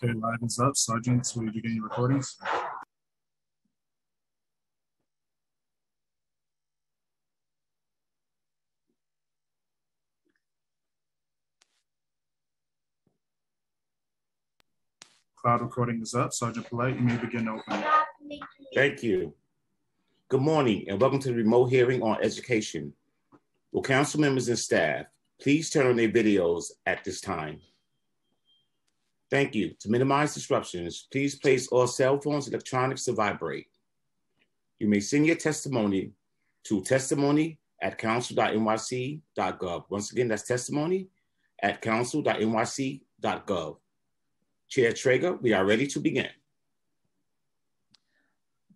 Okay, live is up. Sergeants, will you begin your recordings? Cloud recording is up. Sergeant Polite, you may begin to open. Thank you. Good morning and welcome to the remote hearing on education. Will council members and staff please turn on their videos at this time? Thank you. To minimize disruptions, please place all cell phones and electronics to vibrate. You may send your testimony to testimony at council.nyc.gov. Once again, that's testimony at council.nyc.gov. Chair Treyger, we are ready to begin.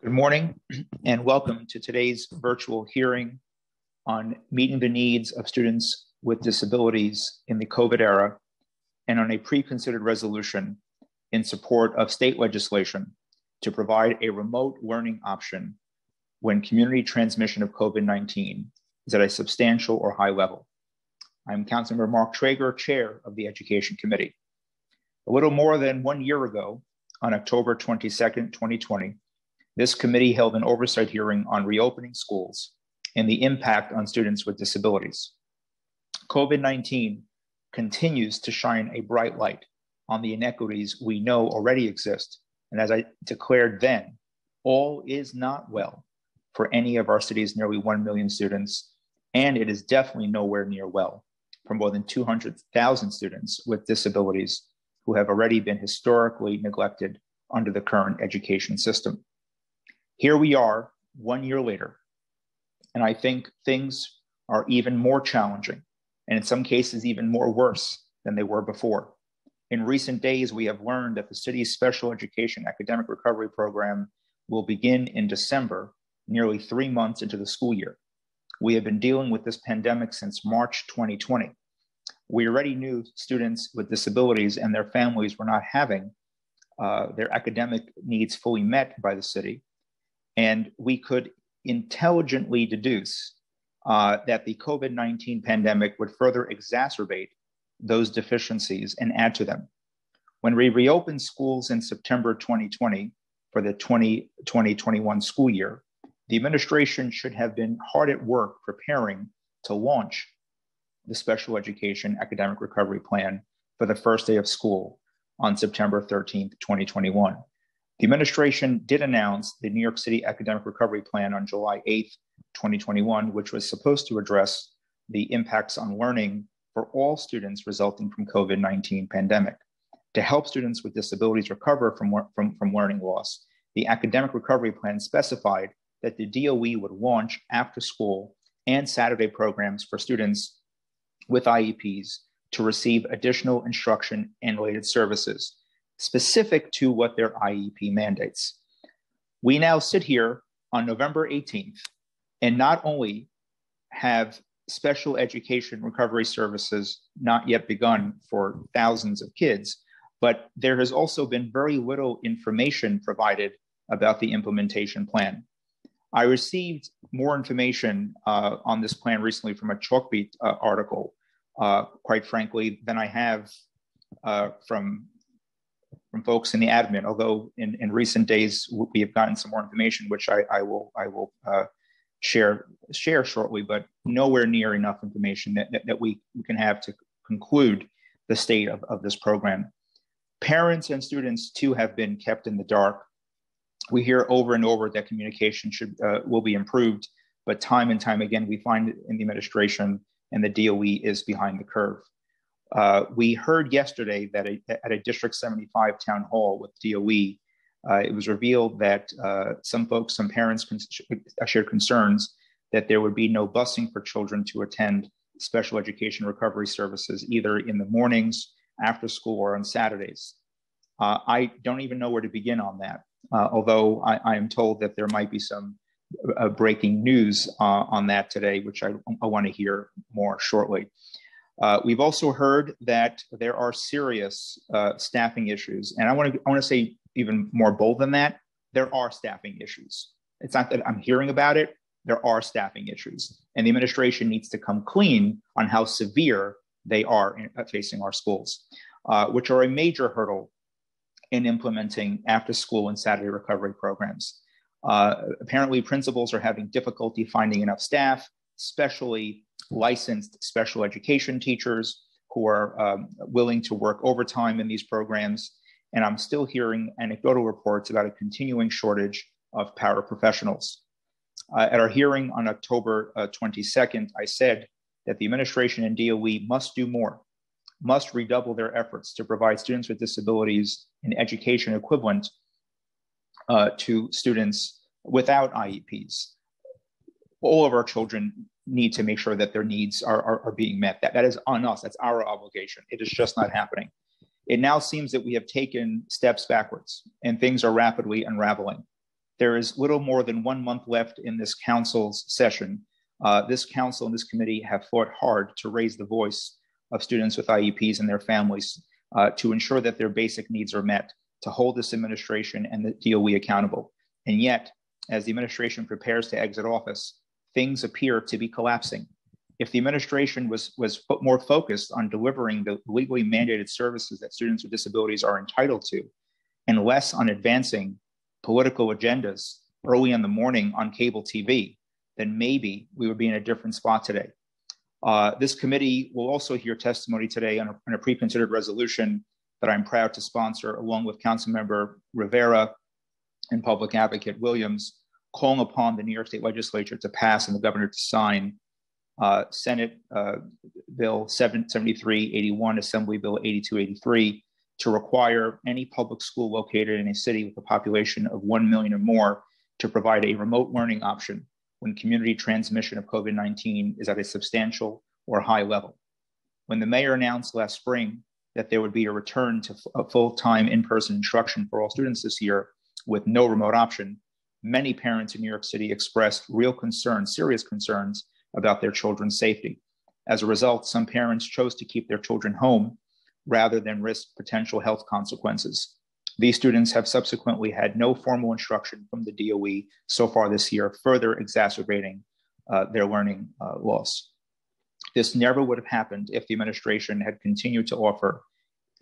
Good morning and welcome to today's virtual hearing on meeting the needs of students with disabilities in the COVID era and on a pre-considered resolution in support of state legislation to provide a remote learning option when community transmission of COVID-19 is at a substantial or high level. I'm Councilmember Mark Treyger, Chair of the Education Committee. A little more than one year ago, on October 22nd, 2020, this committee held an oversight hearing on reopening schools and the impact on students with disabilities. COVID 19 continues to shine a bright light on the inequities we know already exist. And as I declared then, all is not well for any of our city's nearly 1 million students, and it is definitely nowhere near well for more than 200,000 students with disabilities who have already been historically neglected under the current education system. Here we are, one year later, and I think things are even more challenging and in some cases, even more worse than they were before. In recent days, we have learned that the city's special education academic recovery program will begin in December, nearly three months into the school year. We have been dealing with this pandemic since March 2020. We already knew students with disabilities and their families were not having uh, their academic needs fully met by the city. And we could intelligently deduce uh, that the COVID 19 pandemic would further exacerbate those deficiencies and add to them. When we reopened schools in September 2020 for the 2020 21 school year, the administration should have been hard at work preparing to launch the special education academic recovery plan for the first day of school on September 13th, 2021. The administration did announce the New York City Academic Recovery Plan on July 8th, 2021, which was supposed to address the impacts on learning for all students resulting from COVID-19 pandemic. To help students with disabilities recover from, from, from learning loss, the academic recovery plan specified that the DOE would launch after school and Saturday programs for students with IEPs to receive additional instruction and related services specific to what their IEP mandates. We now sit here on November 18th and not only have special education recovery services not yet begun for thousands of kids, but there has also been very little information provided about the implementation plan. I received more information uh, on this plan recently from a Chalkbeat uh, article, uh, quite frankly, than I have uh, from from folks in the admin. Although in, in recent days we have gotten some more information, which I, I will I will uh, share share shortly, but nowhere near enough information that, that, that we, we can have to conclude the state of, of this program. Parents and students too have been kept in the dark. We hear over and over that communication should uh, will be improved, but time and time again we find in the administration and the DOE is behind the curve. Uh, we heard yesterday that a, at a District 75 town hall with DOE, uh, it was revealed that uh, some folks, some parents shared concerns that there would be no busing for children to attend special education recovery services either in the mornings, after school, or on Saturdays. Uh, I don't even know where to begin on that, uh, although I, I, am told that there might be some uh, breaking news on that today, which I, I want to hear more shortly. Uh, we've also heard that there are serious uh, staffing issues, and I want to I want to say even more bold than that. There are staffing issues. It's not that I'm hearing about it. There are staffing issues, and the administration needs to come clean on how severe they are in, uh, facing our schools, uh, which are a major hurdle in implementing after school and Saturday recovery programs. Uh, apparently, principals are having difficulty finding enough staff, especially licensed special education teachers who are um, willing to work overtime in these programs. And I'm still hearing anecdotal reports about a continuing shortage of paraprofessionals. Uh, at our hearing on October uh, 22nd, I said that the administration and DOE must do more, must redouble their efforts to provide students with disabilities an education equivalent uh, to students without IEPs. All of our children need to make sure that their needs are, are, are being met. That, that is on us, that's our obligation. It is just not happening. It now seems that we have taken steps backwards and things are rapidly unraveling. There is little more than one month left in this council's session. Uh, this council and this committee have fought hard to raise the voice of students with IEPs and their families uh, to ensure that their basic needs are met, to hold this administration and the DOE accountable. And yet, as the administration prepares to exit office, things appear to be collapsing. If the administration was, was more focused on delivering the legally mandated services that students with disabilities are entitled to, and less on advancing political agendas early in the morning on cable TV, then maybe we would be in a different spot today. Uh, this committee will also hear testimony today on a, on a pre-considered resolution that I'm proud to sponsor along with Councilmember Rivera and Public Advocate Williams, calling upon the New York State Legislature to pass and the governor to sign uh, Senate uh, Bill 77381, Assembly Bill 8283, to require any public school located in a city with a population of 1 million or more to provide a remote learning option when community transmission of COVID 19 is at a substantial or high level. When the mayor announced last spring that there would be a return to full time in person instruction for all students this year with no remote option, many parents in New York City expressed real concerns, serious concerns about their children's safety. As a result, some parents chose to keep their children home rather than risk potential health consequences. These students have subsequently had no formal instruction from the DOE so far this year, further exacerbating uh, their learning uh, loss. This never would have happened if the administration had continued to offer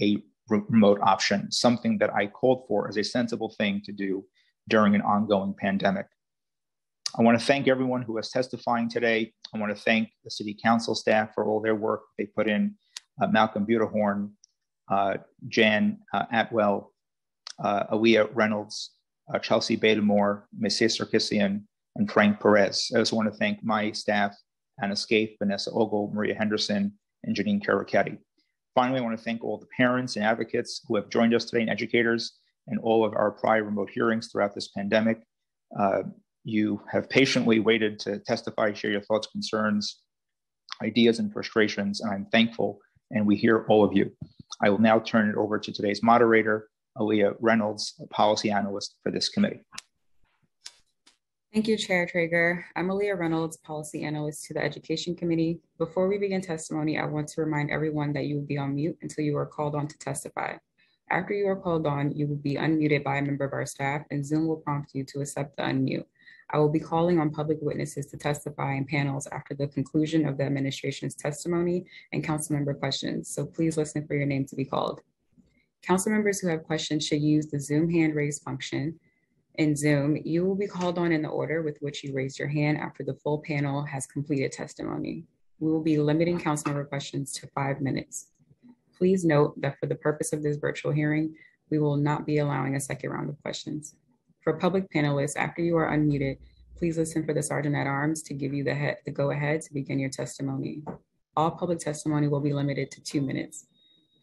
a remote option, something that I called for as a sensible thing to do during an ongoing pandemic. I want to thank everyone who is testifying today. I want to thank the City Council staff for all their work they put in, uh, Malcolm Butehorn, uh, Jan uh, Atwell, uh, Aaliyah Reynolds, uh, Chelsea Baytemur, Messiah Sarkisian, and Frank Perez. I also want to thank my staff, Anna Scaife, Vanessa Ogle, Maria Henderson, and Janine Karaketti. Finally, I want to thank all the parents and advocates who have joined us today and educators and all of our prior remote hearings throughout this pandemic. Uh, you have patiently waited to testify, share your thoughts, concerns, ideas, and frustrations, and I'm thankful, and we hear all of you. I will now turn it over to today's moderator, Aaliyah Reynolds, policy analyst for this committee. Thank you, Chair Treyger. I'm Aaliyah Reynolds, policy analyst to the Education Committee. Before we begin testimony, I want to remind everyone that you will be on mute until you are called on to testify. After you are called on, you will be unmuted by a member of our staff and Zoom will prompt you to accept the unmute. I will be calling on public witnesses to testify in panels after the conclusion of the administration's testimony and council member questions, so please listen for your name to be called. Council members who have questions should use the Zoom hand raise function. In Zoom, you will be called on in the order with which you raised your hand after the full panel has completed testimony. We will be limiting council member questions to five minutes. Please note that for the purpose of this virtual hearing, we will not be allowing a second round of questions. For public panelists, after you are unmuted, please listen for the Sergeant at Arms to give you the, the go ahead to begin your testimony. All public testimony will be limited to two minutes.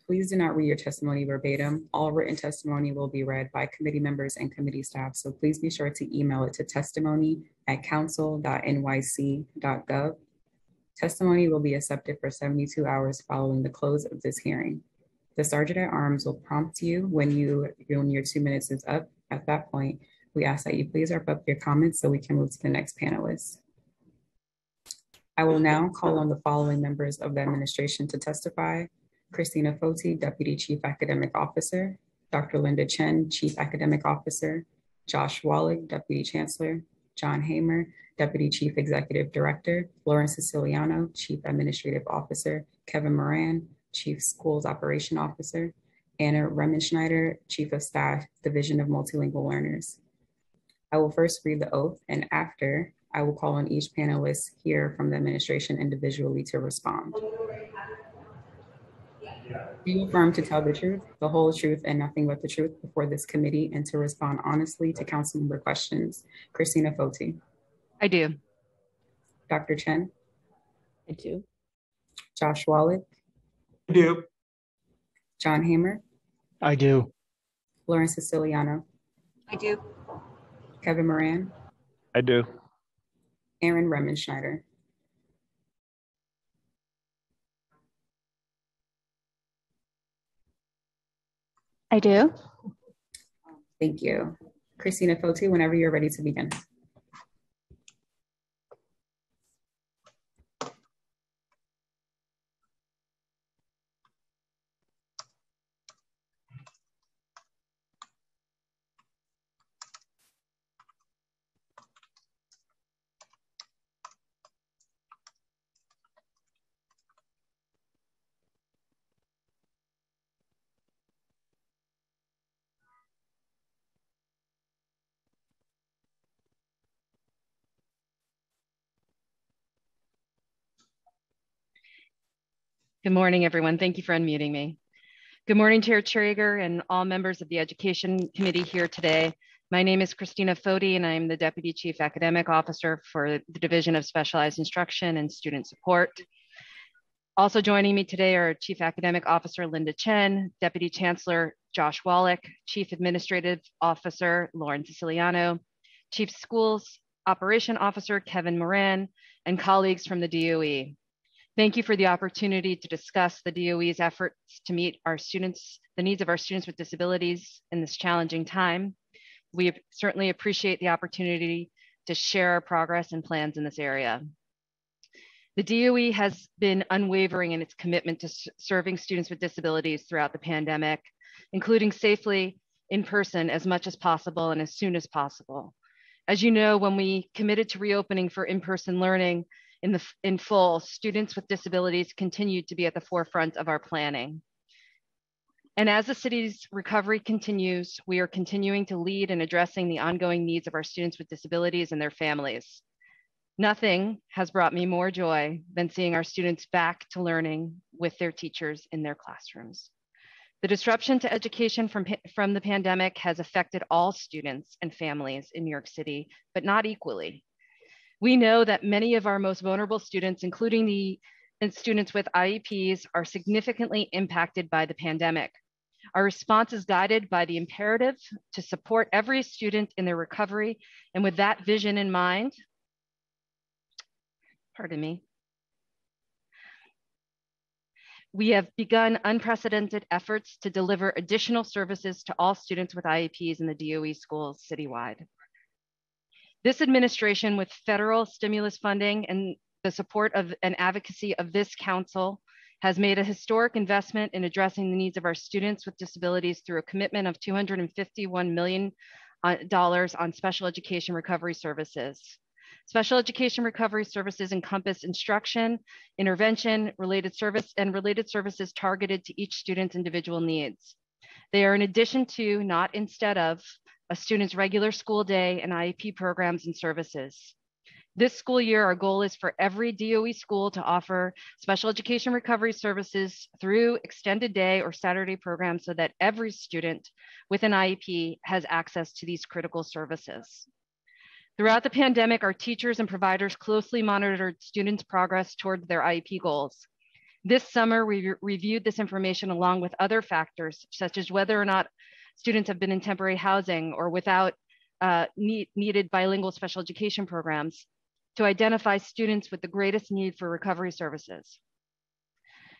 Please do not read your testimony verbatim. All written testimony will be read by committee members and committee staff, so please be sure to email it to testimony at council.nyc.gov. Testimony will be accepted for 72 hours following the close of this hearing. The Sergeant at Arms will prompt you when, you when your two minutes is up. At that point, we ask that you please wrap up your comments so we can move to the next panelist. I will now call on the following members of the administration to testify. Christina Foti, Deputy Chief Academic Officer, Dr. Linda Chen, Chief Academic Officer, Josh Wallack, Deputy Chancellor, John Hamer, Deputy Chief Executive Director, Lauren Siciliano, Chief Administrative Officer, Kevin Moran, Chief Schools Operation Officer, Anna Remenschneider, Chief of Staff, Division of Multilingual Learners. I will first read the oath, and after, I will call on each panelist here from the administration individually to respond. Do you affirm to tell the truth, the whole truth, and nothing but the truth before this committee and to respond honestly to council member questions? Christina Foti, I do. Dr. Chen, I do. Josh Wallack, I do. John Hamer, I do. Lauren Siciliano, I do. Kevin Moran, I do. Aaron Remenschneider. I do. Thank you. Christina Foti, whenever you're ready to begin. Good morning, everyone. Thank you for unmuting me. Good morning, Chair Treyger and all members of the Education Committee here today. My name is Christina Foti, and I'm the Deputy Chief Academic Officer for the Division of Specialized Instruction and Student Support. Also joining me today are Chief Academic Officer Linda Chen, Deputy Chancellor Josh Wallack, Chief Administrative Officer Lauren Siciliano, Chief Schools Operation Officer Kevin Moran, and colleagues from the DOE. Thank you for the opportunity to discuss the DOE's efforts to meet our students, the needs of our students with disabilities in this challenging time. We certainly appreciate the opportunity to share our progress and plans in this area. The DOE has been unwavering in its commitment to serving students with disabilities throughout the pandemic, including safely in person as much as possible and as soon as possible. As you know, when we committed to reopening for in-person learning, in, the, in full, students with disabilities continued to be at the forefront of our planning. And as the city's recovery continues, we are continuing to lead in addressing the ongoing needs of our students with disabilities and their families. Nothing has brought me more joy than seeing our students back to learning with their teachers in their classrooms. The disruption to education from, from the pandemic has affected all students and families in New York City, but not equally. We know that many of our most vulnerable students, including the students with IEPs, are significantly impacted by the pandemic. Our response is guided by the imperative to support every student in their recovery. And with that vision in mind, pardon me, we have begun unprecedented efforts to deliver additional services to all students with IEPs in the DOE schools citywide. This administration, with federal stimulus funding and the support of an advocacy of this council, has made a historic investment in addressing the needs of our students with disabilities through a commitment of $251 million uh, on special education recovery services. Special education recovery services encompass instruction, intervention, related service, and related services targeted to each student's individual needs. They are in addition to, not instead of, a student's regular school day and IEP programs and services. This school year, our goal is for every DOE school to offer special education recovery services through extended day or Saturday programs so that every student with an IEP has access to these critical services. Throughout the pandemic, our teachers and providers closely monitored students' progress towards their IEP goals. This summer, we re reviewed this information along with other factors, such as whether or not students have been in temporary housing or without uh, need, needed bilingual special education programs to identify students with the greatest need for recovery services.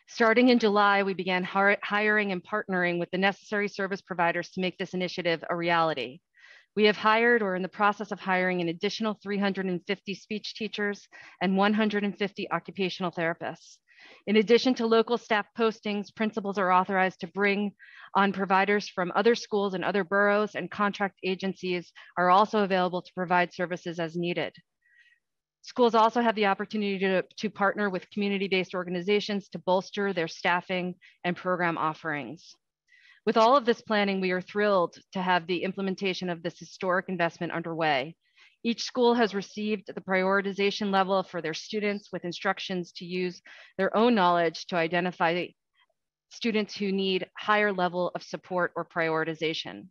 Starting in July, we began hiring and partnering with the necessary service providers to make this initiative a reality. We have hired or in the process of hiring an additional 350 speech teachers and 150 occupational therapists. In addition to local staff postings, principals are authorized to bring on providers from other schools and other boroughs and contract agencies are also available to provide services as needed. Schools also have the opportunity to, to partner with community-based organizations to bolster their staffing and program offerings. With all of this planning, we are thrilled to have the implementation of this historic investment underway. Each school has received the prioritization level for their students with instructions to use their own knowledge to identify students who need higher level of support or prioritization.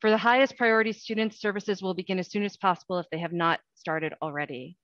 For the highest priority students, services will begin as soon as possible if they have not started already.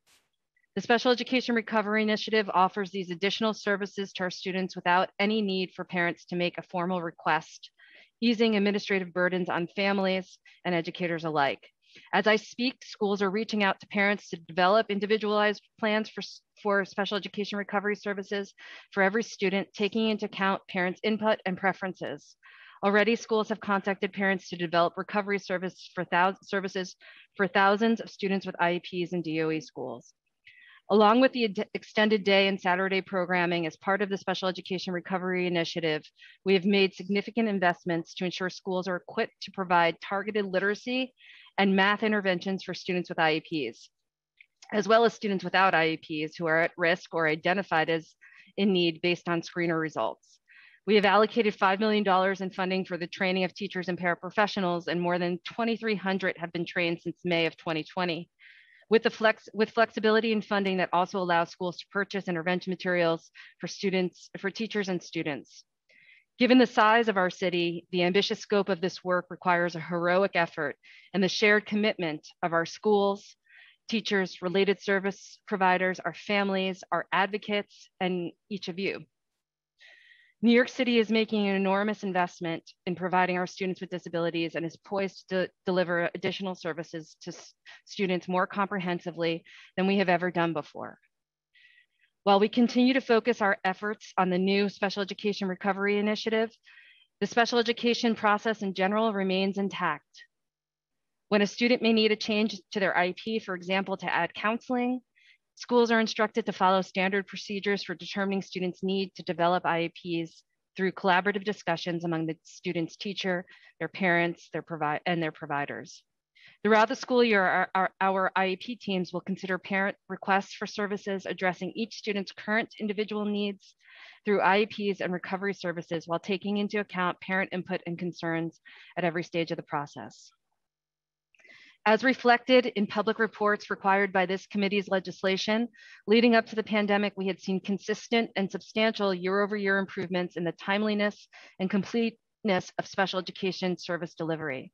The Special Education Recovery Initiative offers these additional services to our students without any need for parents to make a formal request, easing administrative burdens on families and educators alike. As I speak, schools are reaching out to parents to develop individualized plans for, for special education recovery services for every student, taking into account parents' input and preferences. Already, schools have contacted parents to develop recovery service for services for thousands of students with IEPs in DOE schools. Along with the extended day and Saturday programming as part of the Special Education Recovery Initiative, we have made significant investments to ensure schools are equipped to provide targeted literacy and math interventions for students with IEPs, as well as students without IEPs who are at risk or identified as in need based on screener results. We have allocated $5 million in funding for the training of teachers and paraprofessionals, and more than 2,300 have been trained since May of 2020. With, the flex, with flexibility in funding that also allows schools to purchase intervention materials for students, for teachers and students. Given the size of our city, the ambitious scope of this work requires a heroic effort and the shared commitment of our schools, teachers, related service providers, our families, our advocates, and each of you. New York City is making an enormous investment in providing our students with disabilities and is poised to deliver additional services to students more comprehensively than we have ever done before. While we continue to focus our efforts on the new Special Education Recovery Initiative, the special education process in general remains intact. When a student may need a change to their IEP, for example, to add counseling, Schools are instructed to follow standard procedures for determining students' need to develop IEPs through collaborative discussions among the student's teacher, their parents, their and their providers. Throughout the school year, our, our, our, IEP teams will consider parent requests for services addressing each student's current individual needs through IEPs and recovery services while taking into account parent input and concerns at every stage of the process. As reflected in public reports required by this committee's legislation, leading up to the pandemic, we had seen consistent and substantial year over year improvements in the timeliness and completeness of special education service delivery.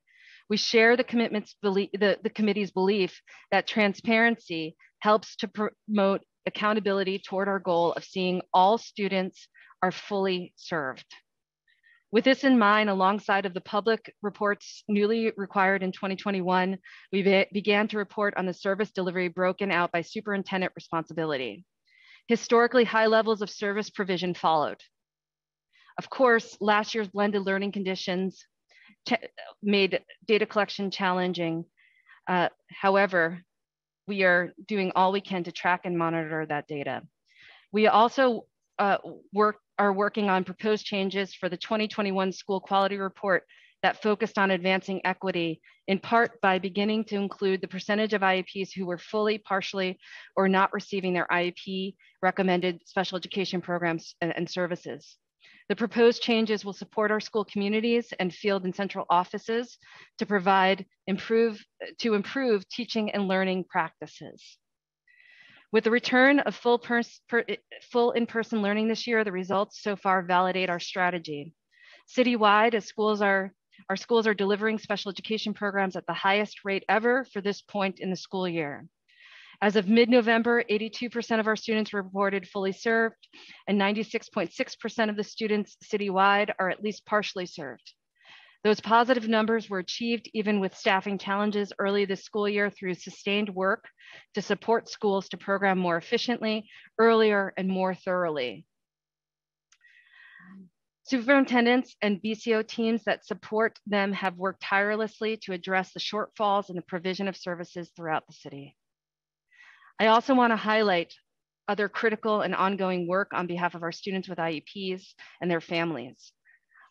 We share the commitment's the, the committee's belief that transparency helps to promote accountability toward our goal of seeing all students are fully served. With this in mind, alongside of the public reports newly required in 2021, we be began to report on the service delivery broken out by superintendent responsibility. Historically high levels of service provision followed. Of course, last year's blended learning conditions made data collection challenging. Uh, however, we are doing all we can to track and monitor that data. We also uh, work are working on proposed changes for the 2021 school quality report that focused on advancing equity, in part by beginning to include the percentage of IEPs who were fully, partially, or not receiving their IEP recommended special education programs and, and services. The proposed changes will support our school communities and field and central offices to provide improve to improve teaching and learning practices. With the return of full, per, full in-person learning this year, the results so far validate our strategy. Citywide, as schools are, our schools are delivering special education programs at the highest rate ever for this point in the school year. As of mid-November, 82% of our students reported fully served and 96.6% of the students citywide are at least partially served. Those positive numbers were achieved even with staffing challenges early this school year through sustained work to support schools to program more efficiently, earlier, and more thoroughly. Superintendents and BCO teams that support them have worked tirelessly to address the shortfalls in the provision of services throughout the city. I also wanna highlight other critical and ongoing work on behalf of our students with IEPs and their families.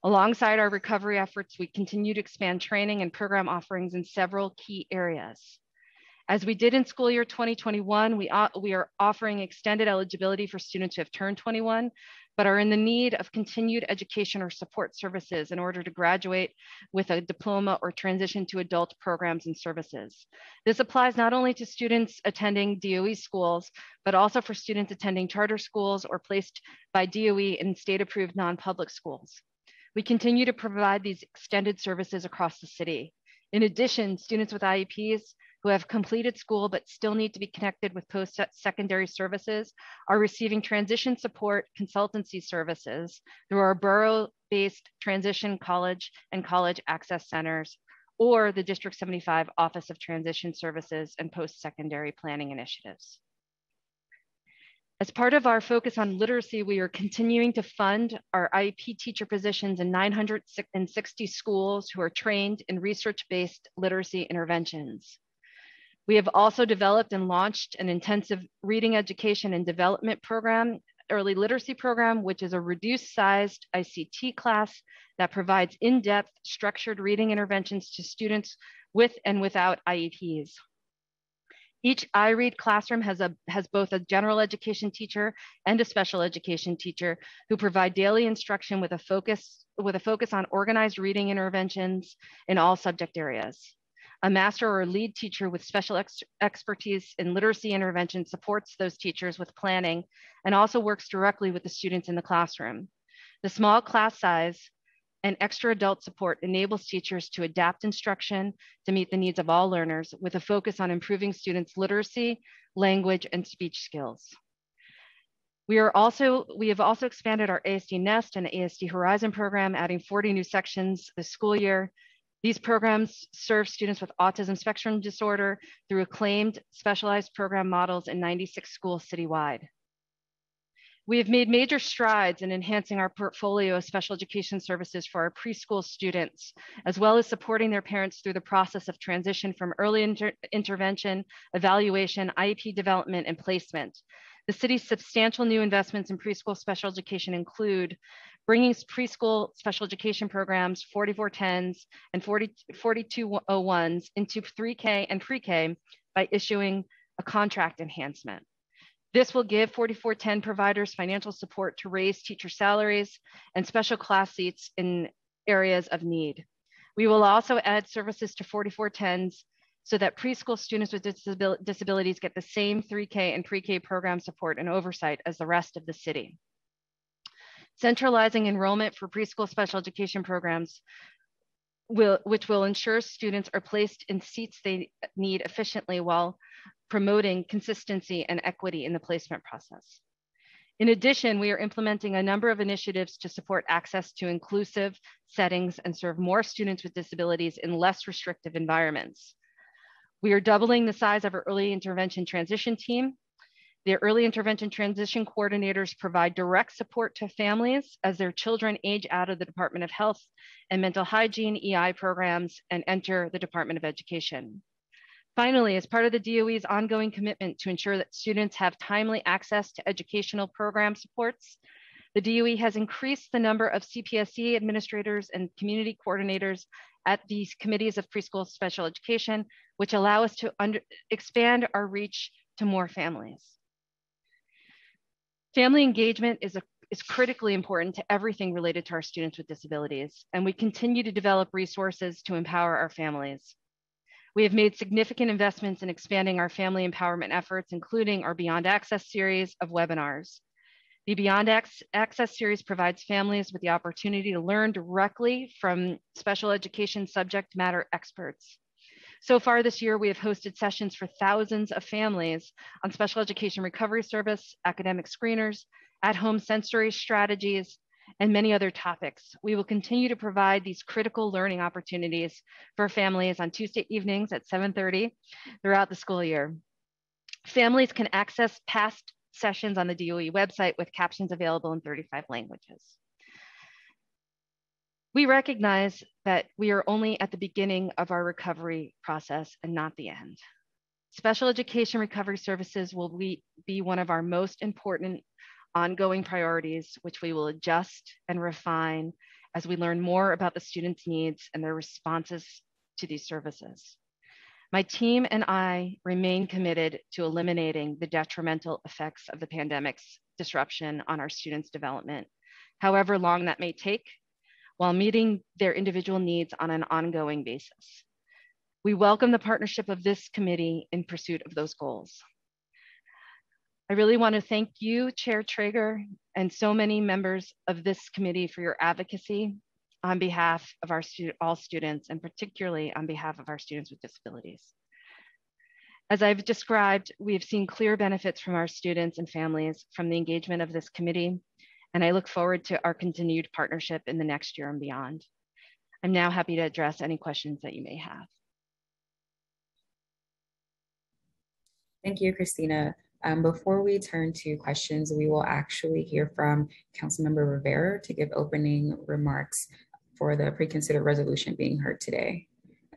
Alongside our recovery efforts, we continue to expand training and program offerings in several key areas. As we did in school year 2021, we, we are offering extended eligibility for students who have turned 21, but are in the need of continued education or support services in order to graduate with a diploma or transition to adult programs and services. This applies not only to students attending DOE schools, but also for students attending charter schools or placed by DOE in state approved non-public schools. We continue to provide these extended services across the city. In addition, students with IEPs who have completed school but still need to be connected with post-secondary services are receiving transition support consultancy services through our borough-based transition college and college access centers or the District 75 Office of Transition Services and Post-Secondary Planning Initiatives. As part of our focus on literacy, we are continuing to fund our IEP teacher positions in 960 schools who are trained in research-based literacy interventions. We have also developed and launched an intensive reading education and development program, early literacy program, which is a reduced sized ICT class that provides in-depth structured reading interventions to students with and without IEPs. Each iRead classroom has, a, has both a general education teacher and a special education teacher who provide daily instruction with a focus, with a focus on organized reading interventions in all subject areas. A master or lead teacher with special ex expertise in literacy intervention supports those teachers with planning and also works directly with the students in the classroom. The small class size and extra adult support enables teachers to adapt instruction to meet the needs of all learners with a focus on improving students' literacy, language, and speech skills. We are also, we have also expanded our ASD Nest and ASD Horizon program, adding 40 new sections this school year these programs serve students with autism spectrum disorder through acclaimed specialized program models in 96 schools citywide. We have made major strides in enhancing our portfolio of special education services for our preschool students, as well as supporting their parents through the process of transition from early inter intervention, evaluation, IEP development, and placement. The city's substantial new investments in preschool special education include bringing preschool special education programs 4410s and 40, 4201s into 3K and pre-K by issuing a contract enhancement. This will give 4410 providers financial support to raise teacher salaries and special class seats in areas of need. We will also add services to 4410s so that preschool students with disabil disabilities get the same 3K and pre-K program support and oversight as the rest of the city centralizing enrollment for preschool special education programs, will, which will ensure students are placed in seats they need efficiently while promoting consistency and equity in the placement process. In addition, we are implementing a number of initiatives to support access to inclusive settings and serve more students with disabilities in less restrictive environments. We are doubling the size of our early intervention transition team the early intervention transition coordinators provide direct support to families as their children age out of the Department of Health and Mental Hygiene EI programs and enter the Department of Education. Finally, as part of the DOE's ongoing commitment to ensure that students have timely access to educational program supports, the DOE has increased the number of CPSC administrators and community coordinators at these committees of preschool special education, which allow us to under, expand our reach to more families. Family engagement is, a, is critically important to everything related to our students with disabilities, and we continue to develop resources to empower our families. We have made significant investments in expanding our family empowerment efforts, including our Beyond Access series of webinars. The Beyond Access series provides families with the opportunity to learn directly from special education subject matter experts. So far this year, we have hosted sessions for thousands of families on special education recovery service, academic screeners, at-home sensory strategies, and many other topics. We will continue to provide these critical learning opportunities for families on Tuesday evenings at 7.30 throughout the school year. Families can access past sessions on the DOE website with captions available in 35 languages. We recognize that we are only at the beginning of our recovery process and not the end. Special education recovery services will be one of our most important ongoing priorities, which we will adjust and refine as we learn more about the students' needs and their responses to these services. My team and I remain committed to eliminating the detrimental effects of the pandemic's disruption on our students' development, however long that may take, while meeting their individual needs on an ongoing basis. We welcome the partnership of this committee in pursuit of those goals. I really want to thank you, Chair Treyger, and so many members of this committee for your advocacy on behalf of our stu all students and particularly on behalf of our students with disabilities. As I've described, we have seen clear benefits from our students and families from the engagement of this committee, and I look forward to our continued partnership in the next year and beyond. I'm now happy to address any questions that you may have. Thank you, Christina. Um, before we turn to questions, we will actually hear from Councilmember Rivera to give opening remarks for the pre-considered resolution being heard today.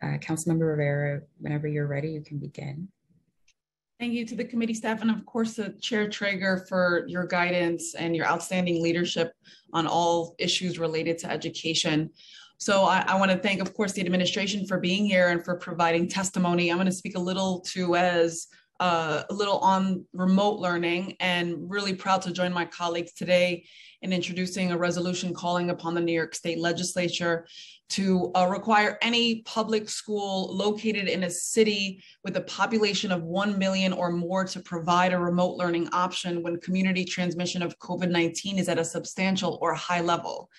Uh, Councilmember Rivera, whenever you're ready, you can begin. Thank you to the committee staff and of course the Chair Treyger for your guidance and your outstanding leadership on all issues related to education. So I, I want to thank, of course, the administration for being here and for providing testimony. I'm going to speak a little to as uh, a little on remote learning and really proud to join my colleagues today in introducing a resolution calling upon the New York State Legislature to uh, require any public school located in a city with a population of 1 million or more to provide a remote learning option when community transmission of COVID-19 is at a substantial or high level.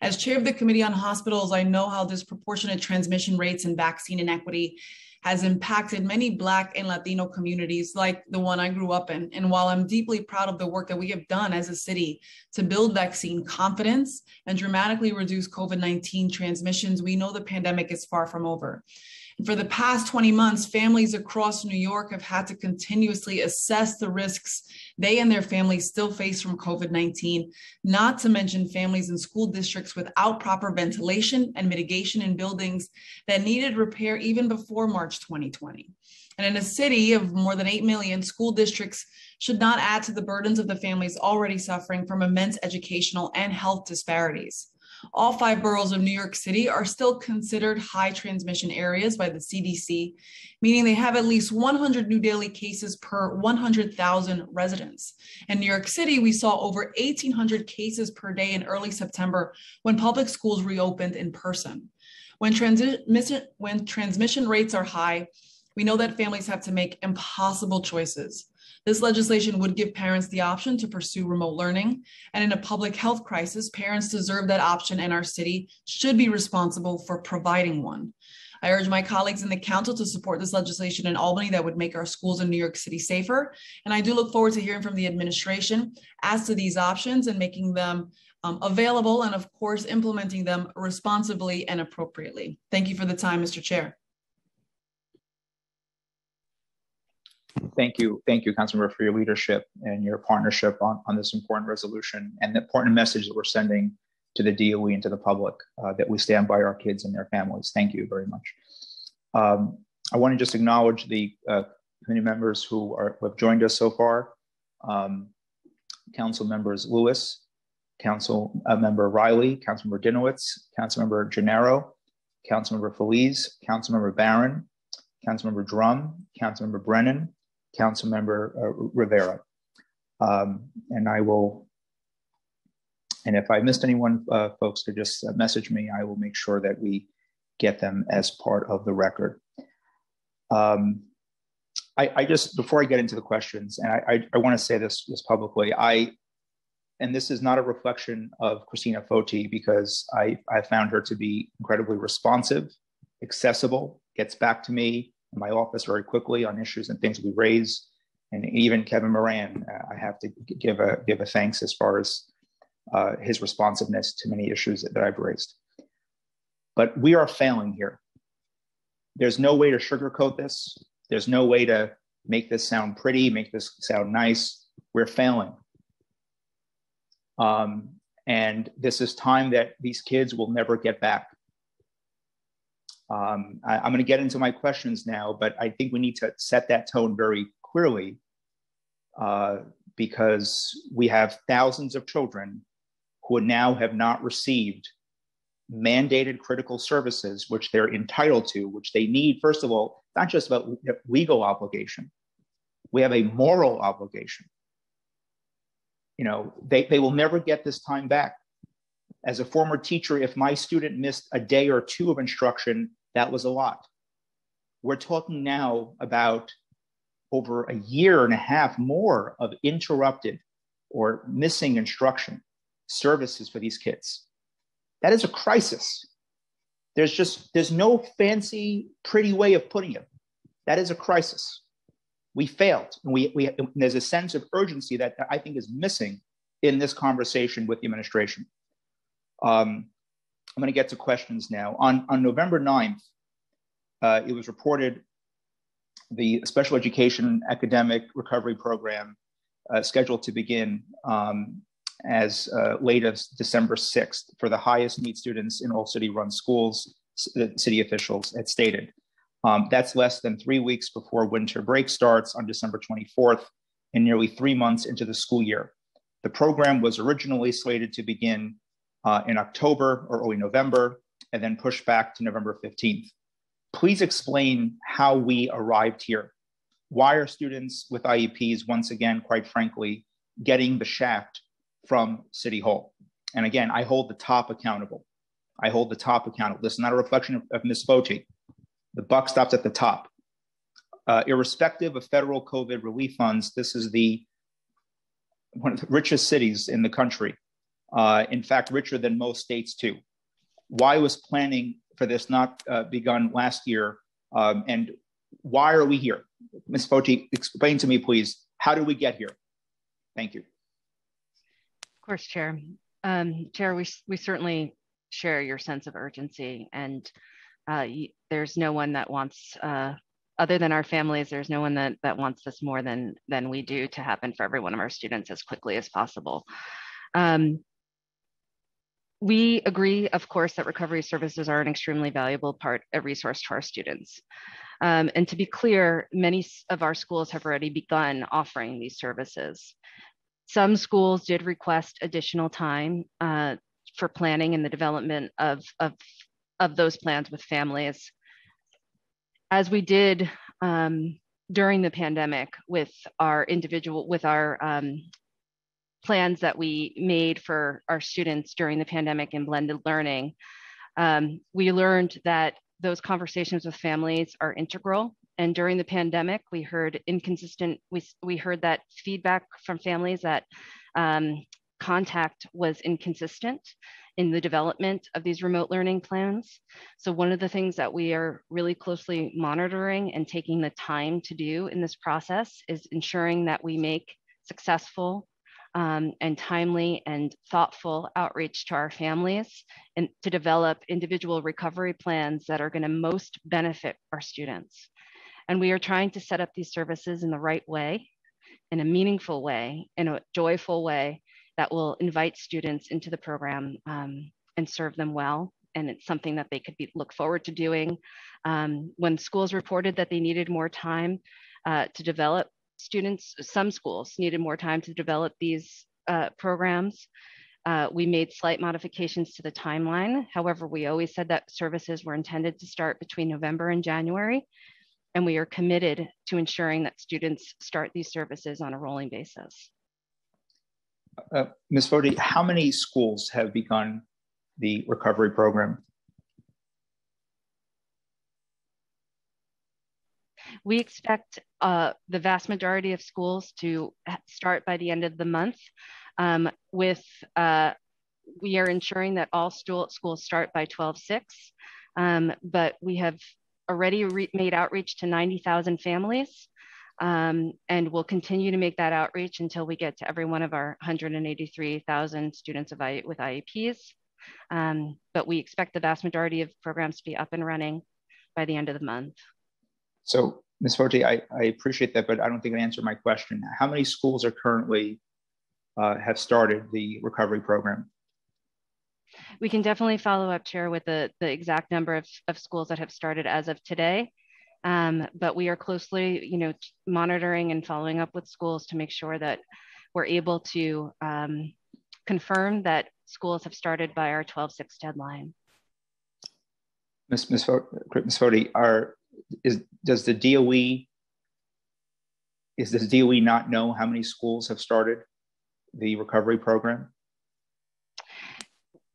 As chair of the Committee on Hospitals, I know how disproportionate transmission rates and vaccine inequity has impacted many Black and Latino communities like the one I grew up in. And while I'm deeply proud of the work that we have done as a city to build vaccine confidence and dramatically reduce COVID 19 transmissions, we know the pandemic is far from over. For the past 20 months, families across New York have had to continuously assess the risks they and their families still face from COVID 19, not to mention families in school districts without proper ventilation and mitigation in buildings that needed repair even before March 2020. And in a city of more than 8 million, school districts should not add to the burdens of the families already suffering from immense educational and health disparities. All five boroughs of New York City are still considered high transmission areas by the CDC, meaning they have at least 100 new daily cases per 100,000 residents. In New York City, we saw over 1,800 cases per day in early September when public schools reopened in person. When, transi- when transmission rates are high, we know that families have to make impossible choices. This legislation would give parents the option to pursue remote learning. And in a public health crisis, parents deserve that option and our city should be responsible for providing one. I urge my colleagues in the council to support this legislation in Albany that would make our schools in New York City safer. And I do look forward to hearing from the administration as to these options and making them um, available and of course implementing them responsibly and appropriately. Thank you for the time, Mr. Chair. Thank you. Thank you, Councilmember, for your leadership and your partnership on, on this important resolution and the important message that we're sending to the DOE and to the public uh, that we stand by our kids and their families. Thank you very much. Um, I want to just acknowledge the uh, committee members who, are, who have joined us so far. Um, Council members Louis, Council uh, member Riley, Council member Dinowitz, Council member Gennaro, Council member Feliz, Council member Barron, Council member Dromm, Council member Brannan, Councilmember uh, Rivera. Um, and I will, and if I missed anyone, uh, folks, to just uh, message me, I will make sure that we get them as part of the record. Um, I, I, just, before I get into the questions, and I, I, I want to say this, this publicly, I, and this is not a reflection of Christina Foti because I, I found her to be incredibly responsive, accessible, gets back to me, my office very quickly on issues and things we raise. And even Kevin Moran, uh, I have to give a give a thanks as far as uh, his responsiveness to many issues that, that I've raised. But we are failing here. There's no way to sugarcoat this. There's no way to make this sound pretty, make this sound nice. We're failing. Um, and this is time that these kids will never get back. Um, I, am going to get into my questions now, but I think we need to set that tone very clearly uh, because we have thousands of children who now have not received mandated critical services, which they're entitled to, which they need. First of all, not just about legal obligation, we have a moral obligation. You know, they, they will never get this time back. As a former teacher, if my student missed a day or two of instruction, that was a lot. We're talking now about over a year and a half more of interrupted or missing instruction services for these kids. That is a crisis. There's just there's no fancy, pretty way of putting it. That is a crisis. We failed, and we, we there's a sense of urgency that I think is missing in this conversation with the administration. Um, I'm going to get to questions now. On on November 9th, uh, it was reported the special education academic recovery program uh, scheduled to begin um, as uh, late as December 6th for the highest need students in all city run schools, city officials had stated. Um, that's less than three weeks before winter break starts on December 24th and nearly three months into the school year. The program was originally slated to begin uh, in October or early November and then pushed back to November 15th. Please explain how we arrived here. Why are students with IEPs, once again, quite frankly, getting the shaft from City Hall. And again, I hold the top accountable. I hold the top accountable. This is not a reflection of, of Ms. The buck stops at the top. Uh, irrespective of federal COVID relief funds, this is the one of the richest cities in the country. Uh, in fact, richer than most states too. Why was planning for this not uh, begun last year? Um, and why are we here? Ms. Foti, explain to me, please, how did we get here? Thank you Of course, Chair. Um, Chair, we, we certainly share your sense of urgency and uh, there's no one that wants, uh, other than our families, there's no one that, that wants this more than, than we do to happen for every one of our students as quickly as possible. Um, we agree, of course, that recovery services are an extremely valuable part, a resource to our students. Um, and to be clear, many of our schools have already begun offering these services. Some schools did request additional time uh, for planning and the development of, of, of those plans with families. As we did um, during the pandemic with our individual, with our um, plans that we made for our students during the pandemic in blended learning, um, we learned that those conversations with families are integral and during the pandemic, we heard inconsistent, we, we heard that feedback from families that um, contact was inconsistent in the development of these remote learning plans. So one of the things that we are really closely monitoring and taking the time to do in this process is ensuring that we make successful um, and timely and thoughtful outreach to our families and to develop individual recovery plans that are gonna most benefit our students. And we are trying to set up these services in the right way, in a meaningful way, in a joyful way that will invite students into the program um, and serve them well. And it's something that they could be, look forward to doing. Um, when schools reported that they needed more time uh, to develop students, some schools needed more time to develop these uh, programs. Uh, we made slight modifications to the timeline. However, we always said that services were intended to start between November and January and we are committed to ensuring that students start these services on a rolling basis. Uh, Ms. Foti, how many schools have begun the recovery program? We expect uh, the vast majority of schools to start by the end of the month um, with, uh, we are ensuring that all schools start by 12-6, um, but we have already made outreach to 90,000 families. Um, and we'll continue to make that outreach until we get to every one of our 183,000 students of I with IEPs. Um, but we expect the vast majority of programs to be up and running by the end of the month. So, Ms. Foti, I, I appreciate that, but I don't think it answered my question. How many schools are currently uh, have started the recovery program? We can definitely follow up, Chair, with the, the exact number of, of schools that have started as of today. Um, but we are closely, you know, monitoring and following up with schools to make sure that we're able to um, confirm that schools have started by our 12-6 deadline. Ms. Ms. Foti, are is does the DOE is does DOE not know how many schools have started the recovery program?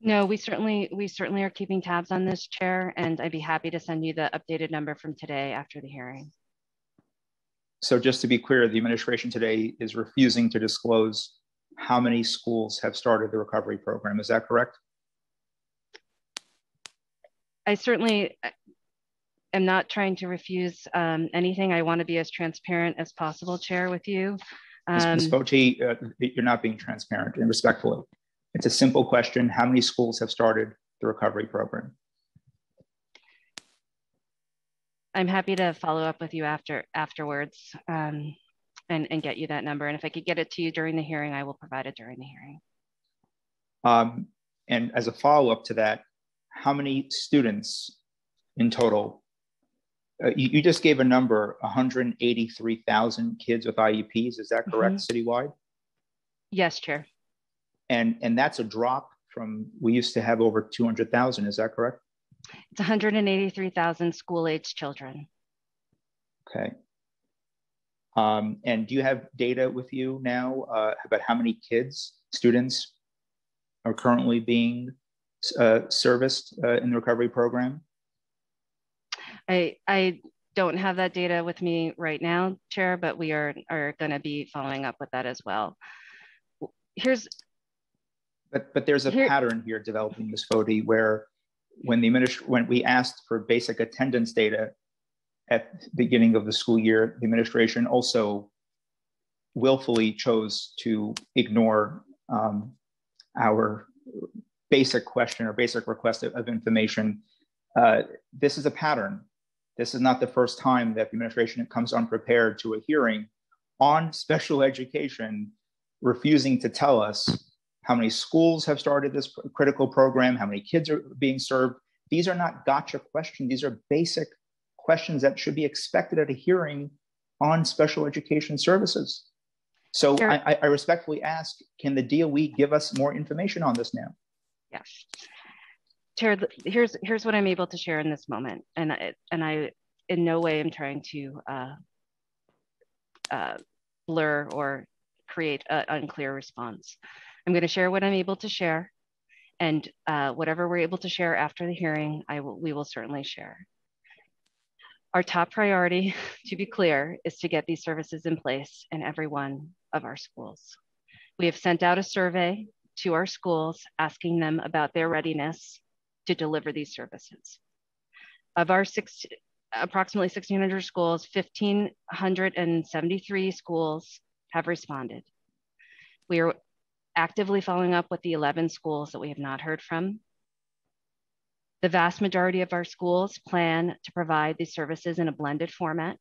No, we certainly we certainly are keeping tabs on this chair, and I'd be happy to send you the updated number from today after the hearing. So just to be clear, the administration today is refusing to disclose how many schools have started the recovery program. Is that correct? I certainly am not trying to refuse um, anything. I want to be as transparent as possible, Chair, with you. Um, Ms. Uh, you're not being transparent and respectfully. It's a simple question. How many schools have started the recovery program? I'm happy to follow up with you after afterwards um, and, and get you that number. And if I could get it to you during the hearing, I will provide it during the hearing. Um, and as a follow up to that, how many students in total? Uh, you, you, just gave a number 183,000 kids with IEPs. Is that correct mm -hmm. citywide? Yes, Chair and and that's a drop from we used to have over 200,000 is that correct it's 183,000 school age children okay um, and do you have data with you now uh, about how many kids students are currently being uh, serviced uh, in the recovery program i i don't have that data with me right now chair but we are are going to be following up with that as well here's but but there's a here, pattern here developing, Ms. Foti, where when the when we asked for basic attendance data at the beginning of the school year, the administration also willfully chose to ignore um, our basic question or basic request of, of information. Uh, this is a pattern. This is not the first time that the administration comes unprepared to a hearing on special education, refusing to tell us how many schools have started this critical program, how many kids are being served. These are not gotcha questions. These are basic questions that should be expected at a hearing on special education services. So sure. I, I, respectfully ask, can the DOE give us more information on this now? Yes. Chair, here's here's what I'm able to share in this moment, and I, and I in no way am trying to uh, uh, blur or create an unclear response. I'm going to share what I'm able to share and uh, whatever we're able to share after the hearing, I will, we will certainly share. Our top priority, to be clear, is to get these services in place in every one of our schools. We have sent out a survey to our schools asking them about their readiness to deliver these services. Of our six, approximately 1,600 schools, 1,573 schools have responded. We are actively following up with the 11 schools that we have not heard from. The vast majority of our schools plan to provide these services in a blended format.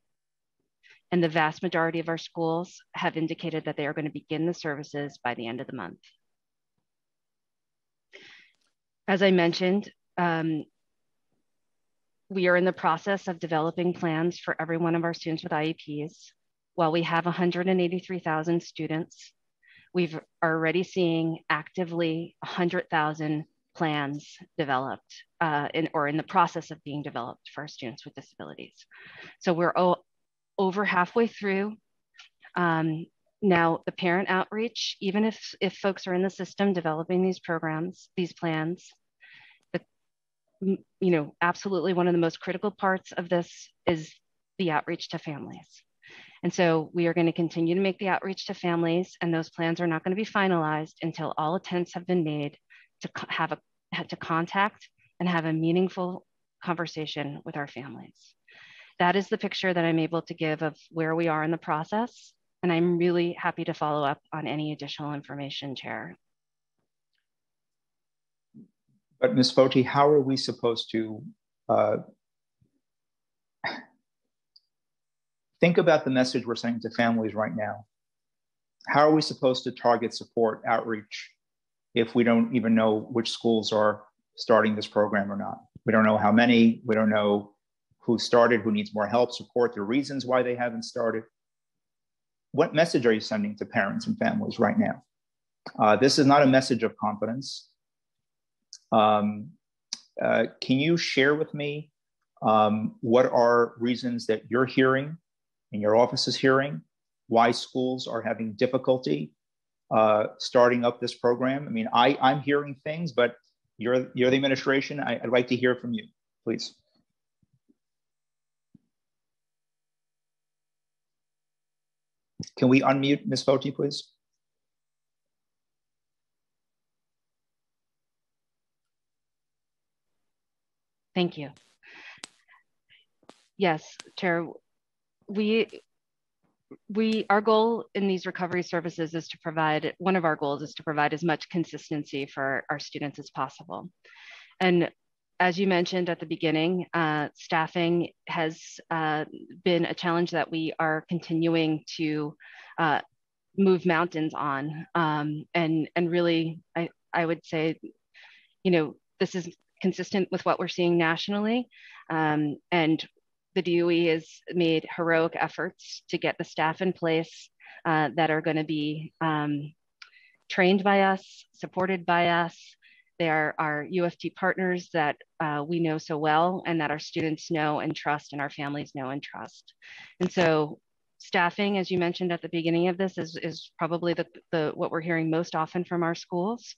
And the vast majority of our schools have indicated that they are going to begin the services by the end of the month. As I mentioned, um, we are in the process of developing plans for every one of our students with IEPs. While we have 183,000 students, we've already seeing actively 100,000 plans developed uh, in, or in the process of being developed for students with disabilities. So we're over halfway through. Um, now the parent outreach, even if, if folks are in the system developing these programs, these plans, the, you know, absolutely one of the most critical parts of this is the outreach to families. And so we are going to continue to make the outreach to families, and those plans are not going to be finalized until all attempts have been made to have a to contact and have a meaningful conversation with our families. That is the picture that I'm able to give of where we are in the process. And I'm really happy to follow up on any additional information, Chair. But Ms. Foti, how are we supposed to uh, Think about the message we're sending to families right now. How are we supposed to target support outreach if we don't even know which schools are starting this program or not? We don't know how many, we don't know who started, who needs more help, support, the reasons why they haven't started. What message are you sending to parents and families right now? Uh, this is not a message of confidence. Um, uh, can you share with me Um, what are reasons that you're hearing and your office is hearing why schools are having difficulty uh, starting up this program? I mean, I, I'm hearing things, but you're, you're the administration. I, I'd like to hear from you, please. Can we unmute Ms. Foti, please? Thank you. Yes, Chair, we we our goal in these recovery services is to provide one of our goals is to provide as much consistency for our students as possible and as you mentioned at the beginning uh, staffing has uh, been a challenge that we are continuing to uh, move mountains on um, and and really I, I would say you know this is consistent with what we're seeing nationally um, and the DOE has made heroic efforts to get the staff in place uh, that are going to be um, trained by us, supported by us. They are our UFT partners that uh, we know so well and that our students know and trust and our families know and trust. And so staffing, as you mentioned at the beginning of this, is, is probably the, the, what we're hearing most often from our schools.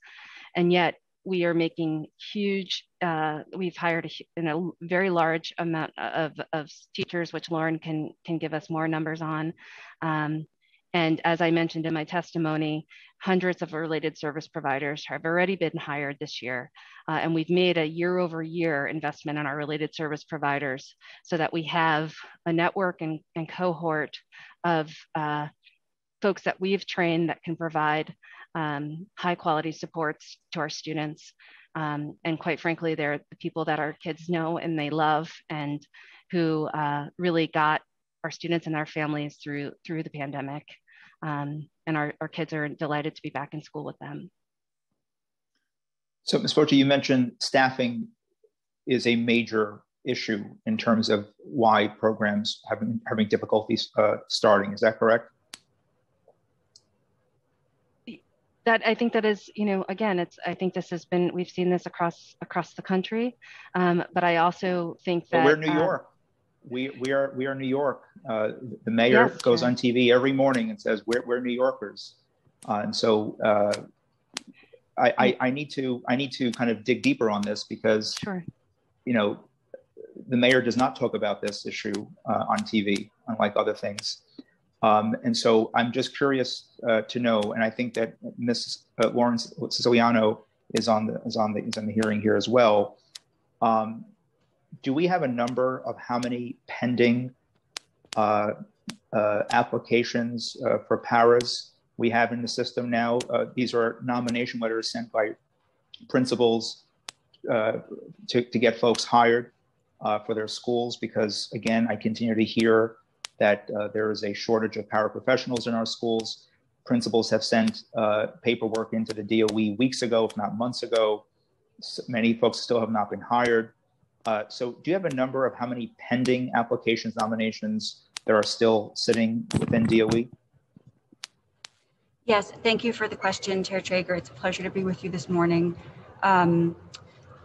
And yet we are making huge, uh, we've hired a, a, very large amount of, of teachers, which Lauren can, can give us more numbers on. Um, and as I mentioned in my testimony, hundreds of related service providers have already been hired this year. Uh, and we've made a year over year investment in our related service providers so that we have a network and, and cohort of uh, folks that we've trained that can provide um, high quality supports to our students. Um, and quite frankly, they're the people that our kids know and they love and who uh, really got our students and our families through, through the pandemic. Um, and our, our kids are delighted to be back in school with them. So Ms. Foti, you mentioned staffing is a major issue in terms of why programs having having difficulties uh, starting. Is that correct? that I think that is, you know, again, it's I think this has been we've seen this across across the country, um, but I also think that we're New uh, York. We we are we are New York. Uh, the mayor yes, goes on TV every morning and says we're we're New Yorkers, uh, and so uh, I, I, I need to I need to kind of dig deeper on this because sure. you know the mayor does not talk about this issue uh, on TV, unlike other things. Um, and so I'm just curious uh, to know, and I think that Ms. Uh, Lauren Siciliano is on the is on the is on the hearing here as well. Um, do we have a number of how many pending uh, uh applications uh, for paras we have in the system now? Uh, these are nomination letters sent by principals to, to get folks hired for their schools because, again, I continue to hear that uh, there is a shortage of paraprofessionals in our schools. Principals have sent uh, paperwork into the DOE weeks ago, if not months ago. Many folks still have not been hired. Uh, so, do you have a number of how many pending applications, nominations there are still sitting within DOE? Yes, thank you for the question, Chair Treyger. It's a pleasure to be with you this morning. Um,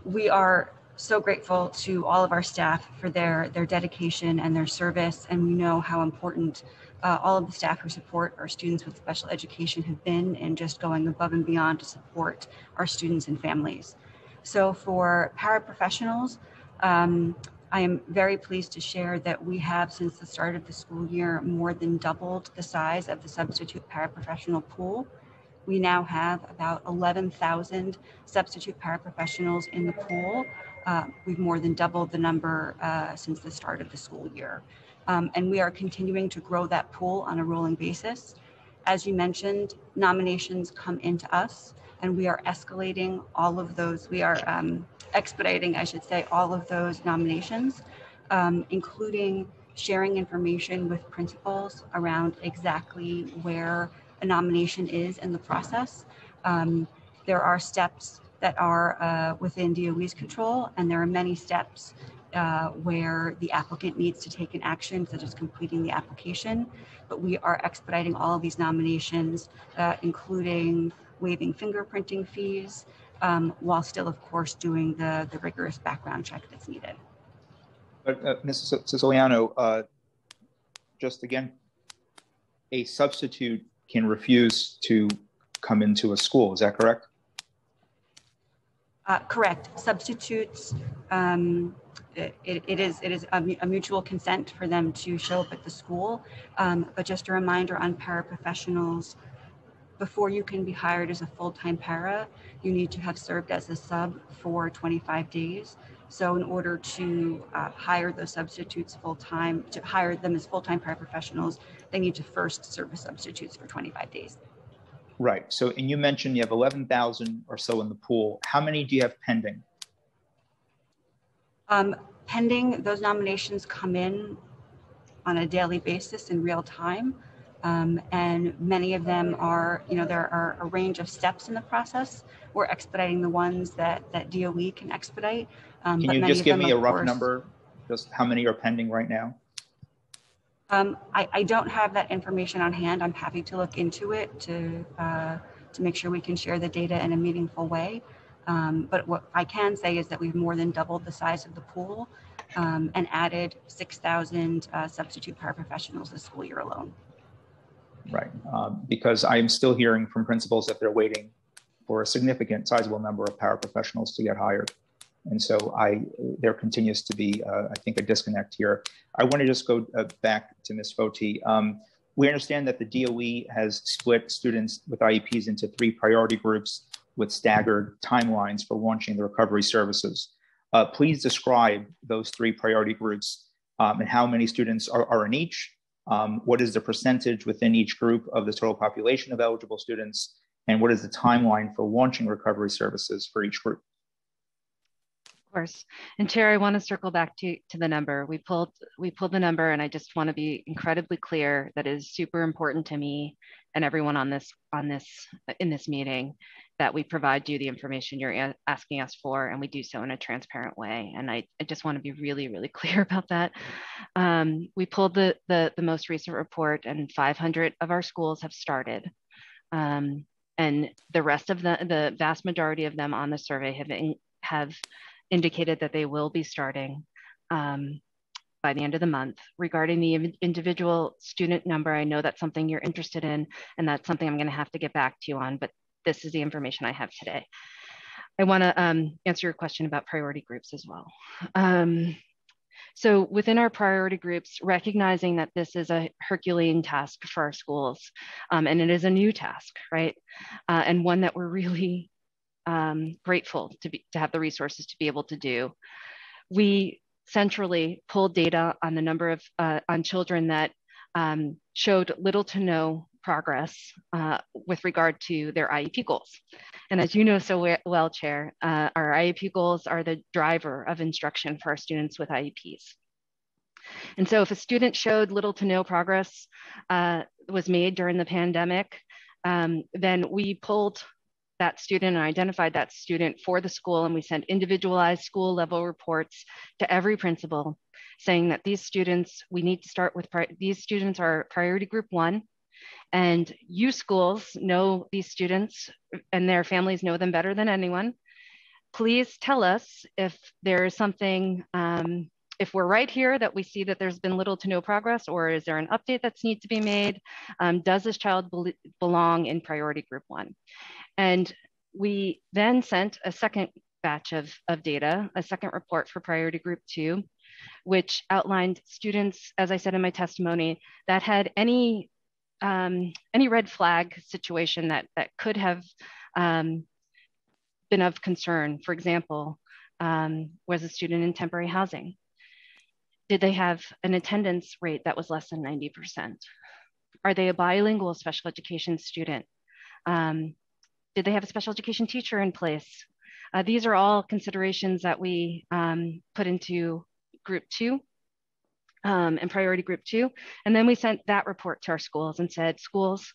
we are so grateful to all of our staff for their their dedication and their service and we know how important uh, all of the staff who support our students with special education have been in just going above and beyond to support our students and families so for paraprofessionals um, I am very pleased to share that we have, since the start of the school year, more than doubled the size of the substitute paraprofessional pool. We now have about 11,000 substitute paraprofessionals in the pool, uh, we've more than doubled the number uh, since the start of the school year. Um, and we are continuing to grow that pool on a rolling basis. As you mentioned, nominations come into us and we are escalating all of those. We are um, expediting, I should say, all of those nominations, um, including sharing information with principals around exactly where a nomination is in the process. Um, there are steps that are uh, within DOE's control, and there are many steps uh, where the applicant needs to take an action, such as completing the application. But we are expediting all of these nominations, uh, including waiving fingerprinting fees, um, while still, of course, doing the, the rigorous background check that's needed. But uh, Mrs. Siciliano, uh, just again, a substitute can refuse to come into a school. Is that correct? Uh, correct. Substitutes, um, it, it is it is a, a, mutual consent for them to show up at the school. Um, but just a reminder on paraprofessionals, before you can be hired as a full-time para, you need to have served as a sub for 25 days. So in order to uh, hire those substitutes full-time, to hire them as full-time paraprofessionals, they need to first serve as substitutes for 25 days. Right. So, and you mentioned you have 11,000 or so in the pool. How many do you have pending? Um, pending, those nominations come in on a daily basis in real time. Um, and many of them are, you know, there are a range of steps in the process. We're expediting the ones that, that DOE can expedite. Um, can you just give me a rough course, number? Just how many are pending right now? Um, I, I, don't have that information on hand. I'm happy to look into it to uh, to make sure we can share the data in a meaningful way. Um, but what I can say is that we've more than doubled the size of the pool um, and added 6,000 uh, substitute paraprofessionals this school year alone. Right, um, because I'm still hearing from principals that they're waiting for a significant, sizable number of paraprofessionals to get hired. And so I, there continues to be, uh, I think, a disconnect here. I want to just go uh, back to Ms. Foti. Um, we understand that the DOE has split students with IEPs into three priority groups with staggered timelines for launching the recovery services. Uh, please describe those three priority groups um, and how many students are, are in each. Um, what is the percentage within each group of the total population of eligible students? And what is the timeline for launching recovery services for each group? Of course. And Chair, I want to circle back to, to the number. We pulled we pulled the number, and I just want to be incredibly clear that is super important to me and everyone on this on this in this meeting that we provide you the information you're asking us for, and we do so in a transparent way. And I, I just want to be really really clear about that. Um, we pulled the, the the most recent report, and 500 of our schools have started. Um, and the rest of the the vast majority of them on the survey have in, have indicated that they will be starting um, by the end of the month. Regarding the individual student number, I know that's something you're interested in, and that's something I'm going to have to get back to you on, but this is the information I have today. I want to um, answer your question about priority groups as well. Um, so within our priority groups, recognizing that this is a Herculean task for our schools, um, and it is a new task, right? Uh, and one that we're really um, grateful to, be, to have the resources to be able to do. We centrally pulled data on the number of uh, on children that um, showed little to no progress uh, with regard to their IEP goals. And as you know so well, Chair, uh, our IEP goals are the driver of instruction for our students with IEPs. And so if a student showed little to no progress uh, was made during the pandemic, um, then we pulled that student and identified that student for the school and we sent individualized school level reports to every principal saying that these students we need to start with these students are priority group one and you schools know these students and their families know them better than anyone. Please tell us if there is something um, if we're right here that we see that there's been little to no progress or is there an update that's need to be made? Um, does this child be belong in priority group one? And we then sent a second batch of, of data, a second report for priority group two, which outlined students, as I said in my testimony, that had any um, any red flag situation that, that could have um, been of concern. For example, um, was a student in temporary housing? Did they have an attendance rate that was less than 90%? Are they a bilingual special education student? Um, did they have a special education teacher in place? Uh, these are all considerations that we um, put into group two um, and priority group two. And then we sent that report to our schools and said, schools,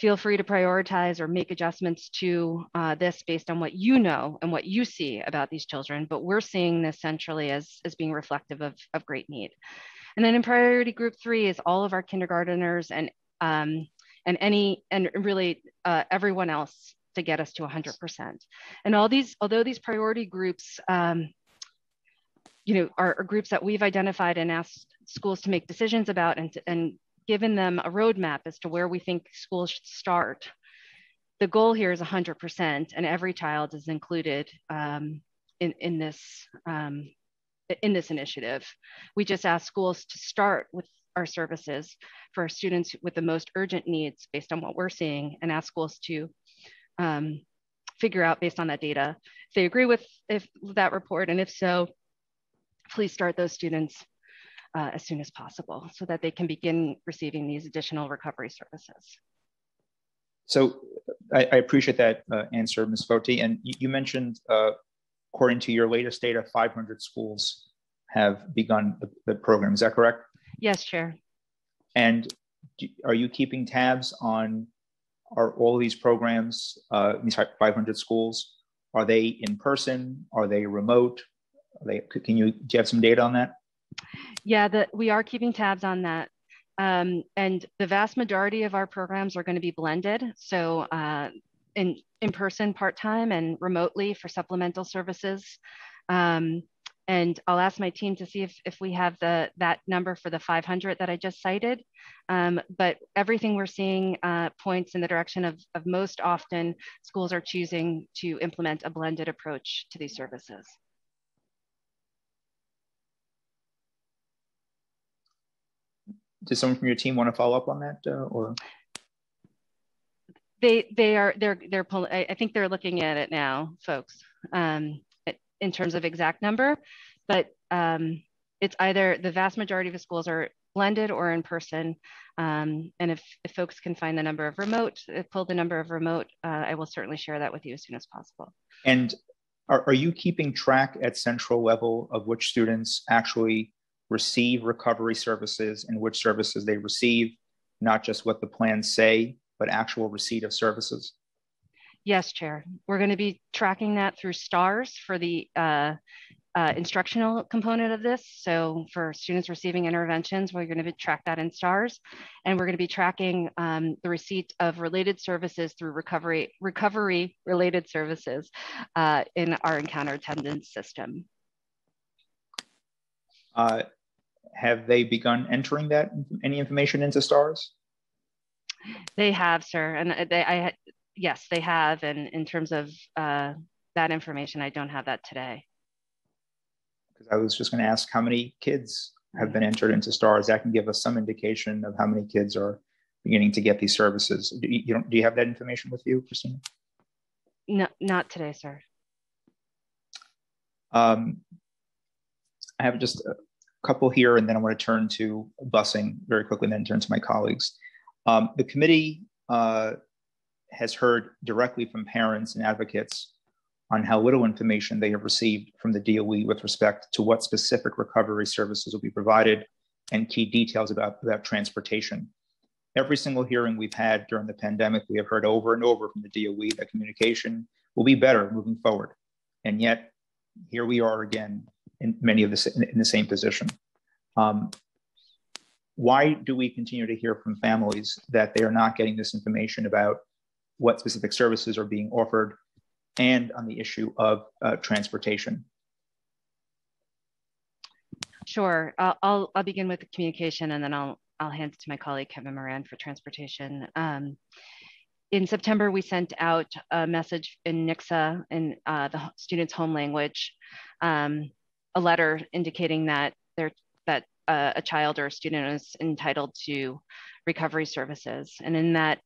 feel free to prioritize or make adjustments to uh, this based on what you know and what you see about these children. But we're seeing this centrally as, as being reflective of, of great need. And then in priority group three is all of our kindergarteners and um, and any and really uh, everyone else to get us to 100%. And all these, although these priority groups um, you know, are, are, groups that we've identified and asked schools to make decisions about and, and given them a roadmap as to where we think schools should start. The goal here is 100% and every child is included um, in, in, this, um, in this initiative. We just ask schools to start with our services for students with the most urgent needs based on what we're seeing and ask schools to um, figure out based on that data if they agree with if that report and if so please start those students uh, as soon as possible so that they can begin receiving these additional recovery services. So I, I appreciate that uh, answer, Ms. Foti. And you, you mentioned, uh, according to your latest data, 500 schools have begun the, the program. Is that correct? Yes, Chair. And do, are you keeping tabs on are all these programs, uh, these 500 schools, are they in person? Are they remote? They, can you, do you have some data on that? Yeah, the, we are keeping tabs on that. Um, and the vast majority of our programs are going to be blended. So uh, in, in person part-time and remotely for supplemental services. Um, and I'll ask my team to see if, if we have the that number for the 500 that I just cited. Um, but everything we're seeing uh, points in the direction of, of most often schools are choosing to implement a blended approach to these services. Does someone from your team want to follow up on that uh, or? They, they are, they're, they're, I think they're looking at it now, folks. Um, in terms of exact number, but um, it's either the vast majority of the schools are blended or in person. Um, and if, if folks can find the number of remote, pull the number of remote, uh, I will certainly share that with you as soon as possible. And are, are you keeping track at central level of which students actually receive recovery services and which services they receive, not just what the plans say, but actual receipt of services? Yes, Chair. We're going to be tracking that through STARS for the uh, uh, instructional component of this. So for students receiving interventions, we're going to track that in STARS, and we're going to be tracking um, the receipt of related services through recovery recovery related services uh, in our encounter attendance system. Uh, have they begun entering that any information into STARS? They have, sir, and they, I yes, they have. And in terms of uh, that information, I don't have that today. Because I was just going to ask how many kids have been entered into STARS. That can give us some indication of how many kids are beginning to get these services. Do you, you do you have that information with you, Christina? No, not today, sir. Um, I have just couple here, and then I want to turn to busing very quickly, and then turn to my colleagues. Um, the committee uh, has heard directly from parents and advocates on how little information they have received from the DOE with respect to what specific recovery services will be provided and key details about, about transportation. Every single hearing we've had during the pandemic, we have heard over and over from the DOE that communication will be better moving forward. And yet, here we are again in many of the, in the same position. Um, why do we continue to hear from families that they are not getting this information about what specific services are being offered, and on the issue of uh, transportation. Sure. I'll, I'll, I'll, begin with the communication and then I'll, I'll hand it to my colleague Kevin Moran for transportation. Um, in September, we sent out a message in NYCSA in uh, the student's home language, um, a letter indicating that that uh, a child or a student is entitled to recovery services. And in that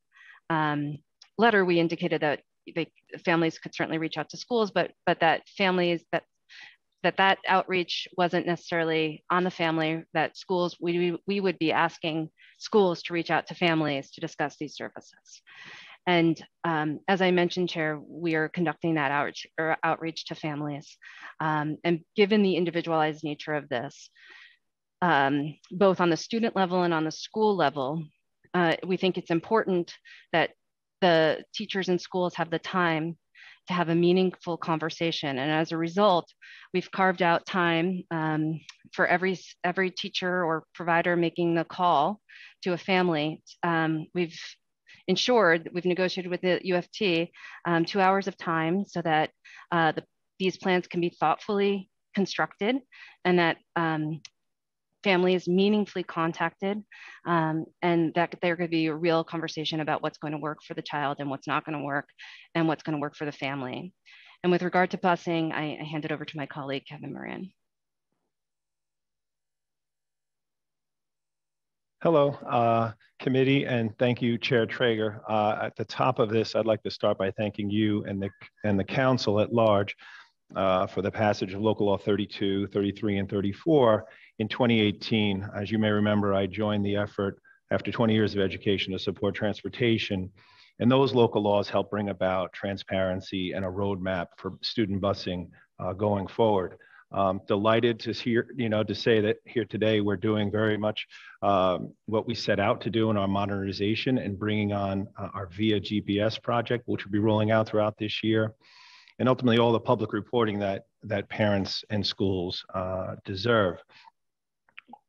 um, letter, we indicated that they, families could certainly reach out to schools, but but that families that that that outreach wasn't necessarily on the family. That schools we we would be asking schools to reach out to families to discuss these services. And um, as I mentioned, Chair, we are conducting that outreach, outreach to families. Um, and given the individualized nature of this, um, both on the student level and on the school level, uh, we think it's important that the teachers and schools have the time to have a meaningful conversation. And as a result, we've carved out time um, for every, every teacher or provider making the call to a family. Um, we've ensured, we've negotiated with the UFT um, two hours of time so that uh, the, these plans can be thoughtfully constructed and that um, families meaningfully contacted um, and that there could be a real conversation about what's going to work for the child and what's not going to work and what's going to work for the family. And with regard to busing, I, I hand it over to my colleague, Kevin Moran. Hello, uh, committee, and thank you, Chair Treyger. Uh, at the top of this, I'd like to start by thanking you and the, and the council at large uh, for the passage of Local Law 32, 33, and 34 in 2018. As you may remember, I joined the effort after 20 years of education to support transportation. And those local laws help bring about transparency and a roadmap for student busing uh, going forward. Um, delighted to hear, you know, to say that here today we're doing very much um, what we set out to do in our modernization and bringing on uh, our VIA GPS project, which will be rolling out throughout this year, and ultimately all the public reporting that that parents and schools uh, deserve.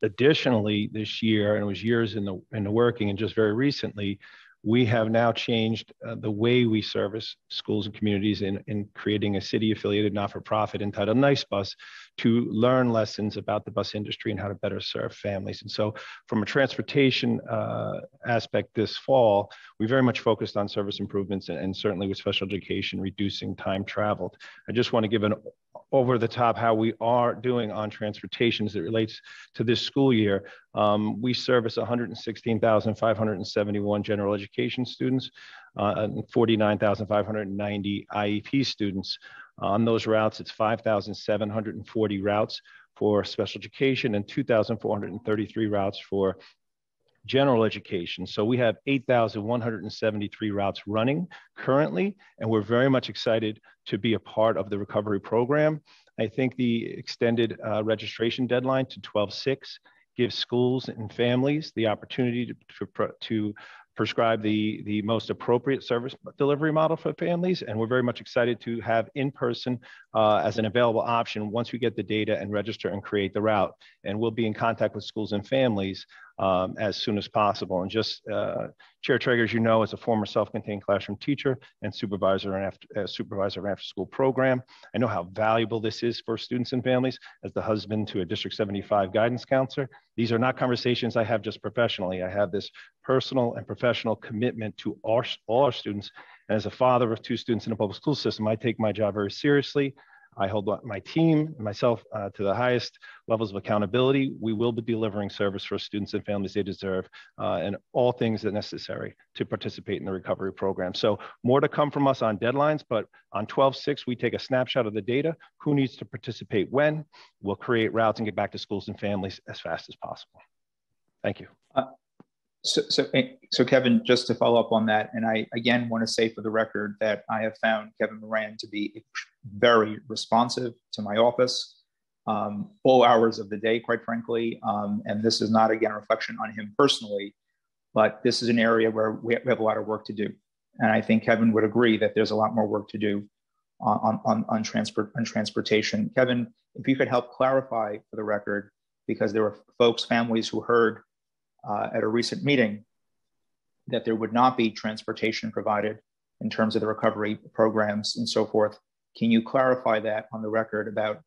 Additionally, this year, and it was years in the in the working, and just very recently, we have now changed uh, the way we service schools and communities in, in creating a city affiliated not for profit entitled NYCSBUS to learn lessons about the bus industry and how to better serve families. And so, from a transportation uh, aspect this fall, we very much focused on service improvements and, and certainly with special education, reducing time traveled. I just want to give an over the top how we are doing on transportation as it relates to this school year. Um, we service 116,571 general education students uh, and 49,590 IEP students. On those routes, it's 5,740 routes for special education and 2,433 routes for general education. So we have 8,173 routes running currently, and we're very much excited to be a part of the recovery program. I think the extended uh, registration deadline to 12-6 gives schools and families the opportunity to, to, to prescribe the, the most appropriate service delivery model for families. And we're very much excited to have in-person uh, as an available option once we get the data and register and create the route. And we'll be in contact with schools and families um, as soon as possible. And just uh, Chair Treyger, as you know, is a former self-contained classroom teacher and supervisor and after, uh, supervisor of after-school program. I know how valuable this is for students and families as the husband to a District 75 guidance counselor. These are not conversations I have just professionally. I have this personal and professional commitment to our, all our students. And as a father of two students in a public school system, I take my job very seriously. I hold my team and myself uh, to the highest levels of accountability. We will be delivering service for students and families they deserve uh, and all things that necessary to participate in the recovery program. So more to come from us on deadlines, but on 12-6, we take a snapshot of the data, who needs to participate when, we'll create routes and get back to schools and families as fast as possible. Thank you. Uh, so, so, eh, so, Kevin, just to follow up on that, and I again want to say for the record that I have found Kevin Moran to be very responsive to my office, um, all hours of the day, quite frankly. Um, and this is not again a reflection on him personally, but this is an area where we have a lot of work to do. And I think Kevin would agree that there's a lot more work to do on, on, on, transport, on transportation. Kevin, if you could help clarify for the record, because there were folks, families who heard uh, at a recent meeting that there would not be transportation provided in terms of the recovery programs and so forth. Can you clarify that on the record about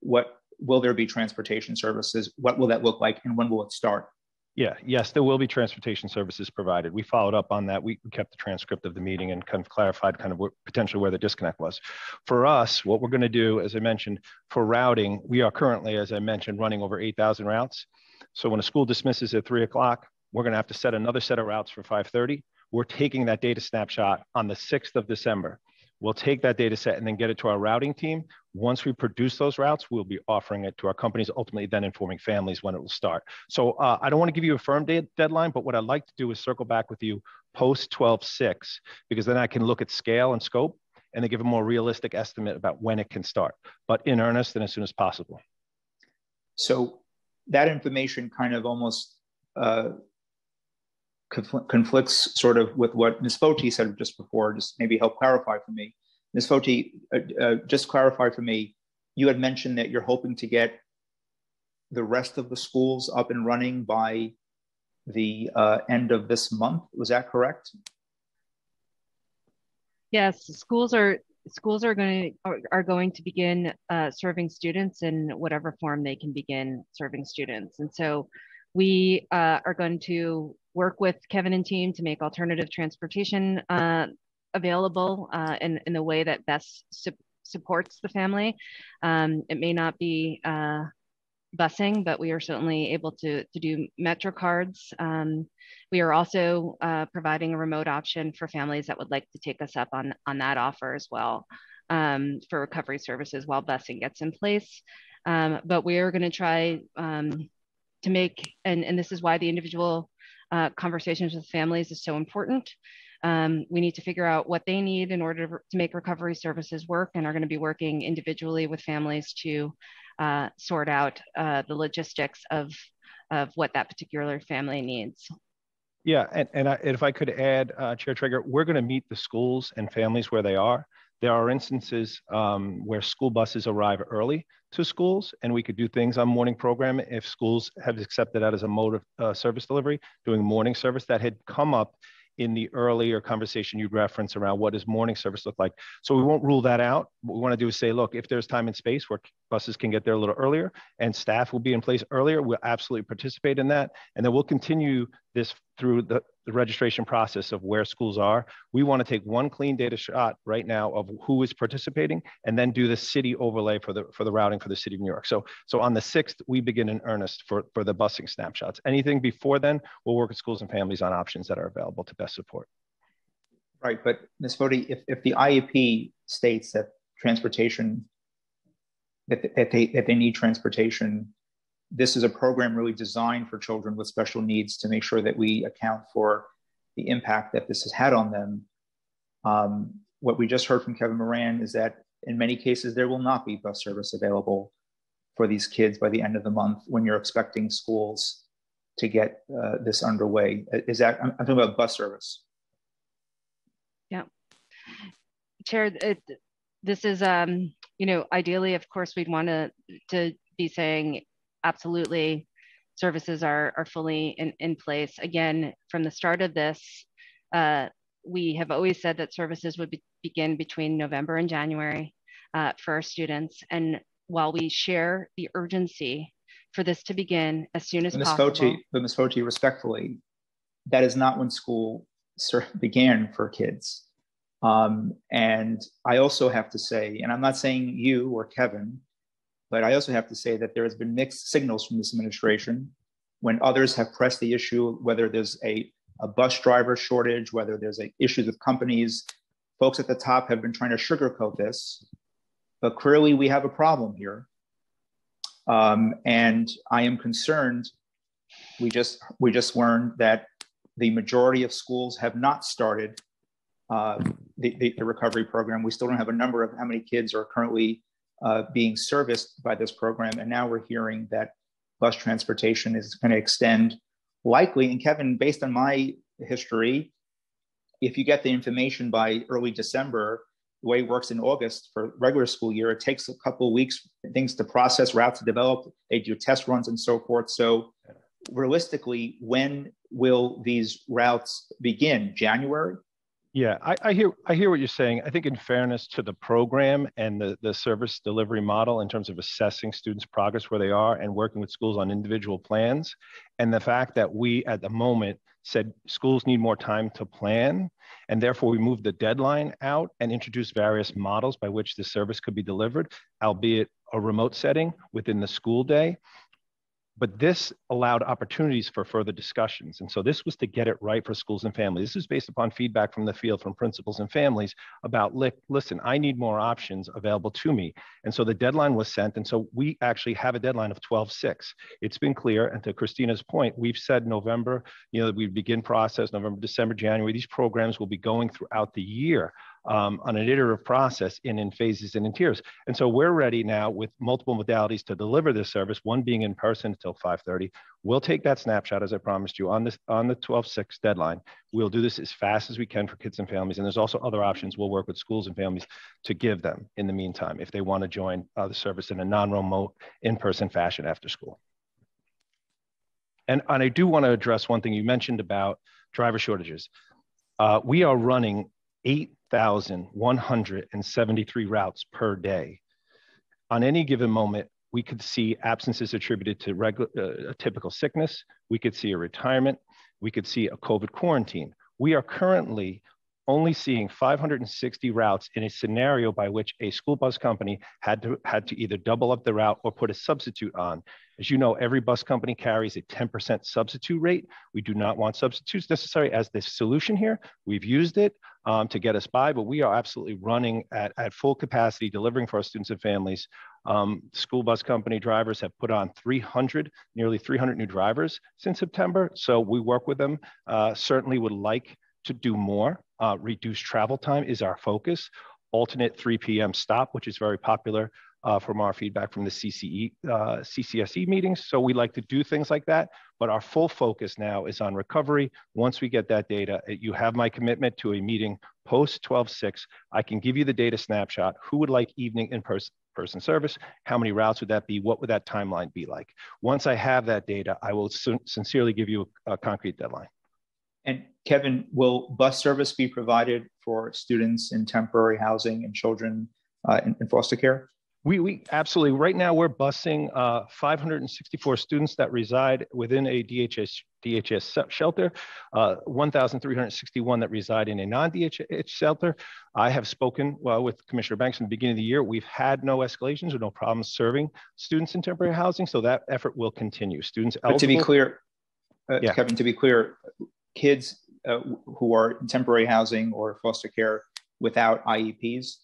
what will there be transportation services? What will that look like and when will it start? Yeah, yes, there will be transportation services provided. We followed up on that. We kept the transcript of the meeting and kind of clarified kind of what, potentially where the disconnect was. For us, what we're going to do, as I mentioned, for routing, we are currently, as I mentioned, running over 8,000 routes. So when a school dismisses at three o'clock, we're going to have to set another set of routes for 5:30. We're taking that data snapshot on the 6th of December. We'll take that data set and then get it to our routing team. Once we produce those routes, we'll be offering it to our companies, ultimately then informing families when it will start. So uh, I don't want to give you a firm de- deadline, but what I'd like to do is circle back with you post 12.6, because then I can look at scale and scope and then give a more realistic estimate about when it can start, but in earnest and as soon as possible. So that information kind of almost uh, conflicts sort of with what Ms. Foti said just before. Just maybe help clarify for me. Ms. Foti, uh, uh, just clarify for me. You had mentioned that you're hoping to get the rest of the schools up and running by the uh, end of this month. Was that correct? Yes, schools are schools are going to are, going to begin uh, serving students in whatever form they can begin serving students, and so we uh, are going to work with Kevin and team to make alternative transportation uh, available uh, in in the way that best su supports the family. Um, it may not be uh, busing, but we are certainly able to, to do Metro cards. Um, we are also uh, providing a remote option for families that would like to take us up on, on that offer as well um, for recovery services while busing gets in place. Um, but we are going to try um, to make, and, and this is why the individual uh, conversations with families is so important. Um, we need to figure out what they need in order to make recovery services work and are going to be working individually with families to uh, sort out uh, the logistics of, of what that particular family needs. Yeah, and, and I, if I could add, uh, Chair Treyger, we're going to meet the schools and families where they are. There are instances um, where school buses arrive early to schools, and we could do things on morning program if schools have accepted that as a mode of uh, service delivery, doing morning service that had come up in the earlier conversation you reference around what does morning service look like. So we won't rule that out. What we want to do is say, look, if there's time and space where buses can get there a little earlier and staff will be in place earlier, we'll absolutely participate in that. And then we'll continue this through the, the registration process of where schools are. We want to take one clean data shot right now of who is participating and then do the city overlay for the for the routing for the city of New York. So so on the 6th, we begin in earnest for, for the busing snapshots. Anything before then, we'll work with schools and families on options that are available to best support. Right, but Ms. Foti, if, if the IEP states that transportation, that, that, they, that they need transportation this is a program really designed for children with special needs to make sure that we account for the impact that this has had on them. Um, what we just heard from Kevin Moran is that in many cases, there will not be bus service available for these kids by the end of the month when you're expecting schools to get uh, this underway. Is that, I'm, I'm, talking about bus service. Yeah. Chair, it, this is, um, you know, ideally, of course, we'd want to, to be saying absolutely services are, are fully in, in place. Again, from the start of this, uh, we have always said that services would be, begin between November and January uh, for our students. And while we share the urgency for this to begin as soon as Ms. possible. Foti, but Ms. Foti, respectfully, that is not when school began for kids. Um, and I also have to say, and I'm not saying you or Kevin, but I also have to say that there has been mixed signals from this administration when others have pressed the issue, whether there's a, a bus driver shortage, whether there's a, issues with companies. Folks at the top have been trying to sugarcoat this, but clearly we have a problem here. Um, and I am concerned. We just we just learned that the majority of schools have not started uh, the, the, the, recovery program. We still don't have a number of how many kids are currently uh, being serviced by this program. And now we're hearing that bus transportation is going to extend likely. And Kevin, based on my history, if you get the information by early December, the way it works in August for regular school year, it takes a couple of weeks, things to process, routes to develop. They do test runs and so forth. So realistically, when will these routes begin? January? Yeah, I, I, hear I hear what you're saying. I think in fairness to the program and the, the service delivery model in terms of assessing students' progress where they are and working with schools on individual plans, and the fact that we at the moment said schools need more time to plan, and therefore we moved the deadline out and introduced various models by which the service could be delivered, albeit a remote setting within the school day but this allowed opportunities for further discussions. And so this was to get it right for schools and families. This is based upon feedback from the field from principals and families about, lick, listen, I need more options available to me. And so the deadline was sent. And so we actually have a deadline of 12-6. It's been clear. And to Christina's point, we've said November, you know, we begin process November, December, January. These programs will be going throughout the year um, on an iterative process in, in phases and in tiers. And so we're ready now with multiple modalities to deliver this service, one being in person until 5.30. We'll take that snapshot, as I promised you, on, this, on the 12-6 deadline. We'll do this as fast as we can for kids and families. And there's also other options we'll work with schools and families to give them in the meantime if they want to join uh, the service in a non-remote, in-person fashion after school. And, and I do want to address one thing you mentioned about driver shortages. Uh, we are running 8,173 routes per day. On any given moment, we could see absences attributed to regular, uh, a typical sickness. We could see a retirement. We could see a COVID quarantine. We are currently only seeing 560 routes in a scenario by which a school bus company had to, had to either double up the route or put a substitute on. As you know, every bus company carries a 10% substitute rate. We do not want substitutes necessary as the solution here. We've used it um, to get us by, but we are absolutely running at, at full capacity, delivering for our students and families. Um, school bus company drivers have put on 300, nearly 300 new drivers since September. So we work with them, uh, certainly would like to do more. Uh, travel time is our focus. Alternate 3 p.m. stop, which is very popular uh, from our feedback from the CCE, uh, CCSE meetings. So we like to do things like that, but our full focus now is on recovery. Once we get that data, uh, you have my commitment to a meeting post 12-6. I can give you the data snapshot. Who would like evening in-person person service? How many routes would that be? What would that timeline be like? Once I have that data, I will sincerely give you a, a concrete deadline. And Kevin, will bus service be provided for students in temporary housing and children uh, in, in, foster care? We, we absolutely. Right now, we're busing uh, 564 students that reside within a DHS DHS shelter, uh, 1,361 that reside in a non-DHS shelter. I have spoken well, with Commissioner Banks in the beginning of the year. We've had no escalations or no problems serving students in temporary housing, so that effort will continue. Students eligible, but to be clear, uh, yeah. Kevin, to be clear, kids uh, who are in temporary housing or foster care without IEPs?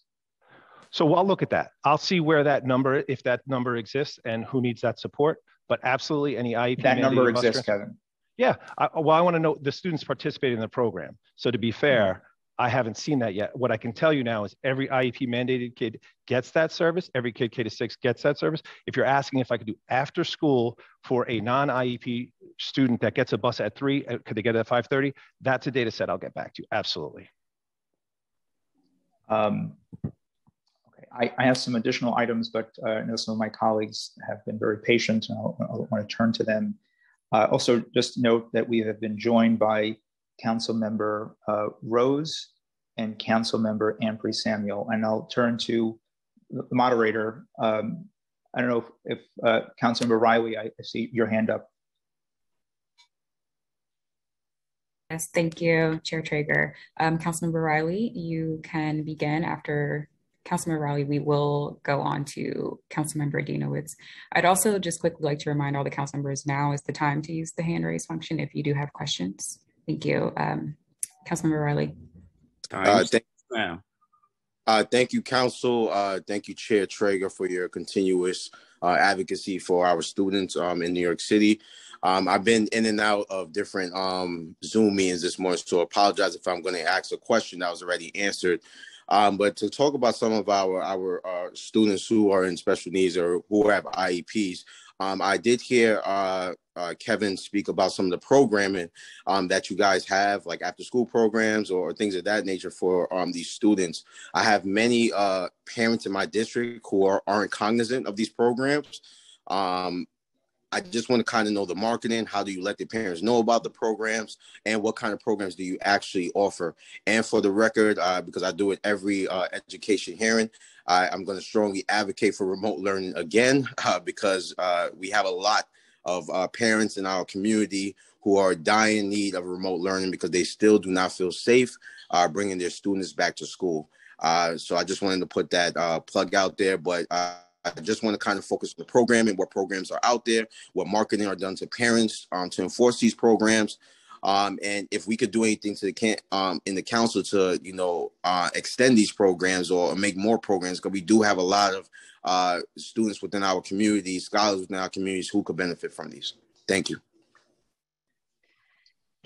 So I'll look at that. I'll see where that number, if that number exists and who needs that support. But absolutely any IEP. That number exists, Kevin. Yeah. I, well, I want to know the students participating in the program. So to be fair, I haven't seen that yet. What I can tell you now is every IEP mandated kid gets that service. Every kid K to six gets that service. If you're asking if I could do after school for a non-IEP student that gets a bus at three, uh, could they get it at 5.30? That's a data set I'll get back to you. Absolutely. Um, okay, I, I, have some additional items, but uh, I know some of my colleagues have been very patient and I'll want to turn to them. Uh, also, just note that we have been joined by Council Member uh, Rose and Council Member Ampry Samuel. And I'll turn to the moderator. Um, I don't know if, if uh, Councilmember Riley, I, I see your hand up. Yes, thank you, Chair Treyger. Um, Councilmember Riley, you can begin after Councilmember Riley. We will go on to Councilmember Adinowitz. I'd also just quickly like to remind all the council members now is the time to use the hand raise function if you do have questions. Thank you. Um, Councilmember Riley. Uh, thank, uh, thank you, Council. Uh, thank you, Chair Treyger, for your continuous uh, advocacy for our students um, in New York City. Um, I've been in and out of different um, Zoom meetings this morning, so apologize if I'm going to ask a question that was already answered. Um, but to talk about some of our our uh, students who are in special needs or who have IEPs, um, I did hear uh, uh, Kevin speak about some of the programming um, that you guys have, like after school programs or, things of that nature for um, these students. I have many uh, parents in my district who are, aren't cognizant of these programs. Um, I just want to kind of know the marketing. How do you let the parents know about the programs, and what kind of programs do you actually offer? And for the record, uh, because I do it every uh, education hearing, I, am going to strongly advocate for remote learning again uh, because uh, we have a lot of uh, parents in our community who are dying need of remote learning because they still do not feel safe uh, bringing their students back to school. so I just wanted to put that plug out there, but. I just want to kind of focus on the programming, what programs are out there, what marketing are done to parents um, to enforce these programs. Um, and if we could do anything to the can um, in the council to you know uh, extend these programs or make more programs because we do have a lot of uh, students within our communities, scholars within our communities who could benefit from these. Thank you.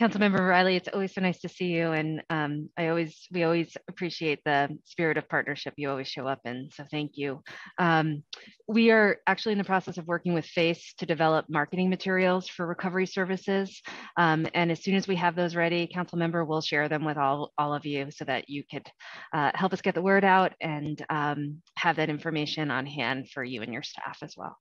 Councilmember Riley, it's always so nice to see you. And um, I always, we always appreciate the spirit of partnership you always show up in. So thank you. Um, we are actually in the process of working with FACE to develop marketing materials for recovery services. Um, and as soon as we have those ready, council member will share them with all, all of you so that you could uh, help us get the word out and um, have that information on hand for you and your staff as well.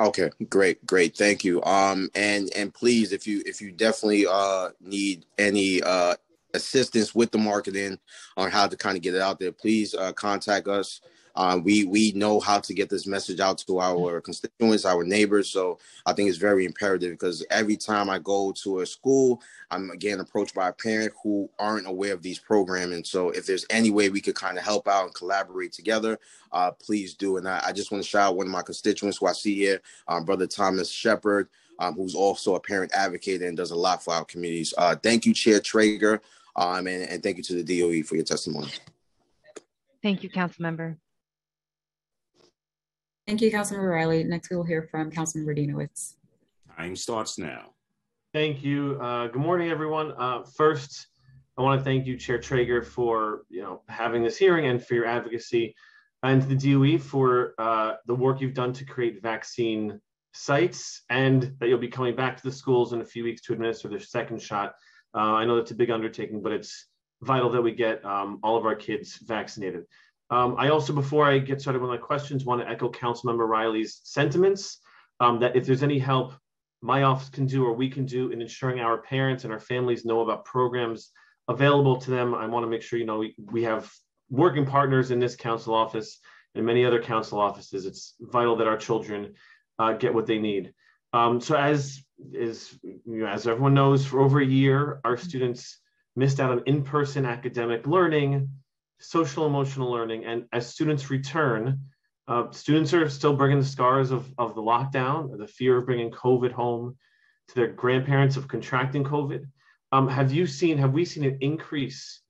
Okay, great, great. Thank you. Um, and and please, if you if you definitely uh need any uh assistance with the marketing on how to kind of get it out there, please uh, contact us. Uh, we we know how to get this message out to our constituents, our neighbors. So I think it's very imperative because every time I go to a school, I'm again approached by a parent who aren't aware of these programs. So if there's any way we could kind of help out and collaborate together, uh, please do. And I, I, just want to shout out one of my constituents who I see here, um, Brother Thomas Shepard. Um, who's also a parent advocate and does a lot for our communities. Uh, thank you, Chair Treyger, um, and, and thank you to the DOE for your testimony. Thank you, Council Member. Thank you, Councilmember Riley. Next, we will hear from Councilmember Dinowitz. Time starts now. Thank you. Uh, good morning, everyone. Uh, first, I want to thank you, Chair Treyger, for you know having this hearing and for your advocacy, and to the DOE for uh, the work you've done to create vaccine sites, and that you'll be coming back to the schools in a few weeks to administer their second shot. Uh, I know that's a big undertaking, but it's vital that we get um, all of our kids vaccinated. Um, I also, before I get started with my questions, want to echo Councilmember Riley's sentiments um, that if there's any help my office can do or we can do in ensuring our parents and our families know about programs available to them, I want to make sure you know we, we have working partners in this council office and many other council offices. It's vital that our children uh, get what they need. Um, so as is you know, as everyone knows, for over a year, our students missed out on in-person academic learning social emotional learning. And as students return, uh, students are still bringing the scars of, of the lockdown, or the fear of bringing COVID home to their grandparents of contracting COVID. Um, have you seen, have we seen an increase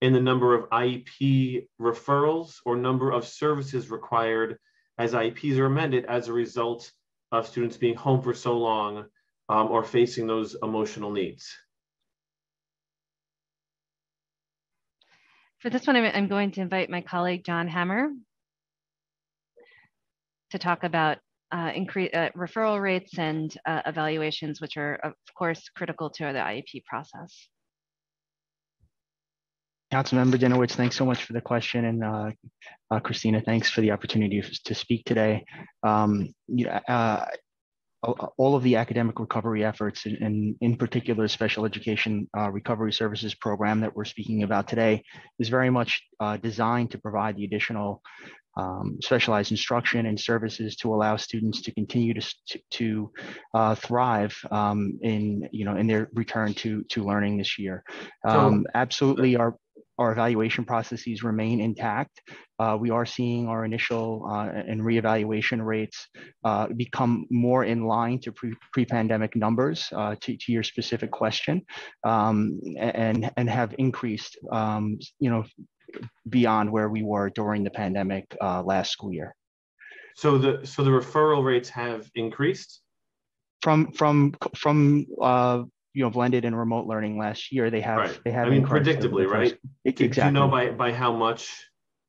in the number of IEP referrals or number of services required as IEPs are amended as a result of students being home for so long um, or facing those emotional needs? For this one, I'm going to invite my colleague, John Hammer, to talk about uh, increase, uh, referral rates and uh, evaluations, which are, of course, critical to the IEP process. Councilmember Dinowitz, thanks so much for the question. And uh, uh, Christina, thanks for the opportunity to speak today. Um, uh, all of the academic recovery efforts, and in particular, special education uh, recovery services program that we're speaking about today, is very much uh, designed to provide the additional um, specialized instruction and services to allow students to continue to to, uh, thrive um, in you know in their return to to learning this year. Um, absolutely, our our evaluation processes remain intact. Uh, we are seeing our initial uh, and reevaluation rates uh, become more in line to pre- pre-pandemic numbers uh, to, to your specific question um, and, and have increased, um, you know, beyond where we were during the pandemic uh, last school year. So the, so the referral rates have increased? From, from, from uh, you know blended and remote learning last year they have right. they have i mean predictably right? exactly. do you know by by how much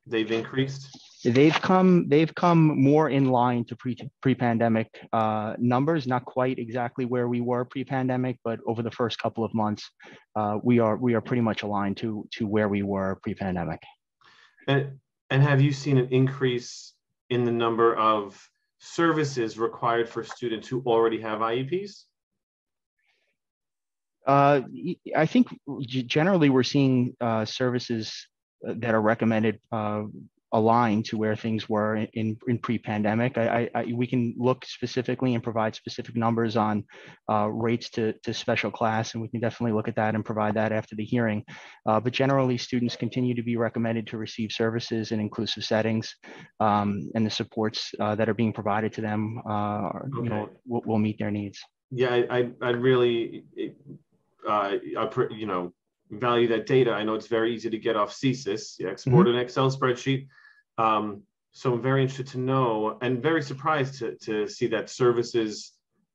they've increased? They've come they've come more in line to pre pre-pandemic uh, numbers not quite exactly where we were pre-pandemic but over the first couple of months uh, we are we are pretty much aligned to to where we were pre-pandemic. And and have you seen an increase in the number of services required for students who already have ieps uh, I think generally we're seeing uh, services uh, that are recommended uh, aligned to where things were in, in pre-pandemic. I, I, we can look specifically and provide specific numbers on uh, rates to, to special class, and we can definitely look at that and provide that after the hearing. Uh, but generally, students continue to be recommended to receive services in inclusive settings, um, and the supports uh, that are being provided to them, okay. you know, will, will, meet their needs. Yeah, I, I really uh, you know, value that data. I know it's very easy to get off SESIS, you export mm-hmm. an Excel spreadsheet. Um, so I'm very interested to know and very surprised to, to see that services,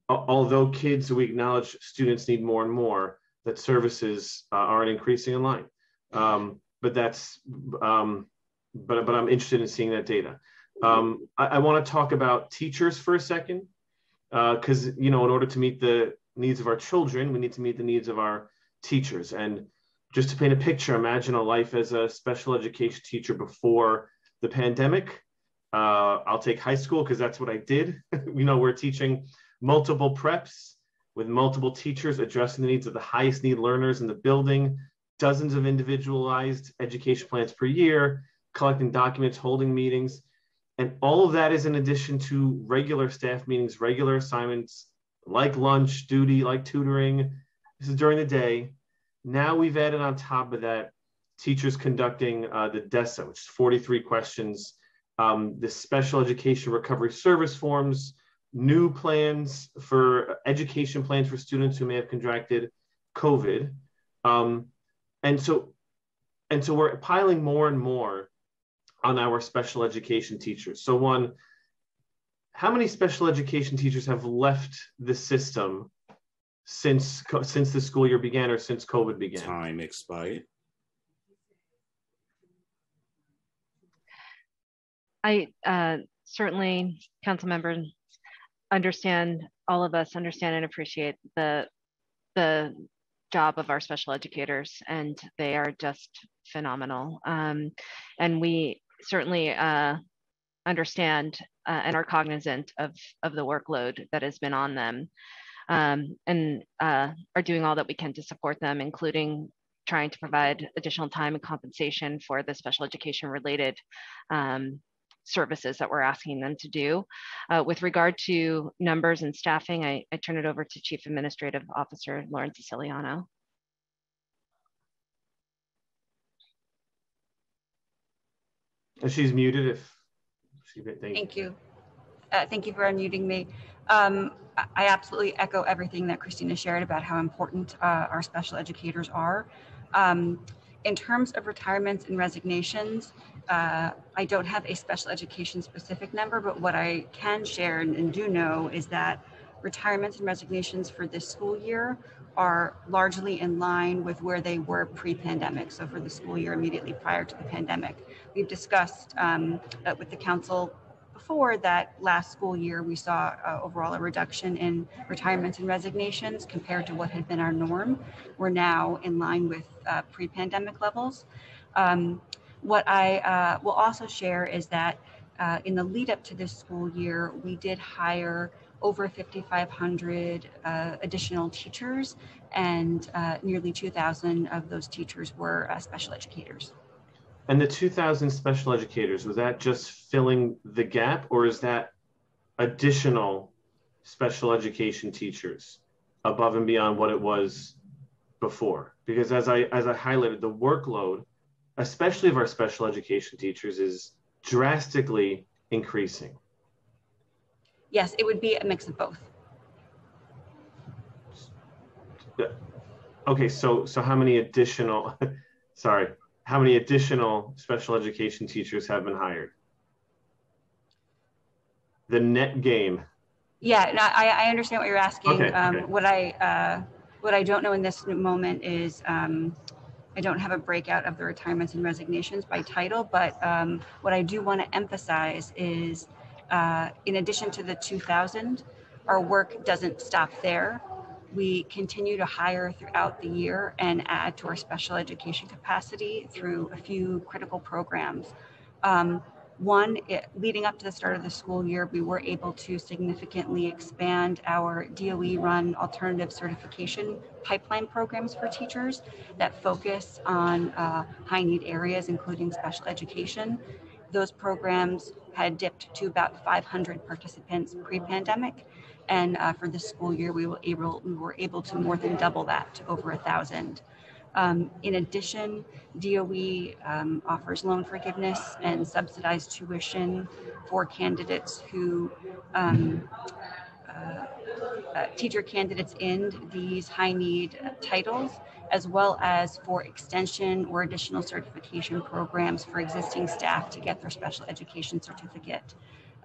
although kids, we acknowledge students need more and more, that services uh, aren't increasing in line. Um, but that's, um, but, but I'm interested in seeing that data. Um, I, I want to talk about teachers for a second, because, uh, you know, in order to meet the needs of our children, we need to meet the needs of our teachers. And just to paint a picture, imagine a life as a special education teacher before the pandemic. Uh, I'll take high school because that's what I did. you know, we're teaching multiple preps with multiple teachers addressing the needs of the highest need learners in the building, dozens of individualized education plans per year, collecting documents, holding meetings. And all of that is in addition to regular staff meetings, regular assignments like lunch, duty, like tutoring. This is during the day. Now we've added on top of that teachers conducting uh, the DESSA, which is 43 questions, um, the special education recovery service forms, new plans for education plans for students who may have contracted COVID. Um, and so, and so we're piling more and more on our special education teachers. So one, how many special education teachers have left the system since since the school year began or since COVID began? Time expired. I uh, certainly, council members, understand all of us understand and appreciate the the job of our special educators, and they are just phenomenal. Um, and we certainly uh, understand uh, and are cognizant of, of the workload that has been on them um, and uh, are doing all that we can to support them, including trying to provide additional time and compensation for the special education related um, services that we're asking them to do. Uh, with regard to numbers and staffing, I, I turn it over to Chief Administrative Officer Lauren Siciliano. She's muted if thank, thank you. Uh, thank you for unmuting me. Um, I absolutely echo everything that Christina shared about how important uh, our special educators are. Um, in terms of retirements and resignations, uh, I don't have a special education specific number, but what I can share and, and do know is that retirements and resignations for this school year are largely in line with where they were pre-pandemic. So for the school year immediately prior to the pandemic, we've discussed um, with the council before that last school year we saw uh, overall a reduction in retirements and resignations compared to what had been our norm. We're now in line with uh, pre-pandemic levels. Um, what I uh, will also share is that uh, in the lead up to this school year, we did hire over 5,500 uh, additional teachers, and uh, nearly 2,000 of those teachers were uh, special educators. And the 2,000 special educators, was that just filling the gap, or is that additional special education teachers above and beyond what it was before? Because as I as I highlighted, the workload, especially of our special education teachers, is drastically increasing yes, it would be a mix of both. Okay, so so how many additional, sorry, how many additional special education teachers have been hired? The net game. Yeah, no, I, I understand what you're asking. Okay, um, okay. What I uh, what I don't know in this moment is um, I don't have a breakout of the retirements and resignations by title, but um, what I do want to emphasize is uh, in addition to the 2000, our work doesn't stop there. We continue to hire throughout the year and add to our special education capacity through a few critical programs. Um, one, it, leading up to the start of the school year, we were able to significantly expand our DOE run alternative certification pipeline programs for teachers that focus on uh, high need areas, including special education. Those programs had dipped to about 500 participants pre-pandemic. And uh, for this school year, we were, able, we were able to more than double that to over a thousand. Um, in addition, DOE um, offers loan forgiveness and subsidized tuition for candidates who um, uh, uh, teacher candidates in these high need titles as well as for extension or additional certification programs for existing staff to get their special education certificate.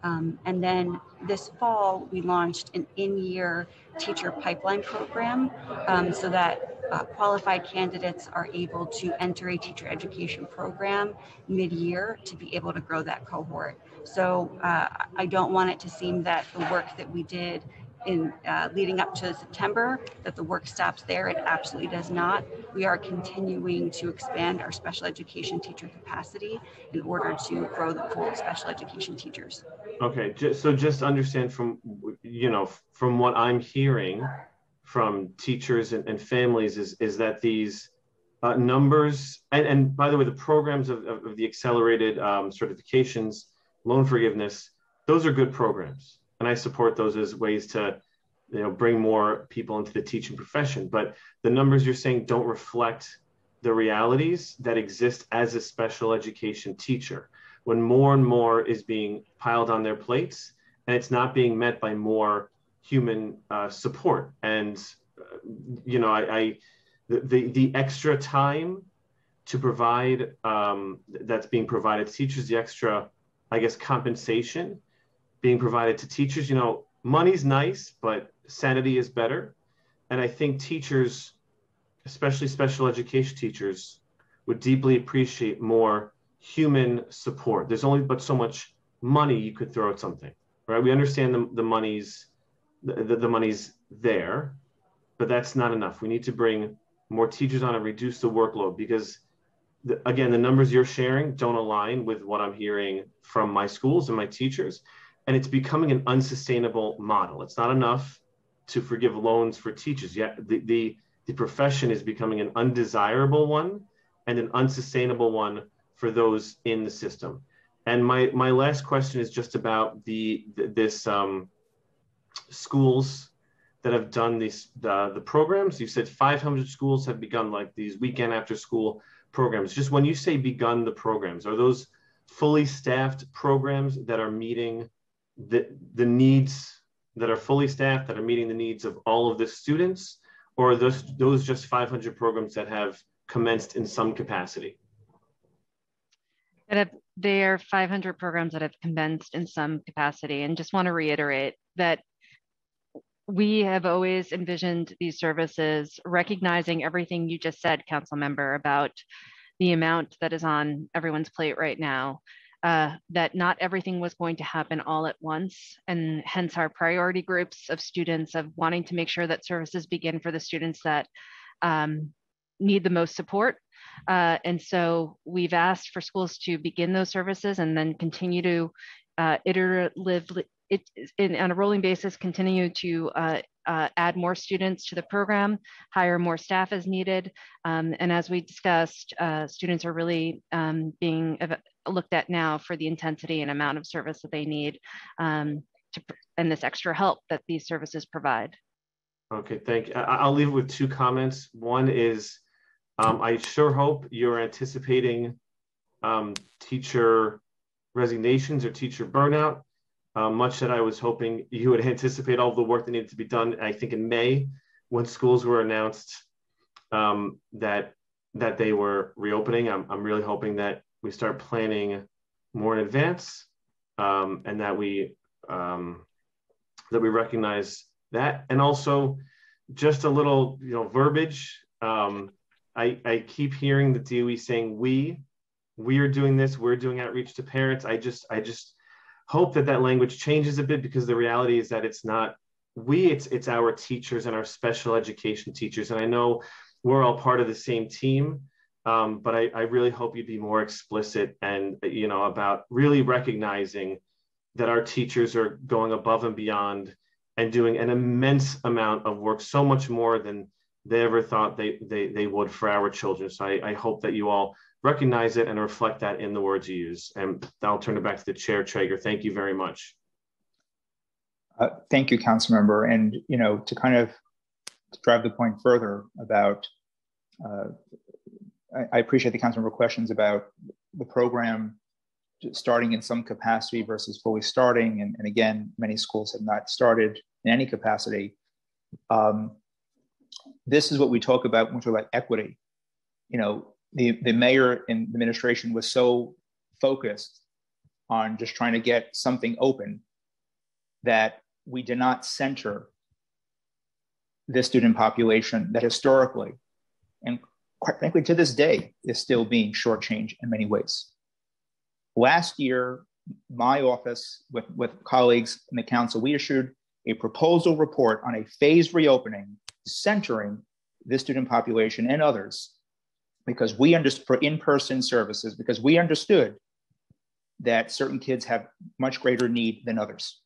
Um, and then this fall, we launched an in-year teacher pipeline program um, so that uh, qualified candidates are able to enter a teacher education program mid-year to be able to grow that cohort. So uh, I don't want it to seem that the work that we did in uh, leading up to September that the work stops there. It absolutely does not. We are continuing to expand our special education teacher capacity in order to grow the pool of special education teachers. Okay, just, so just understand from you know from what I'm hearing from teachers and, and families is is that these uh, numbers, and, and by the way, the programs of, of, of the accelerated um, certifications, loan forgiveness, those are good programs. And I support those as ways to you know, bring more people into the teaching profession. But the numbers you're saying don't reflect the realities that exist as a special education teacher when more and more is being piled on their plates and it's not being met by more human uh, support and uh, you know I, I the, the extra time to provide um, that's being provided to teachers, the extra, I guess, compensation being provided to teachers. You know, money's nice, but sanity is better. And I think teachers, especially special education teachers, would deeply appreciate more human support. There's only but so much money you could throw at something, right? We understand the, the money's the, the, money's there, but that's not enough. We need to bring more teachers on and reduce the workload because the, again the numbers you're sharing don't align with what i'm hearing from my schools and my teachers and it's becoming an unsustainable model it's not enough to forgive loans for teachers yet the, the, the profession is becoming an undesirable one and an unsustainable one for those in the system and my my last question is just about the, the this um, schools that have done these the, the programs. You said 500 schools have begun like these weekend after school programs. Just when you say begun the programs, are those fully staffed programs that are meeting the, the needs that are fully staffed, that are meeting the needs of all of the students, or those, those just 500 programs that have commenced in some capacity? That have, they are 500 programs that have commenced in some capacity. And just want to reiterate that we have always envisioned these services recognizing everything you just said, council member, about the amount that is on everyone's plate right now, uh, that not everything was going to happen all at once, and hence our priority groups of students of wanting to make sure that services begin for the students that um, need the most support. Uh, and so we've asked for schools to begin those services and then continue to uh, iteratively, it, in, on a rolling basis, continue to uh, uh, add more students to the program, hire more staff as needed. Um, and as we discussed, uh, students are really um, being looked at now for the intensity and amount of service that they need um, to, and this extra help that these services provide. Okay, thank you. I'll leave it with two comments. One is um, I sure hope you're anticipating um, teacher resignations or teacher burnout uh, much that I was hoping you would anticipate all the work that needed to be done. I think in May, when schools were announced um, that that they were reopening, I'm, I'm really hoping that we start planning more in advance um, and that we um, that we recognize that, and also just a little you know verbiage. Um, I, I keep hearing the DOE saying we we are doing this, we're doing outreach to parents. I just I just hope that that language changes a bit because the reality is that it's not we it's it's our teachers and our special education teachers and i know we're all part of the same team um, but I, I really hope you'd be more explicit and you know about really recognizing that our teachers are going above and beyond and doing an immense amount of work so much more than they ever thought they they, they would for our children so I, I hope that you all recognize it and reflect that in the words you use. And I'll turn it back to the chair, Treyger. Thank you very much. Uh, thank you, council member. And, you know, to kind of drive the point further about, uh, I, appreciate the council member questions about the program starting in some capacity versus fully starting. And, and again, many schools have not started in any capacity. Um, this is what we talk about when we talk about equity. You know, the, the mayor and the administration was so focused on just trying to get something open that we did not center this student population that historically and quite frankly to this day is still being shortchanged in many ways. Last year, my office with, with colleagues in the council, we issued a proposal report on a phased reopening centering this student population and others because we understood for in-person services because we understood that certain kids have much greater need than others.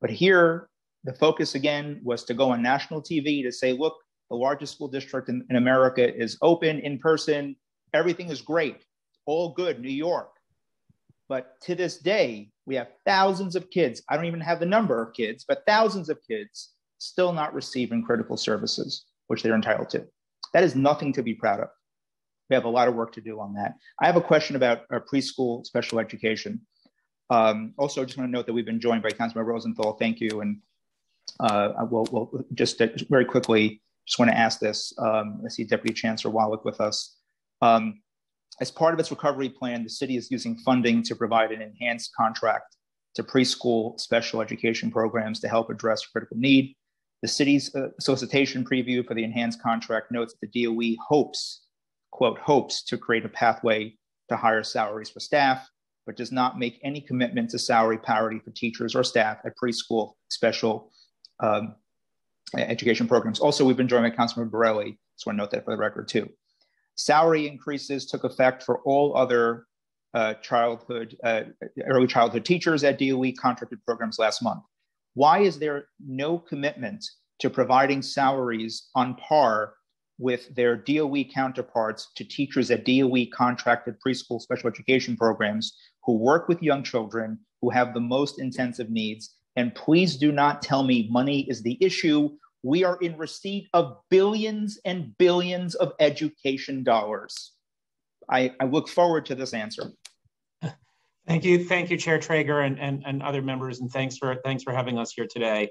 But here, the focus again was to go on national TV to say, look, The largest school district in, in America is open in person. Everything is great. All good, New York. But to this day, we have thousands of kids. I don't even have the number of kids, but thousands of kids still not receiving critical services, which they're entitled to. That is nothing to be proud of. We have a lot of work to do on that. I have a question about our preschool special education. Um, also, I just want to note that we've been joined by Councilmember Rosenthal. Thank you. And uh, will we'll just uh, very quickly, just want to ask this. Um, I see Deputy Chancellor Wallack with us. Um, as part of its recovery plan, the city is using funding to provide an enhanced contract to preschool special education programs to help address critical need. The city's uh, solicitation preview for the enhanced contract notes that the DOE hopes, quote, hopes to create a pathway to higher salaries for staff, but does not make any commitment to salary parity for teachers or staff at preschool special um, education programs. Also, we've been joined by Councilman Borelli, so I want to note that for the record too. Salary increases took effect for all other uh, childhood, uh, early childhood teachers at DOE contracted programs last month. Why is there no commitment to providing salaries on par with their DOE counterparts to teachers at DOE contracted preschool special education programs who work with young children who have the most intensive needs? And please do not tell me money is the issue we are in receipt of billions and billions of education dollars. I, I look forward to this answer. Thank you, thank you, Chair Treyger and, and, and other members, and thanks for thanks for having us here today.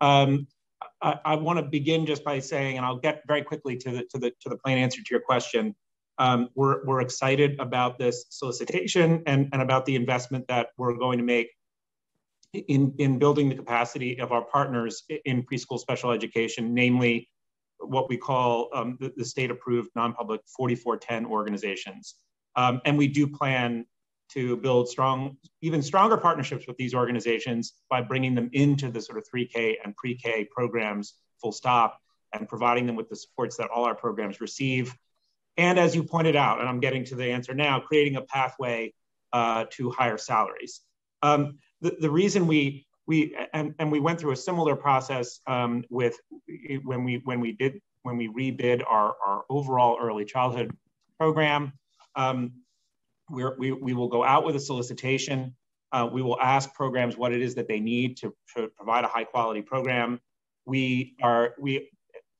Um, I, I want to begin just by saying, and I'll get very quickly to the to the to the plain answer to your question. Um, we're we're excited about this solicitation and, and about the investment that we're going to make in, in building the capacity of our partners in preschool special education, namely what we call um, the, the state-approved non-public 4410 organizations. Um, and we do plan to build strong, even stronger partnerships with these organizations by bringing them into the sort of 3K and pre-K programs full stop and providing them with the supports that all our programs receive. And as you pointed out, and I'm getting to the answer now, creating a pathway uh, to higher salaries. Um, the, the reason we we and, and we went through a similar process um, with when we when we did when we rebid our, our overall early childhood program. Um, we we will go out with a solicitation. Uh, we will ask programs what it is that they need to, provide a high quality program. We are we,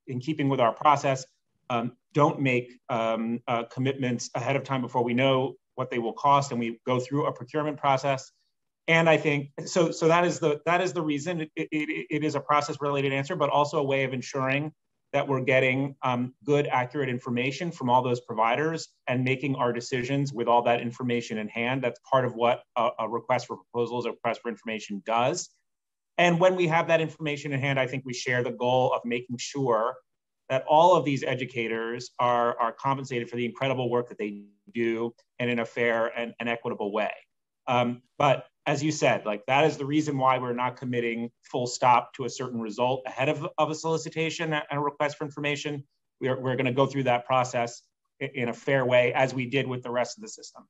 in keeping with our process, um, don't make um, uh, commitments ahead of time before we know what they will cost, and we go through a procurement process and i think so so that is the that is the reason it, it, it is a process related answer but also a way of ensuring that we're getting um, good accurate information from all those providers and making our decisions with all that information in hand. That's part of what a, a request for proposals a request for information does. And when we have that information in hand i think we share the goal of making sure that all of these educators are, are compensated for the incredible work that they do and in a fair and, and equitable way. Um, but as you said, like that is the reason why we're not committing full stop to a certain result ahead of, of a solicitation and a request for information. We are, we're going to go through that process in a fair way as we did with the rest of the system.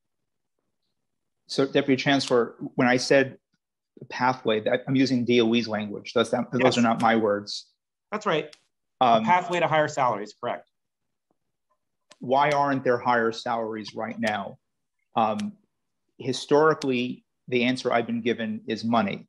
So, Deputy Chancellor, when I said the pathway, that I'm using DOE's language. That's that, yes. Those are not my words. That's right. Um, pathway to higher salaries, correct. Why aren't there higher salaries right now? Um, historically, the answer I've been given is money.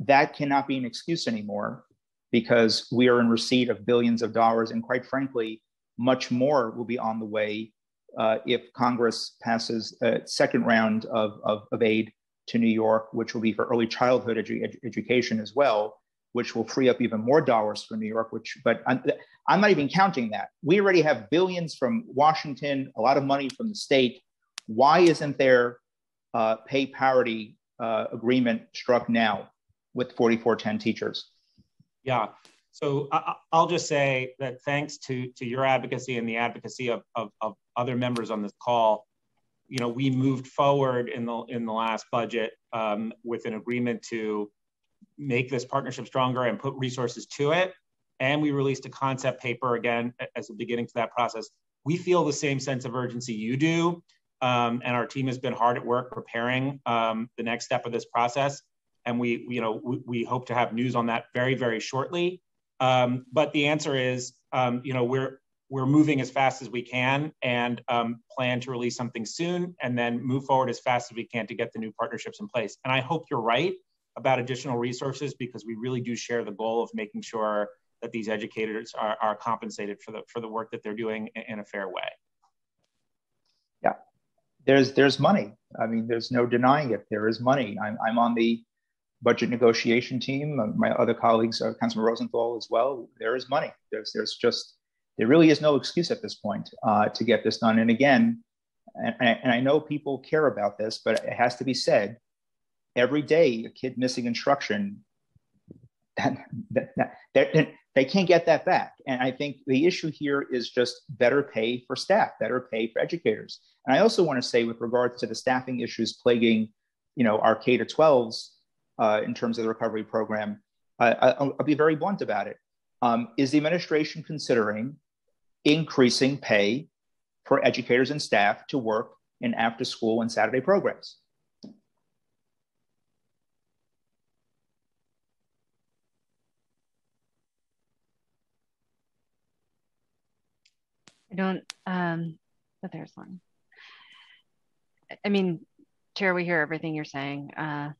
That cannot be an excuse anymore because we are in receipt of billions of dollars. And quite frankly, much more will be on the way uh, if Congress passes a second round of, of, of, aid to New York, which will be for early childhood edu- ed- education as well, which will free up even more dollars for New York. Which, but I'm, I'm not even counting that. We already have billions from Washington, a lot of money from the state. Why isn't there uh, pay parity uh, agreement struck now with 4410 teachers? Yeah. So I, will just say that thanks to, to your advocacy and the advocacy of, of, of, other members on this call, you know, we moved forward in the in the last budget um, with an agreement to make this partnership stronger and put resources to it. And we released a concept paper again as a beginning to that process. We feel the same sense of urgency you do um, and our team has been hard at work preparing um, the next step of this process. And we, you know, we, we, hope to have news on that very, very shortly. Um, but the answer is, um, you know, we're we're moving as fast as we can and um, plan to release something soon and then move forward as fast as we can to get the new partnerships in place. And I hope you're right about additional resources because we really do share the goal of making sure that these educators are, are compensated for the, for the work that they're doing in, in a fair way. Yeah, there's, there's money. I mean, there's no denying it. There is money. I'm, I'm on the budget negotiation team. My other colleagues, Councilman Rosenthal as well. There is money. There's, there's just there really is no excuse at this point uh, to get this done. And again, and, and I know people care about this, but it has to be said every day a kid missing instruction, that, that, that, they can't get that back. And I think the issue here is just better pay for staff, better pay for educators. And I also want to say, with regards to the staffing issues plaguing, you know, our K to 12s uh, in terms of the recovery program, I, will be very blunt about it. Um, is the administration considering increasing pay for educators and staff to work in after school and Saturday programs. Don't, um, but there's one. I mean, Chair, we hear everything you're saying. Uh,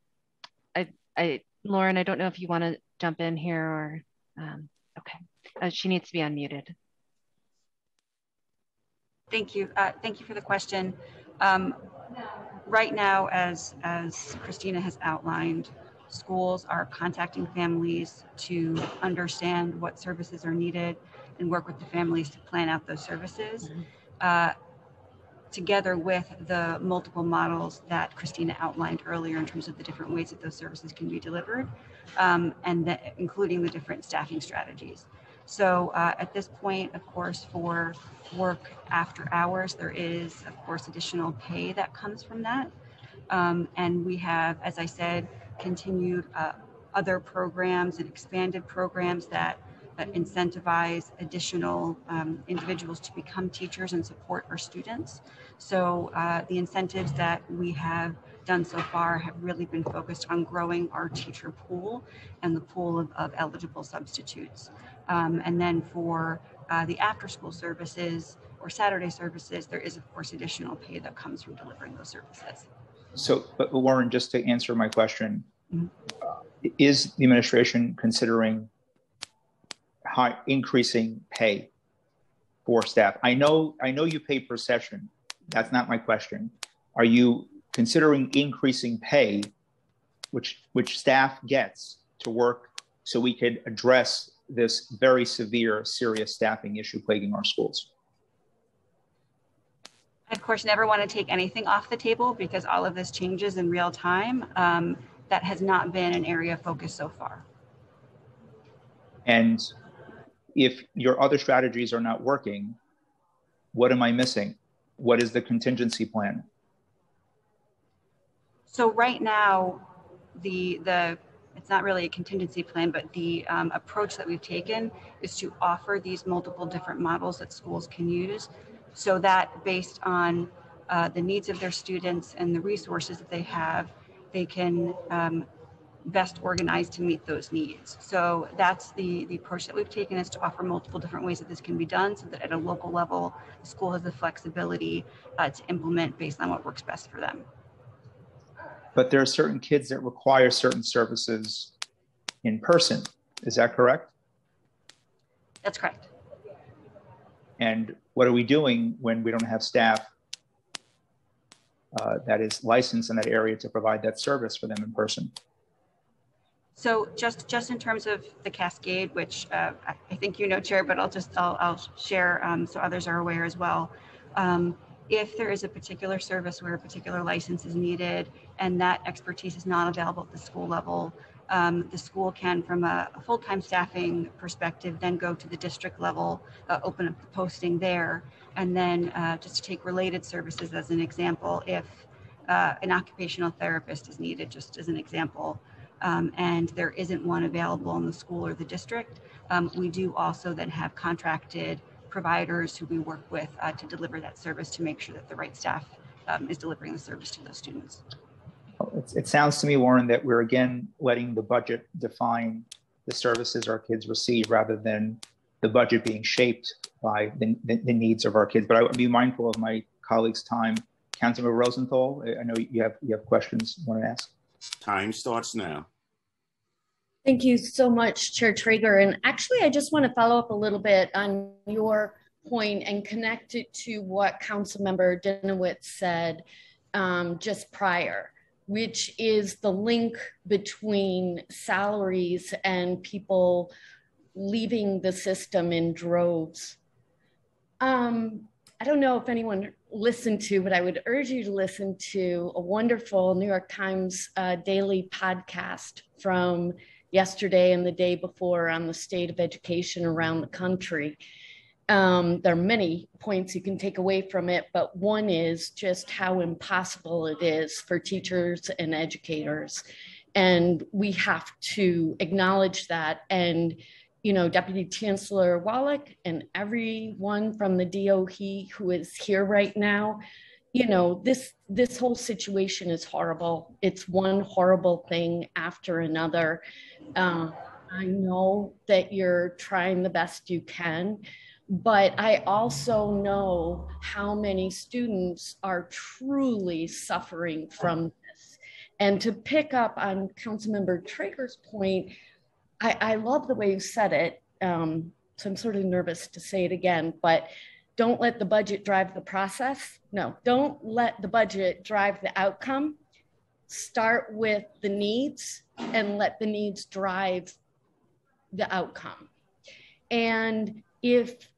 I, I, Lauren, I don't know if you want to jump in here or, um, okay. Uh, she needs to be unmuted. Thank you. Uh, thank you for the question. Um, right now, as, as Christina has outlined, schools are contacting families to understand what services are needed and work with the families to plan out those services. Mm-hmm. Uh, together with the multiple models that Christina outlined earlier in terms of the different ways that those services can be delivered, um, and the, including the different staffing strategies. So uh, at this point, of course, for work after hours, there is, of course, additional pay that comes from that. Um, and we have, as I said, continued uh, other programs and expanded programs that, that incentivize additional um, individuals to become teachers and support our students. So uh, the incentives that we have done so far have really been focused on growing our teacher pool and the pool of, of eligible substitutes. Um, and then for uh, the after school services or Saturday services, there is, of course, additional pay that comes from delivering those services. So, but Lauren, just to answer my question, mm-hmm. uh, is the administration considering high, increasing pay for staff? I know, I know you pay per session. That's not my question. Are you considering increasing pay, which which staff gets to work, so we could address this very severe, serious staffing issue plaguing our schools. I, of course, never want to take anything off the table because all of this changes in real time. Um, that has not been an area of focus so far. And if your other strategies are not working, what am I missing? What is the contingency plan? So right now, the the it's not really a contingency plan, but the um, approach that we've taken is to offer these multiple different models that schools can use so that based on uh, the needs of their students and the resources that they have, they can um, best organized to meet those needs. So that's the, the approach that we've taken is to offer multiple different ways that this can be done so that at a local level, the school has the flexibility uh, to implement based on what works best for them but there are certain kids that require certain services in person. Is that correct? That's correct. And what are we doing when we don't have staff uh, that is licensed in that area to provide that service for them in person? So just just in terms of the cascade, which uh, I think you know, Chair, but I'll just I'll, I'll share um, so others are aware as well. Um, if there is a particular service where a particular license is needed and that expertise is not available at the school level, um, the school can, from a, full-time staffing perspective, then go to the district level, uh, open up the posting there, and then uh, just to take related services as an example, if uh, an occupational therapist is needed, just as an example, um, and there isn't one available in the school or the district, um, we do also then have contracted providers who we work with uh, to deliver that service to make sure that the right staff um, is delivering the service to those students. It, sounds to me, Lauren, that we're again letting the budget define the services our kids receive rather than the budget being shaped by the, the, the needs of our kids. But I would be mindful of my colleagues' time. Councilmember Rosenthal, I know you have you have questions you want to ask. Time starts now. Thank you so much, Chair Treyger. And actually, I just want to follow up a little bit on your point and connect it to what Councilmember Dinowitz said um, just prior, which is the link between salaries and people leaving the system in droves. Um, I don't know if anyone listened to, but I would urge you to listen to a wonderful New York Times uh, daily podcast from yesterday and the day before on the state of education around the country. Um, there are many points you can take away from it, but one is just how impossible it is for teachers and educators. And we have to acknowledge that. And, you know, Deputy Chancellor Wallack and everyone from the DOE who is here right now, you know, this this whole situation is horrible. It's one horrible thing after another. Uh, I know that you're trying the best you can, but I also know how many students are truly suffering from this. And to pick up on Councilmember Treyger's point, I, I love the way you said it. Um, so I'm sort of nervous to say it again, but don't let the budget drive the process. No, don't let the budget drive the outcome. Start with the needs and let the needs drive the outcome. And if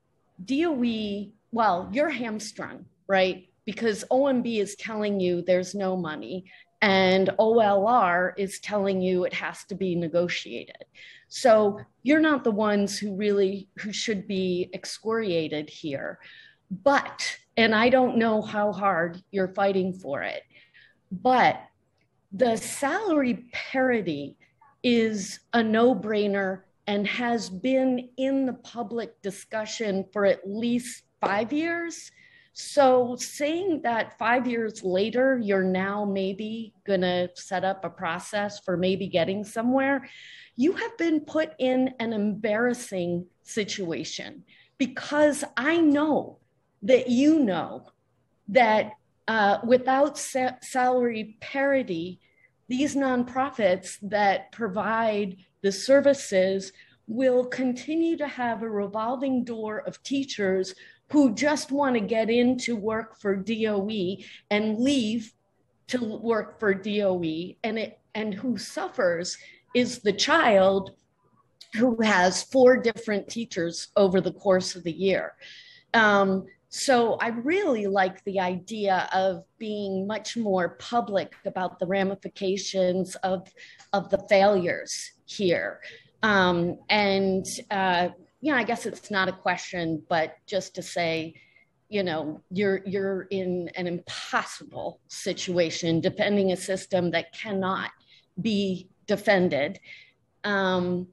DOE, well, you're hamstrung, right? Because OMB is telling you there's no money and OLR is telling you it has to be negotiated. So you're not the ones who really who should be excoriated here. But and I don't know how hard you're fighting for it. But the salary parity is a no-brainer and has been in the public discussion for at least 5 years so saying that five years later, you're now maybe going to set up a process for maybe getting somewhere, you have been put in an embarrassing situation because I know that you know that uh, without sa- salary parity, these nonprofits that provide the services will continue to have a revolving door of teachers who just want to get into work for DOE and leave to work for DOE and it and who suffers is the child who has four different teachers over the course of the year. Um, so I really like the idea of being much more public about the ramifications of, of the failures here. Um, and uh, know, I guess it's not a question, but just to say, you know, you're you're in an impossible situation, defending a system that cannot be defended. Um,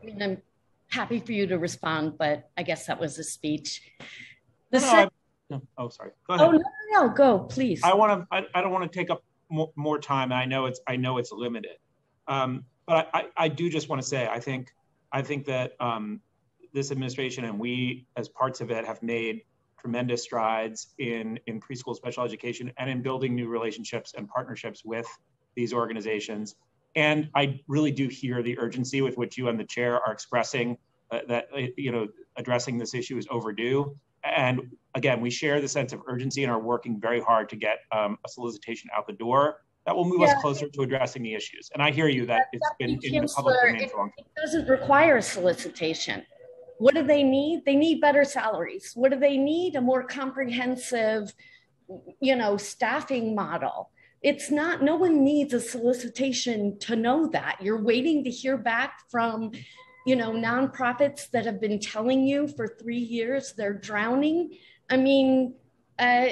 I mean, I'm happy for you to respond, but I guess that was a speech. The no, no, no, oh, sorry. Go ahead. Oh no, no, no, go please. I want to. I, I don't want to take up more, more time. I know it's. I know it's limited. Um, but I, I do just want to say, I think I think that um, this administration and we, as parts of it, have made tremendous strides in, in preschool special education and in building new relationships and partnerships with these organizations. And I really do hear the urgency with which you and the chair are expressing uh, that, uh, you know, addressing this issue is overdue. And again, we share the sense of urgency and are working very hard to get um, a solicitation out the door that will move yeah. us closer to addressing the issues. And I hear you that it's been in the public domain for a long time. It doesn't require solicitation. What do they need? They need better salaries. What do they need? A more comprehensive, you know, staffing model. It's not, no one needs a solicitation to know that. You're waiting to hear back from, you know, nonprofits that have been telling you for three years they're drowning. I mean, uh,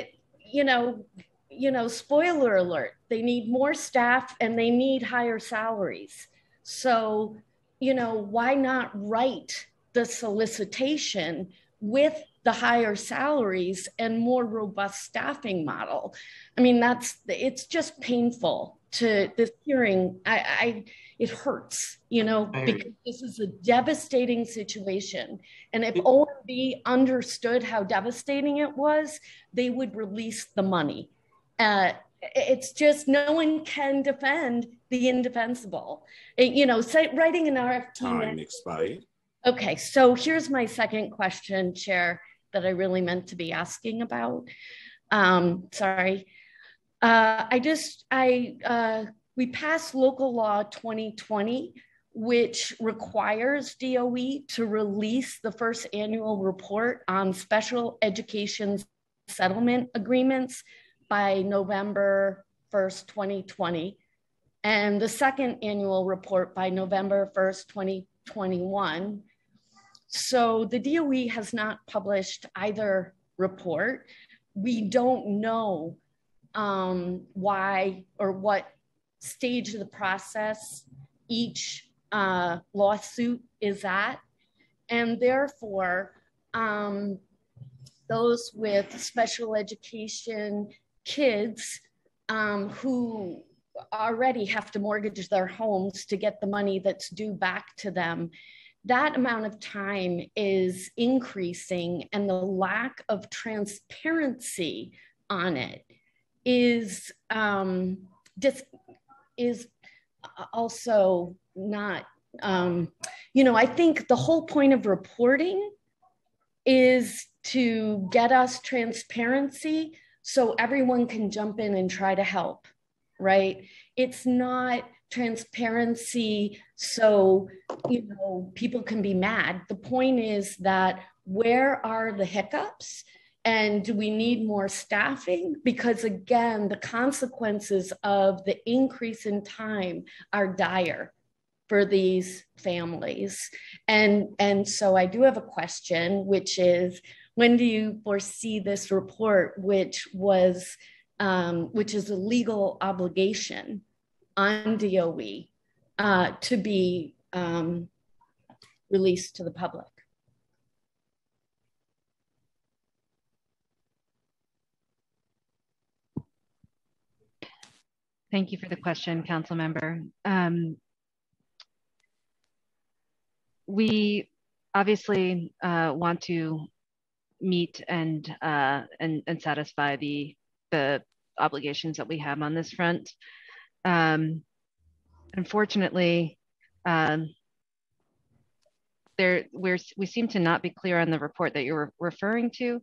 you know, you know, spoiler alert, they need more staff and they need higher salaries. So, you know, why not write the solicitation with the higher salaries and more robust staffing model. I mean, that's it's just painful to this hearing. I, I it hurts, you know, because this is a devastating situation. And if OMB understood how devastating it was, they would release the money. Uh, it's just no one can defend the indefensible. It, you know, say, writing an RFP. Time expired. Okay, so here's my second question, Chair, that I really meant to be asking about. Um, sorry. Uh, I just, I, uh, we passed local law 2020, which requires DOE to release the first annual report on special education settlement agreements by November 1st, 2020, and the second annual report by November 1st, 2021. So the DOE has not published either report. We don't know um, why or what stage of the process each uh, lawsuit is at. And therefore, um, those with special education kids um, who already have to mortgage their homes to get the money that's due back to them that amount of time is increasing and the lack of transparency on it is um, dis- is also not um, you know i think the whole point of reporting is to get us transparency so everyone can jump in and try to help, right? It's not transparency so you know people can be mad. The point is that where are the hiccups? And do we need more staffing? Because again, the consequences of the increase in time are dire for these families. And, and so I do have a question, which is when do you foresee this report, which was, um, which is a legal obligation on DOE uh, to be um, released to the public? Thank you for the question, Council Member. Um, we obviously uh, want to meet and uh, and and satisfy the the obligations that we have on this front. Um, unfortunately, um, there we're we seem to not be clear on the report that you're referring to.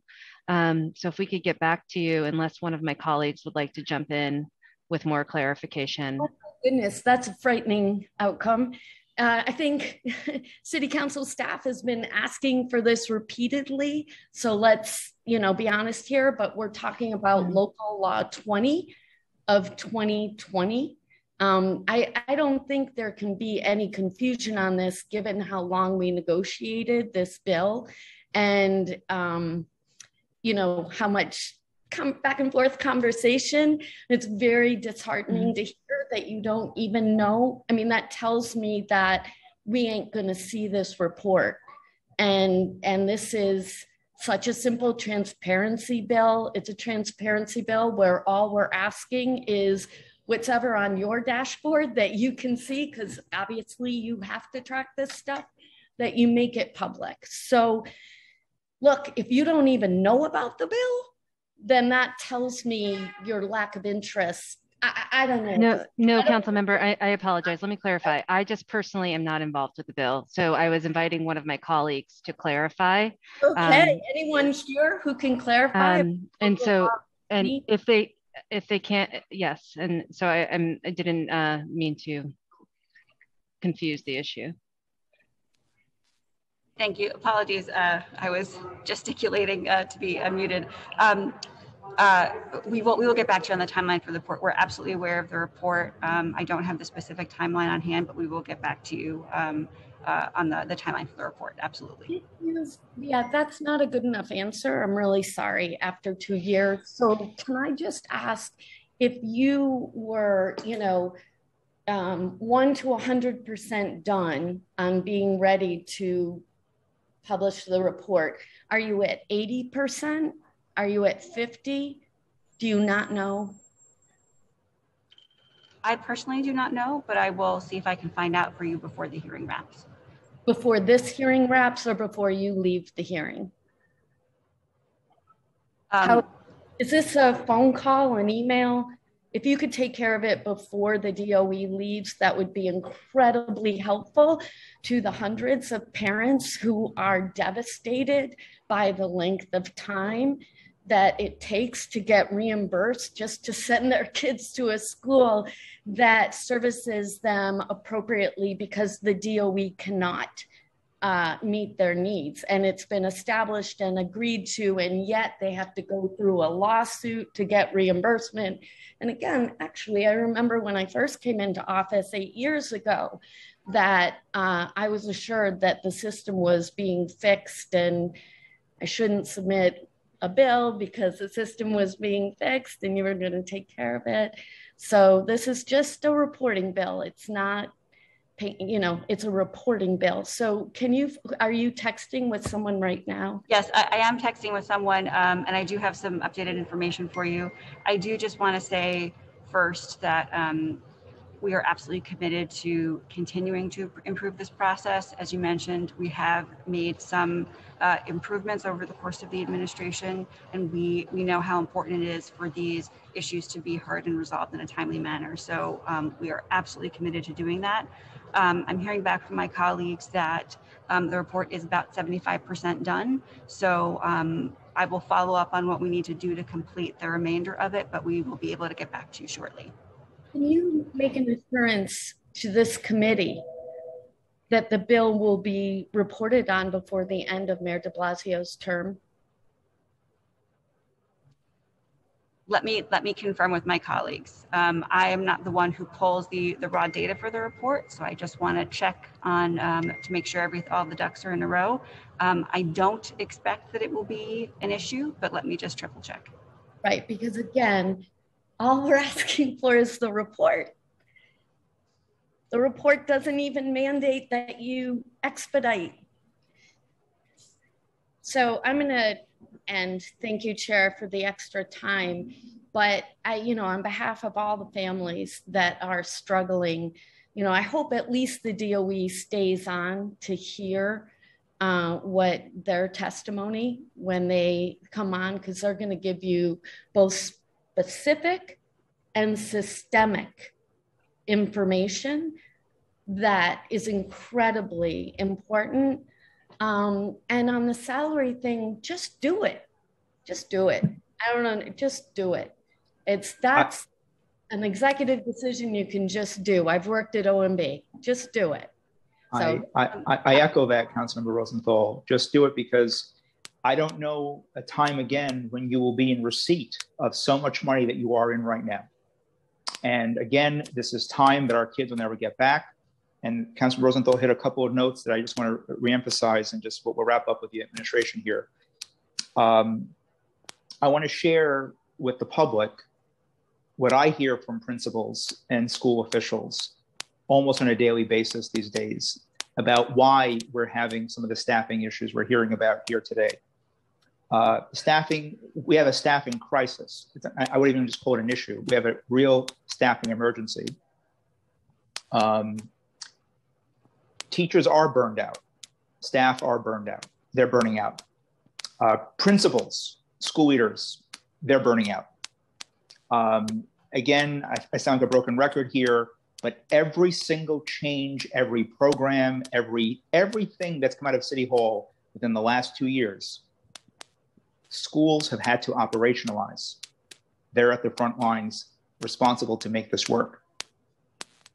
Um, so if we could get back to you, unless one of my colleagues would like to jump in with more clarification. Oh, goodness, that's a frightening outcome. Uh, I think city council staff has been asking for this repeatedly. So let's, you know, be honest here, but we're talking about mm-hmm. local law 20 of 2020. Um, I, I don't think there can be any confusion on this given how long we negotiated this bill and, um, you know, how much come back and forth conversation. It's very disheartening mm-hmm. to hear that you don't even know. I mean, that tells me that we ain't going to see this report. And and this is such a simple transparency bill. It's a transparency bill where all we're asking is whatever on your dashboard that you can see because obviously you have to track this stuff that you make it public. So look, if you don't even know about the bill, then that tells me your lack of interest. I, I don't know. No, no, council member, I, I, apologize. Let me clarify. I just personally am not involved with the bill. So I was inviting one of my colleagues to clarify. Okay, um, anyone here who can clarify? Um, and so, and if they, if they can't, yes. And so I, I'm, I didn't uh, mean to confuse the issue. Thank you. Apologies. Uh, I was gesticulating uh, to be unmuted. Um, uh, we will we will get back to you on the timeline for the report. We're absolutely aware of the report. Um, I don't have the specific timeline on hand, but we will get back to you um, uh, on the, the timeline for the report. Absolutely. Yeah, that's not a good enough answer. I'm really sorry after two years. So can I just ask if you were, you know, um, one to 100% done on being ready to publish the report. Are you at 80%? Are you at 50? Do you not know? I personally do not know, but I will see if I can find out for you before the hearing wraps. Before this hearing wraps or before you leave the hearing? Um, How, is this a phone call, an email? If you could take care of it before the DOE leaves, that would be incredibly helpful to the hundreds of parents who are devastated by the length of time that it takes to get reimbursed just to send their kids to a school that services them appropriately because the DOE cannot uh, meet their needs. And it's been established and agreed to, and yet they have to go through a lawsuit to get reimbursement. And again, actually, I remember when I first came into office eight years ago that uh, I was assured that the system was being fixed and I shouldn't submit a bill because the system was being fixed and you were going to take care of it. So this is just a reporting bill. It's not, you know, it's a reporting bill. So can you, are you texting with someone right now? Yes, I, I am texting with someone um, and I do have some updated information for you. I do just want to say first that um, we are absolutely committed to continuing to improve this process. As you mentioned, we have made some uh, improvements over the course of the administration, and we, we know how important it is for these issues to be heard and resolved in a timely manner. So um, we are absolutely committed to doing that. Um, I'm hearing back from my colleagues that um, the report is about 75% done. So um, I will follow up on what we need to do to complete the remainder of it, but we will be able to get back to you shortly. Can you make an assurance to this committee that the bill will be reported on before the end of Mayor de Blasio's term? Let me let me confirm with my colleagues. Um, I am not the one who pulls the the raw data for the report, so I just want to check on um, to make sure every all the ducks are in a row. Um, I don't expect that it will be an issue, but let me just triple check. Right, because again, all we're asking for is the report. The report doesn't even mandate that you expedite. So I'm going to end. Thank you, Chair, for the extra time. But I, you know, on behalf of all the families that are struggling, you know, I hope at least the DOE stays on to hear uh, what their testimony when they come on, because they're going to give you both specific and systemic information that is incredibly important. Um, and on the salary thing, just do it. Just do it. I don't know, just do it. It's that's an executive decision you can just do. I've worked at OMB. Just do it. So, I, I, I echo that, Councilmember Rosenthal. Just do it because I don't know a time again when you will be in receipt of so much money that you are in right now. And again, this is time that our kids will never get back. And Councilman Rosenthal hit a couple of notes that I just want to reemphasize and just what we'll wrap up with the administration here. Um, I want to share with the public what I hear from principals and school officials almost on a daily basis these days about why we're having some of the staffing issues we're hearing about here today. Uh, staffing, we have a staffing crisis. I, I would even just call it an issue. We have a real staffing emergency. Um, teachers are burned out. Staff are burned out. They're burning out. Uh, principals, school leaders, they're burning out. Um, again, I, I sound like a broken record here, but every single change, every program, every everything that's come out of City Hall within the last two years schools have had to operationalize. They're at the front lines responsible to make this work.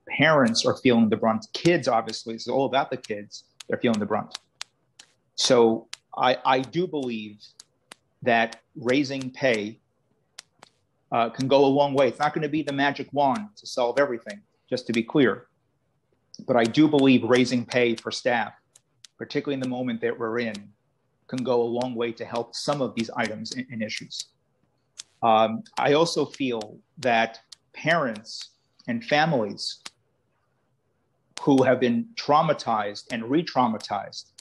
Parents are feeling the brunt. Kids, obviously, it's all about the kids. They're feeling the brunt. So I, I do believe that raising pay uh, can go a long way. It's not going to be the magic wand to solve everything, just to be clear. But I do believe raising pay for staff, particularly in the moment that we're in, can go a long way to help some of these items and, issues. Um, I also feel that parents and families who have been traumatized and re traumatized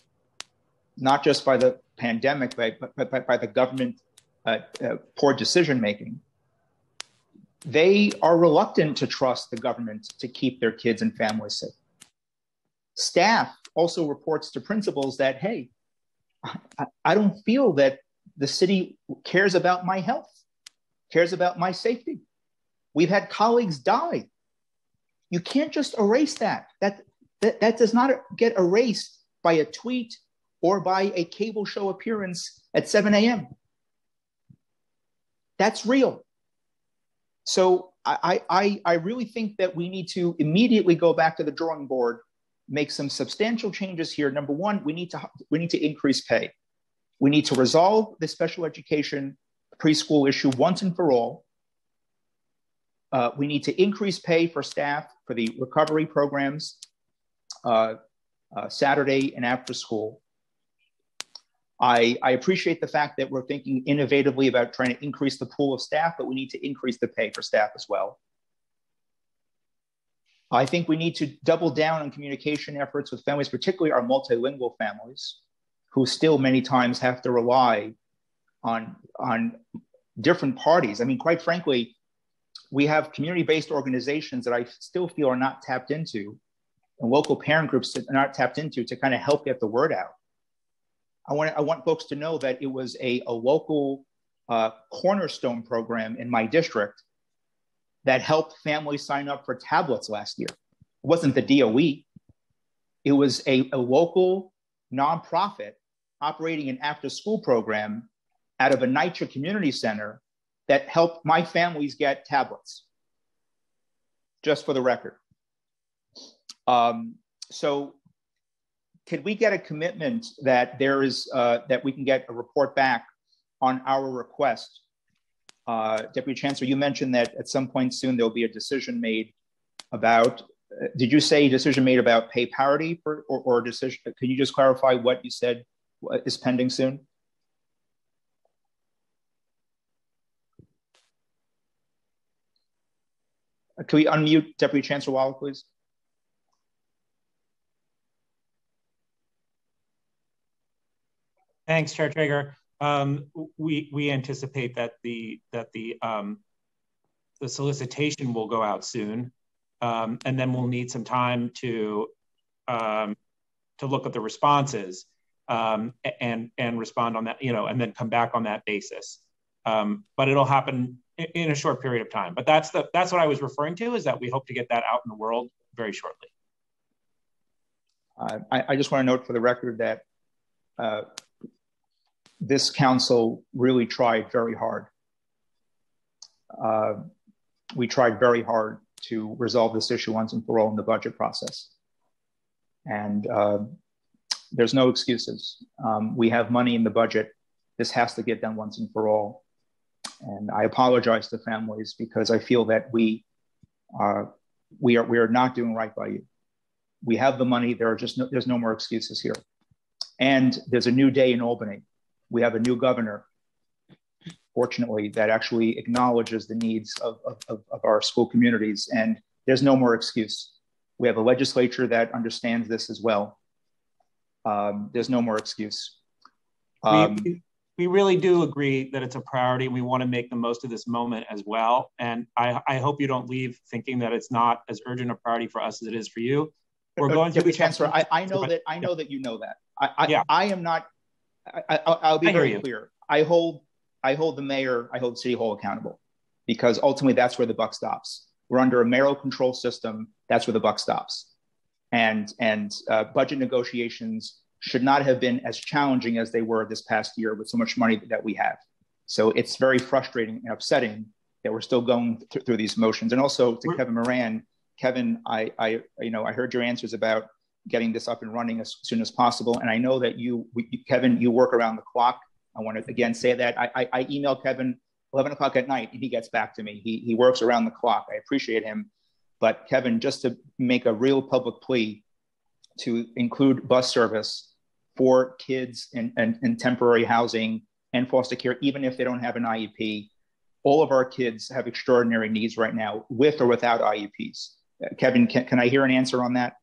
not just by the pandemic, but, but, but by the government uh, uh, poor decision making, they are reluctant to trust the government to keep their kids and families safe. Staff also reports to principals that, hey, I, I don't feel that the city cares about my health, cares about my safety. We've had colleagues die. You can't just erase that. That, that, that does not get erased by a tweet or by a cable show appearance at 7 a.m. That's real. So I, I, I really think that we need to immediately go back to the drawing board, make some substantial changes here. Number one, we need to we need to increase pay. We need to resolve the special education preschool issue once and for all. Uh, we need to increase pay for staff for the recovery programs, uh, uh, Saturday and after school. I, I, appreciate the fact that we're thinking innovatively about trying to increase the pool of staff, but we need to increase the pay for staff as well. I think we need to double down on communication efforts with families, particularly our multilingual families, who still many times have to rely on, on different parties. I mean, quite frankly, we have community-based organizations that I still feel are not tapped into, and local parent groups that are not tapped into to kind of help get the word out. I want, I want folks to know that it was a, a local uh, cornerstone program in my district that helped families sign up for tablets last year. It wasn't the DOE, it was a, a local nonprofit operating an after school program out of a NYCHA community center that helped my families get tablets, just for the record. Um, so could we get a commitment that there is uh, that we can get a report back on our request? Uh, Deputy Chancellor, you mentioned that at some point soon there will be a decision made about. Uh, did you say decision made about pay parity for, or, or decision? Can you just clarify what you said is pending soon? Can we unmute Deputy Chancellor Wallack, please? Thanks, Chair Treyger. Um, we we anticipate that the that the um, the solicitation will go out soon, um, and then we'll need some time to um, to look at the responses um, and and respond on that, you know, and then come back on that basis. Um, but it'll happen in, a short period of time. But that's the that's what I was referring to is that we hope to get that out in the world very shortly. Uh, I, I, just want to note for the record that uh, this council really tried very hard. Uh, we tried very hard to resolve this issue once and for all in the budget process. And uh, there's no excuses. Um, we have money in the budget. This has to get done once and for all. And I apologize to families because I feel that we, uh, we, are, we are not doing right by you. We have the money. There are just no, there's no more excuses here. And there's a new day in Albany we have a new governor, fortunately, that actually acknowledges the needs of, of, of our school communities. And there's no more excuse. We have a legislature that understands this as well. Um, there's no more excuse. Um, we, we really do agree that it's a priority. And we want to make the most of this moment as well. And I, I hope you don't leave thinking that it's not as urgent a priority for us as it is for you. We're going to the Chancellor. I, I know that I know that you know that. I, I, yeah. I am not I, will be very clear. I hold I hold the mayor, I hold City Hall accountable because ultimately that's where the buck stops. We're under a mayoral control system. That's where the buck stops. And and uh, budget negotiations should not have been as challenging as they were this past year with so much money that we have. So it's very frustrating and upsetting that we're still going th- through these motions. And also to Kevin Moran, Kevin, I, I, you know, I heard your answers about getting this up and running as soon as possible. And I know that you, we, Kevin, you work around the clock. I want to again say that I, I, I email Kevin 11 o'clock at night and he gets back to me. He, he works around the clock. I appreciate him. But Kevin, just to make a real public plea to include bus service for kids in, in, in temporary housing and foster care, even if they don't have an IEP, all of our kids have extraordinary needs right now with or without IEPs. Uh, Kevin, can, can I hear an answer on that?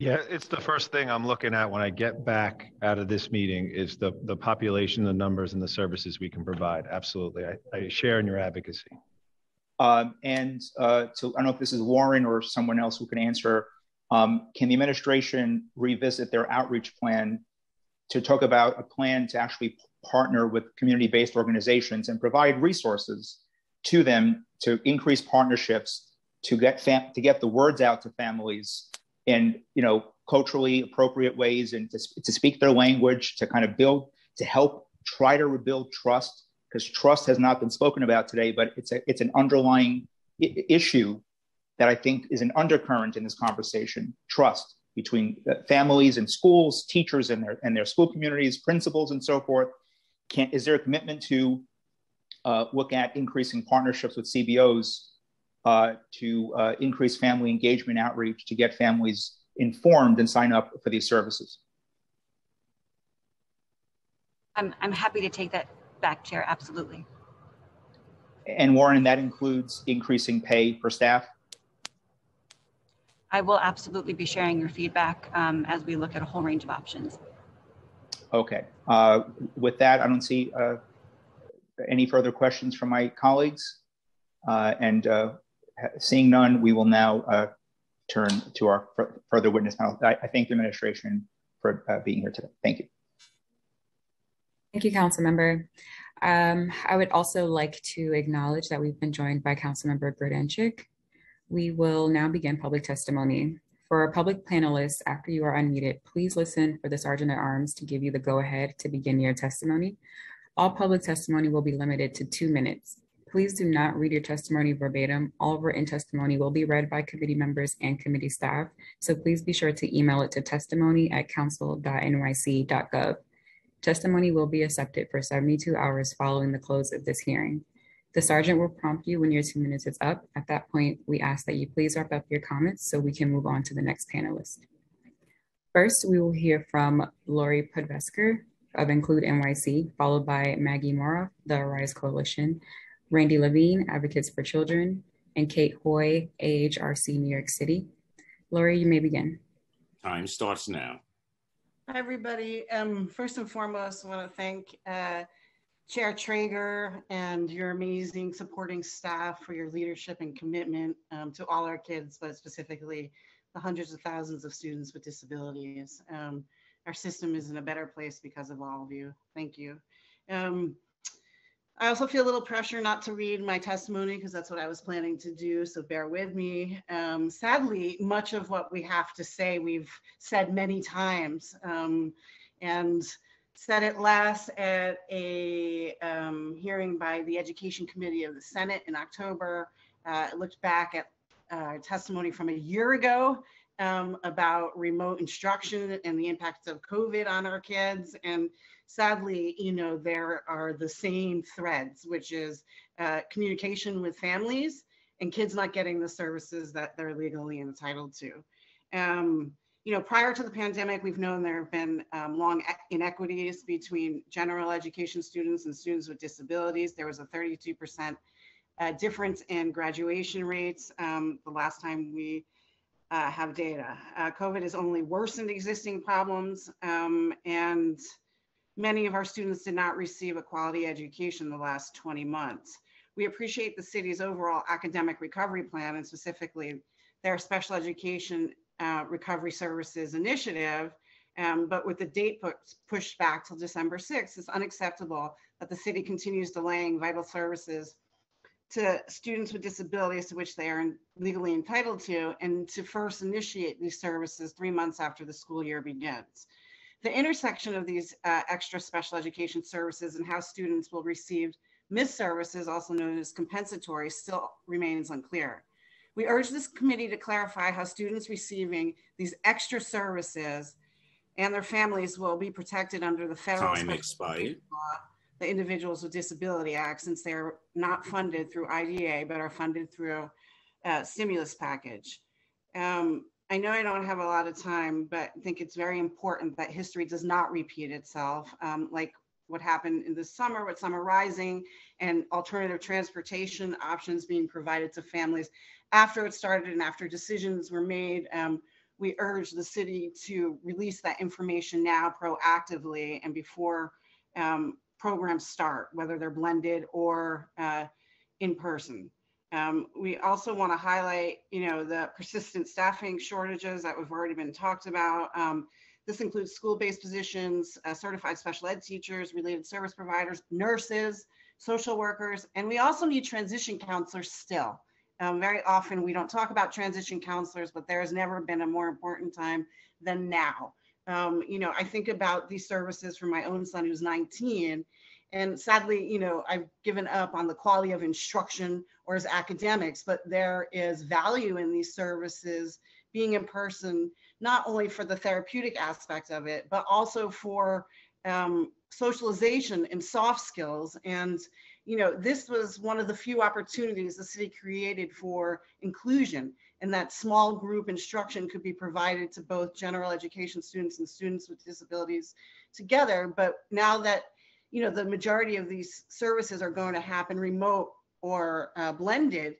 Yeah, it's the first thing I'm looking at when I get back out of this meeting is the, the population, the numbers and the services we can provide. Absolutely. I, I share in your advocacy. Um, and uh, so I don't know if this is Warren or someone else who can answer. Um, can the administration revisit their outreach plan to talk about a plan to actually partner with community-based organizations and provide resources to them to increase partnerships to get fam- to get the words out to families in you know culturally appropriate ways and to, to speak their language to kind of build to help try to rebuild trust? Because trust has not been spoken about today but it's a it's an underlying I- issue that i think is an undercurrent in this conversation trust between families and schools teachers and their and their school communities principals and so forth can is there a commitment to uh, look at increasing partnerships with cbos uh, to uh, increase family engagement outreach to get families informed and sign up for these services. I'm, I'm happy to take that back, Chair. Absolutely. And Warren, that includes increasing pay for staff? I will absolutely be sharing your feedback um, as we look at a whole range of options. Okay. Uh, with that, I don't see uh, any further questions from my colleagues. Uh, and uh, seeing none, we will now uh, turn to our further witness panel. I, I thank the administration for uh, being here today. Thank you. Thank you, Council Member. Um, I would also like to acknowledge that we've been joined by Council Councilmember Grodenchik. We will now begin public testimony. For our public panelists, after you are unmuted, please listen for the Sergeant at Arms to give you the go-ahead to begin your testimony. All public testimony will be limited to two minutes. Please do not read your testimony verbatim. All written testimony will be read by committee members and committee staff, so please be sure to email it to testimony at council.nyc.gov. Testimony will be accepted for 72 hours following the close of this hearing. The sergeant will prompt you when your two minutes is up. At that point, we ask that you please wrap up your comments so we can move on to the next panelist. First, we will hear from Lori Podvesker of Include NYC, followed by Maggie Moroff, the Arise Coalition, Randy Levine, Advocates for Children, and Kate Hoy, AHRC New York City. Lori, you may begin. Time starts now. Hi, everybody. Um, first and foremost, I want to thank uh, Chair Treyger and your amazing supporting staff for your leadership and commitment um, to all our kids, but specifically the hundreds of thousands of students with disabilities. Um, our system is in a better place because of all of you. Thank you. Um, I also feel a little pressure not to read my testimony because that's what I was planning to do, so bear with me. Um, sadly, much of what we have to say we've said many times um, and said it last at a um, hearing by the Education Committee of the Senate in October. Uh, looked back at uh, testimony from a year ago um, about remote instruction and the impacts of COVID on our kids. And sadly, you know, there are the same threads, which is uh, communication with families and kids not getting the services that they're legally entitled to. Um, you know, prior to the pandemic, we've known there have been um, long inequities between general education students and students with disabilities. There was a 32% uh, difference in graduation rates um, the last time we uh, have data. Uh, COVID has only worsened existing problems um, and many of our students did not receive a quality education the last 20 months. We appreciate the city's overall academic recovery plan and specifically their special education uh, recovery services initiative. Um, but with the date put, pushed back till December 6th, it's unacceptable that the city continues delaying vital services to students with disabilities to which they are legally entitled to and to first initiate these services three months after the school year begins. The intersection of these uh, extra special education services and how students will receive missed services, also known as compensatory, still remains unclear. We urge this committee to clarify how students receiving these extra services and their families will be protected under the federal Time expired. law, the Individuals with Disability Act, since they're not funded through IDA, but are funded through a stimulus package. Um, I know I don't have a lot of time, but I think it's very important that history does not repeat itself, um, like what happened in the summer with Summer Rising and alternative transportation options being provided to families after it started and after decisions were made. Um, we urge the city to release that information now proactively and before um, programs start, whether they're blended or uh, in person. Um, we also want to highlight, you know, the persistent staffing shortages that we've already been talked about. Um, this includes school-based positions, uh, certified special ed teachers, related service providers, nurses, social workers, and we also need transition counselors still. Um, very often we don't talk about transition counselors, but there has never been a more important time than now. Um, you know, I think about these services for my own son who's 19 and sadly, you know, I've given up on the quality of instruction or as academics, but there is value in these services being in person, not only for the therapeutic aspect of it, but also for um, socialization and soft skills. And, you know, this was one of the few opportunities the city created for inclusion and that small group instruction could be provided to both general education students and students with disabilities together. But now that you know, the majority of these services are going to happen remote or uh, blended,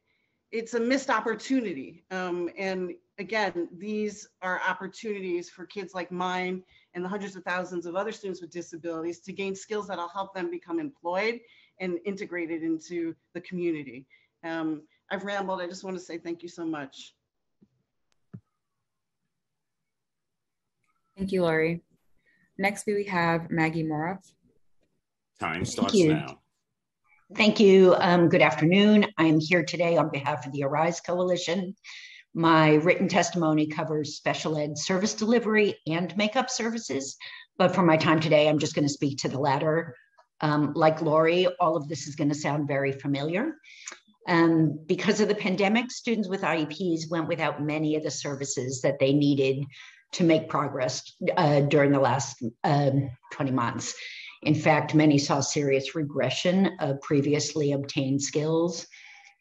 it's a missed opportunity. Um, and again, these are opportunities for kids like mine and the hundreds of thousands of other students with disabilities to gain skills that'll help them become employed and integrated into the community. Um, I've rambled. I just want to say thank you so much. Thank you, Lori. Next, we have Maggie Moroff. Time starts now. Thank you. Um, good afternoon. I'm here today on behalf of the Arise Coalition. My written testimony covers special ed service delivery and makeup services, but for my time today, I'm just going to speak to the latter. Um, like Lori, all of this is going to sound very familiar. Um, because of the pandemic, students with IEPs went without many of the services that they needed to make progress uh, during the last um, 20 months. In fact, many saw serious regression of previously obtained skills.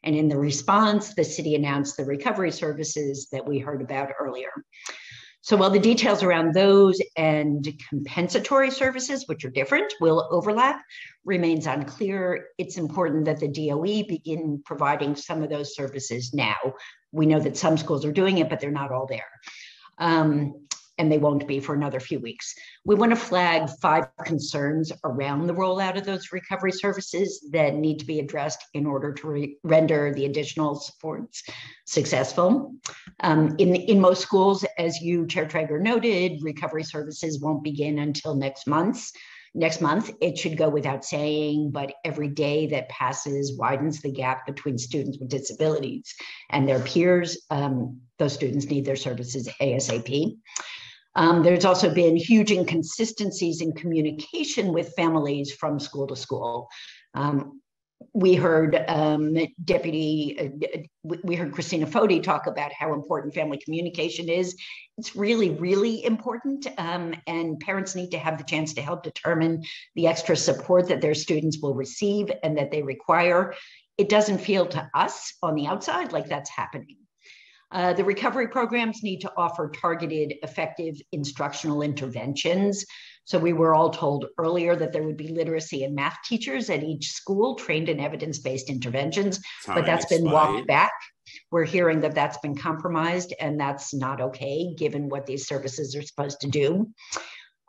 And in the response, the city announced the recovery services that we heard about earlier. So while the details around those and compensatory services, which are different, will overlap, remains unclear, it's important that the DOE begin providing some of those services now. We know that some schools are doing it, but they're not all there. Um, and they won't be for another few weeks. We want to flag five concerns around the rollout of those recovery services that need to be addressed in order to re- render the additional supports successful. Um, in, in most schools, as you, Chair Treyger noted, recovery services won't begin until next month. Next month, it should go without saying, but every day that passes widens the gap between students with disabilities and their peers. Um, those students need their services ASAP. Um, there's also been huge inconsistencies in communication with families from school to school. Um, we heard um, Deputy, uh, we heard Christina Foti talk about how important family communication is. It's really, really important, um, and parents need to have the chance to help determine the extra support that their students will receive and that they require. It doesn't feel to us on the outside like that's happening. Uh, the recovery programs need to offer targeted, effective instructional interventions. So we were all told earlier that there would be literacy and math teachers at each school trained in evidence-based interventions, Time but that's been walked back. We're hearing that that's been compromised and that's not okay given what these services are supposed to do.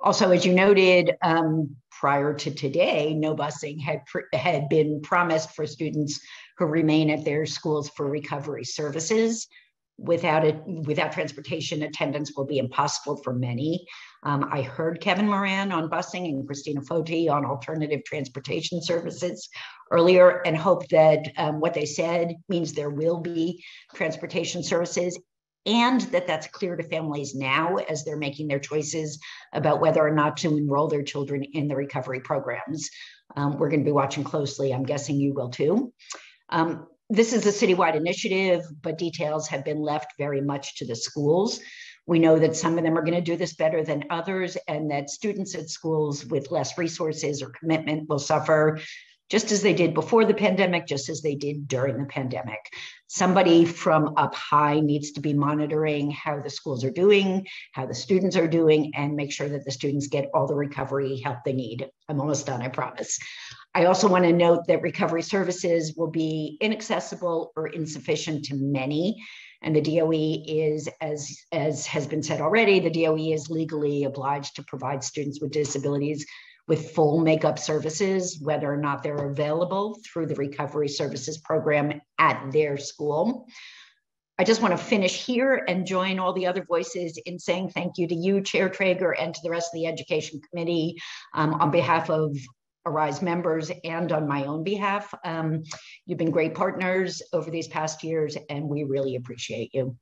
Also, as you noted, um, prior to today, no busing had, had been promised for students who remain at their schools for recovery services without it without transportation attendance will be impossible for many. Um, i heard kevin moran on busing and christina foti on alternative transportation services earlier and hope that um, what they said means there will be transportation services and that that's clear to families now as they're making their choices about whether or not to enroll their children in the recovery programs. Um, we're going to be watching closely. I'm guessing you will too. Um, this is a citywide initiative, but details have been left very much to the schools. We know that some of them are going to do this better than others, and that students at schools with less resources or commitment will suffer just as they did before the pandemic, just as they did during the pandemic. Somebody from up high needs to be monitoring how the schools are doing, how the students are doing, and make sure that the students get all the recovery help they need. I'm almost done, I promise. I also want to note that recovery services will be inaccessible or insufficient to many. And the DOE is, as, as has been said already, the DOE is legally obliged to provide students with disabilities with full makeup services, whether or not they're available through the Recovery Services Program at their school. I just want to finish here and join all the other voices in saying thank you to you, Chair Treyger, and to the rest of the Education Committee um, on behalf of Arise members and on my own behalf. Um, you've been great partners over these past years, and we really appreciate you.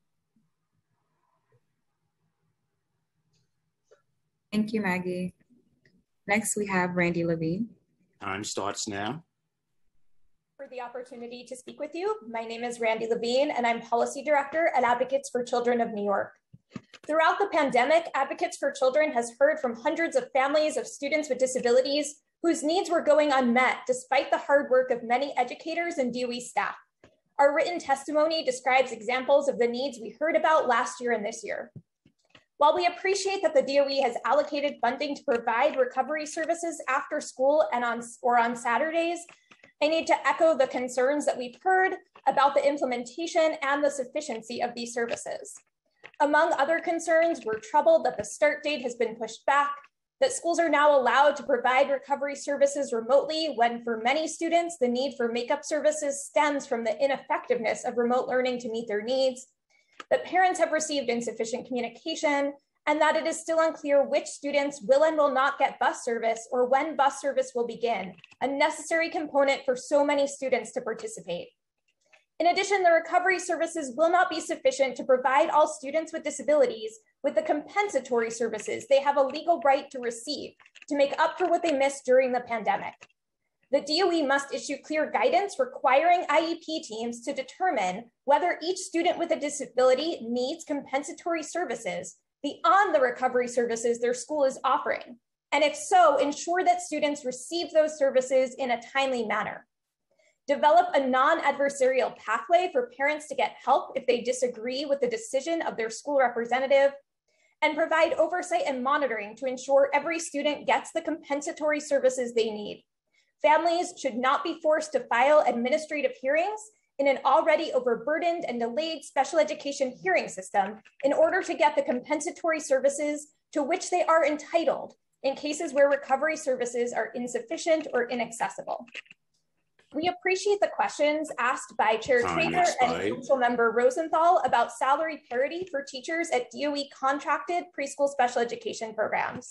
Thank you, Maggie. Next, we have Randy Levine. Time starts now for the opportunity to speak with you. My name is Randy Levine, and I'm Policy Director at Advocates for Children of New York. Throughout the pandemic, Advocates for Children has heard from hundreds of families of students with disabilities whose needs were going unmet despite the hard work of many educators and DOE staff. Our written testimony describes examples of the needs we heard about last year and this year. While we appreciate that the DOE has allocated funding to provide recovery services after school and on or on Saturdays, I need to echo the concerns that we've heard about the implementation and the sufficiency of these services. Among other concerns, we're troubled that the start date has been pushed back, that schools are now allowed to provide recovery services remotely when for many students, the need for makeup services stems from the ineffectiveness of remote learning to meet their needs, that parents have received insufficient communication, and that it is still unclear which students will and will not get bus service or when bus service will begin, a necessary component for so many students to participate. In addition, the recovery services will not be sufficient to provide all students with disabilities with the compensatory services they have a legal right to receive to make up for what they missed during the pandemic. The DOE must issue clear guidance requiring IEP teams to determine whether each student with a disability needs compensatory services beyond the recovery services their school is offering? And if so, ensure that students receive those services in a timely manner. Develop a non-adversarial pathway for parents to get help if they disagree with the decision of their school representative and provide oversight and monitoring to ensure every student gets the compensatory services they need. Families should not be forced to file administrative hearings in an already overburdened and delayed special education hearing system in order to get the compensatory services to which they are entitled in cases where recovery services are insufficient or inaccessible. We appreciate the questions asked by Chair Treyger and Council Member Rosenthal about salary parity for teachers at DOE contracted preschool special education programs.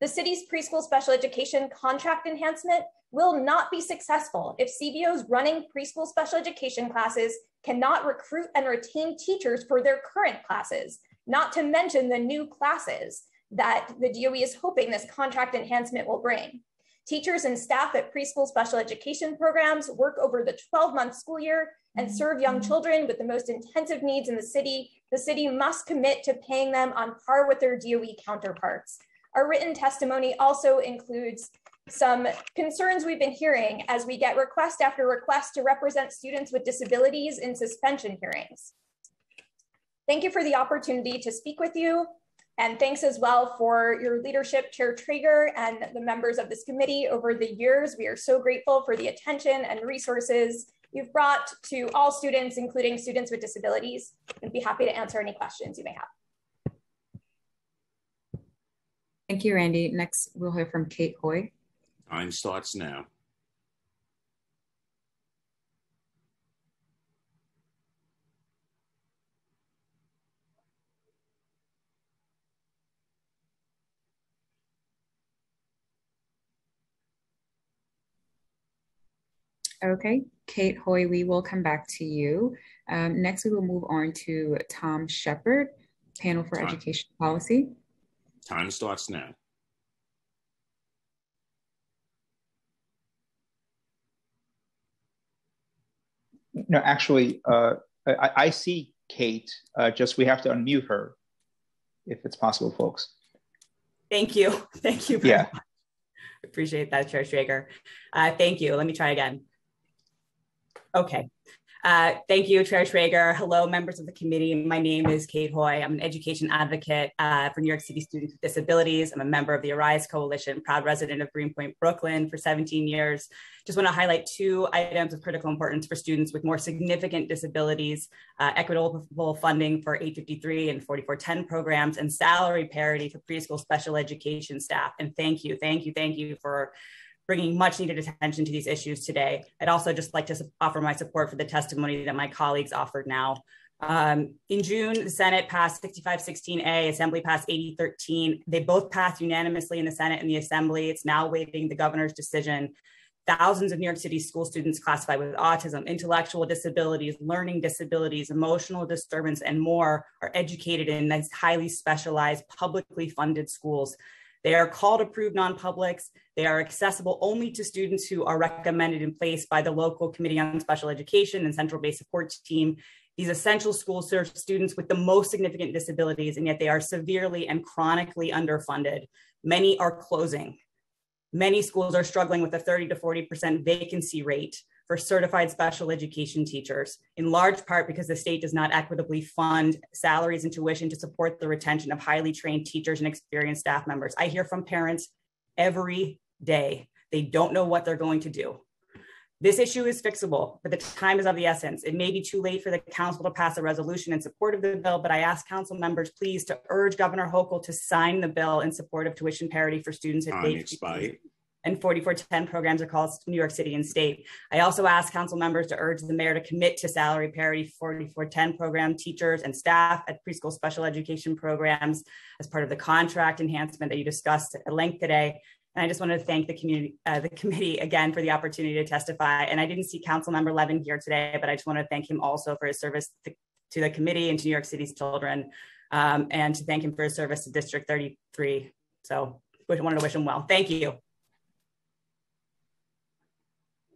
The city's preschool special education contract enhancement will not be successful if CBOs running preschool special education classes cannot recruit and retain teachers for their current classes, not to mention the new classes that the DOE is hoping this contract enhancement will bring. Teachers and staff at preschool special education programs work over the 12 month school year and serve young children with the most intensive needs in the city. The city must commit to paying them on par with their DOE counterparts. Our written testimony also includes some concerns we've been hearing as we get request after request to represent students with disabilities in suspension hearings. Thank you for the opportunity to speak with you. And thanks as well for your leadership, Chair Treyger, and the members of this committee over the years. We are so grateful for the attention and resources you've brought to all students, including students with disabilities. I'd be happy to answer any questions you may have. Thank you, Randy. Next, we'll hear from Kate Hoy. Time starts now. Okay, Kate Hoy, we will come back to you. Um, next, we will move on to Tom Shepard, Panel for Time. Education Policy. Time starts now. No, actually, uh, I, I, see Kate. Uh, just we have to unmute her, if it's possible, folks. Thank you. Thank you. yeah. Much. Appreciate that, Chair Treyger. Uh, thank you. Let me try again. Okay. Uh, thank you, Chair Treyger. Hello, members of the committee. My name is Kate Hoy. I'm an education advocate uh, for New York City students with disabilities. I'm a member of the Arise Coalition, proud resident of Greenpoint, Brooklyn for 17 years. Just want to highlight two items of critical importance for students with more significant disabilities, uh, equitable funding for 853 and 4410 programs, and salary parity for preschool special education staff. And thank you, thank you, thank you for bringing much needed attention to these issues today. I'd also just like to offer my support for the testimony that my colleagues offered now. Um, in June, the Senate passed 6516A, Assembly passed 8013. They both passed unanimously in the Senate and the Assembly. It's now waiting the governor's decision. Thousands of New York City school students classified with autism, intellectual disabilities, learning disabilities, emotional disturbance, and more are educated in these highly specialized, publicly funded schools. They are called approved non-publics. They are accessible only to students who are recommended in place by the local Committee on Special Education and Central Base Support Team. These essential schools serve students with the most significant disabilities, and yet they are severely and chronically underfunded. Many are closing. Many schools are struggling with a 30 to 40% vacancy rate for certified special education teachers, in large part because the state does not equitably fund salaries and tuition to support the retention of highly trained teachers and experienced staff members. I hear from parents every day. They don't know what they're going to do. This issue is fixable, but the time is of the essence. It may be too late for the council to pass a resolution in support of the bill, but I ask council members please to urge Governor Hochul to sign the bill in support of tuition parity for students at Time and 4410 programs across New York City and state. I also asked council members to urge the mayor to commit to salary parity 4410 program teachers and staff at preschool special education programs as part of the contract enhancement that you discussed at length today. And I just wanted to thank the community, uh, the committee again for the opportunity to testify. And I didn't see Council Member Levin here today, but I just want to thank him also for his service to, to the committee and to New York City's children, um, and to thank him for his service to District 33. So I wanted to wish him well. Thank you.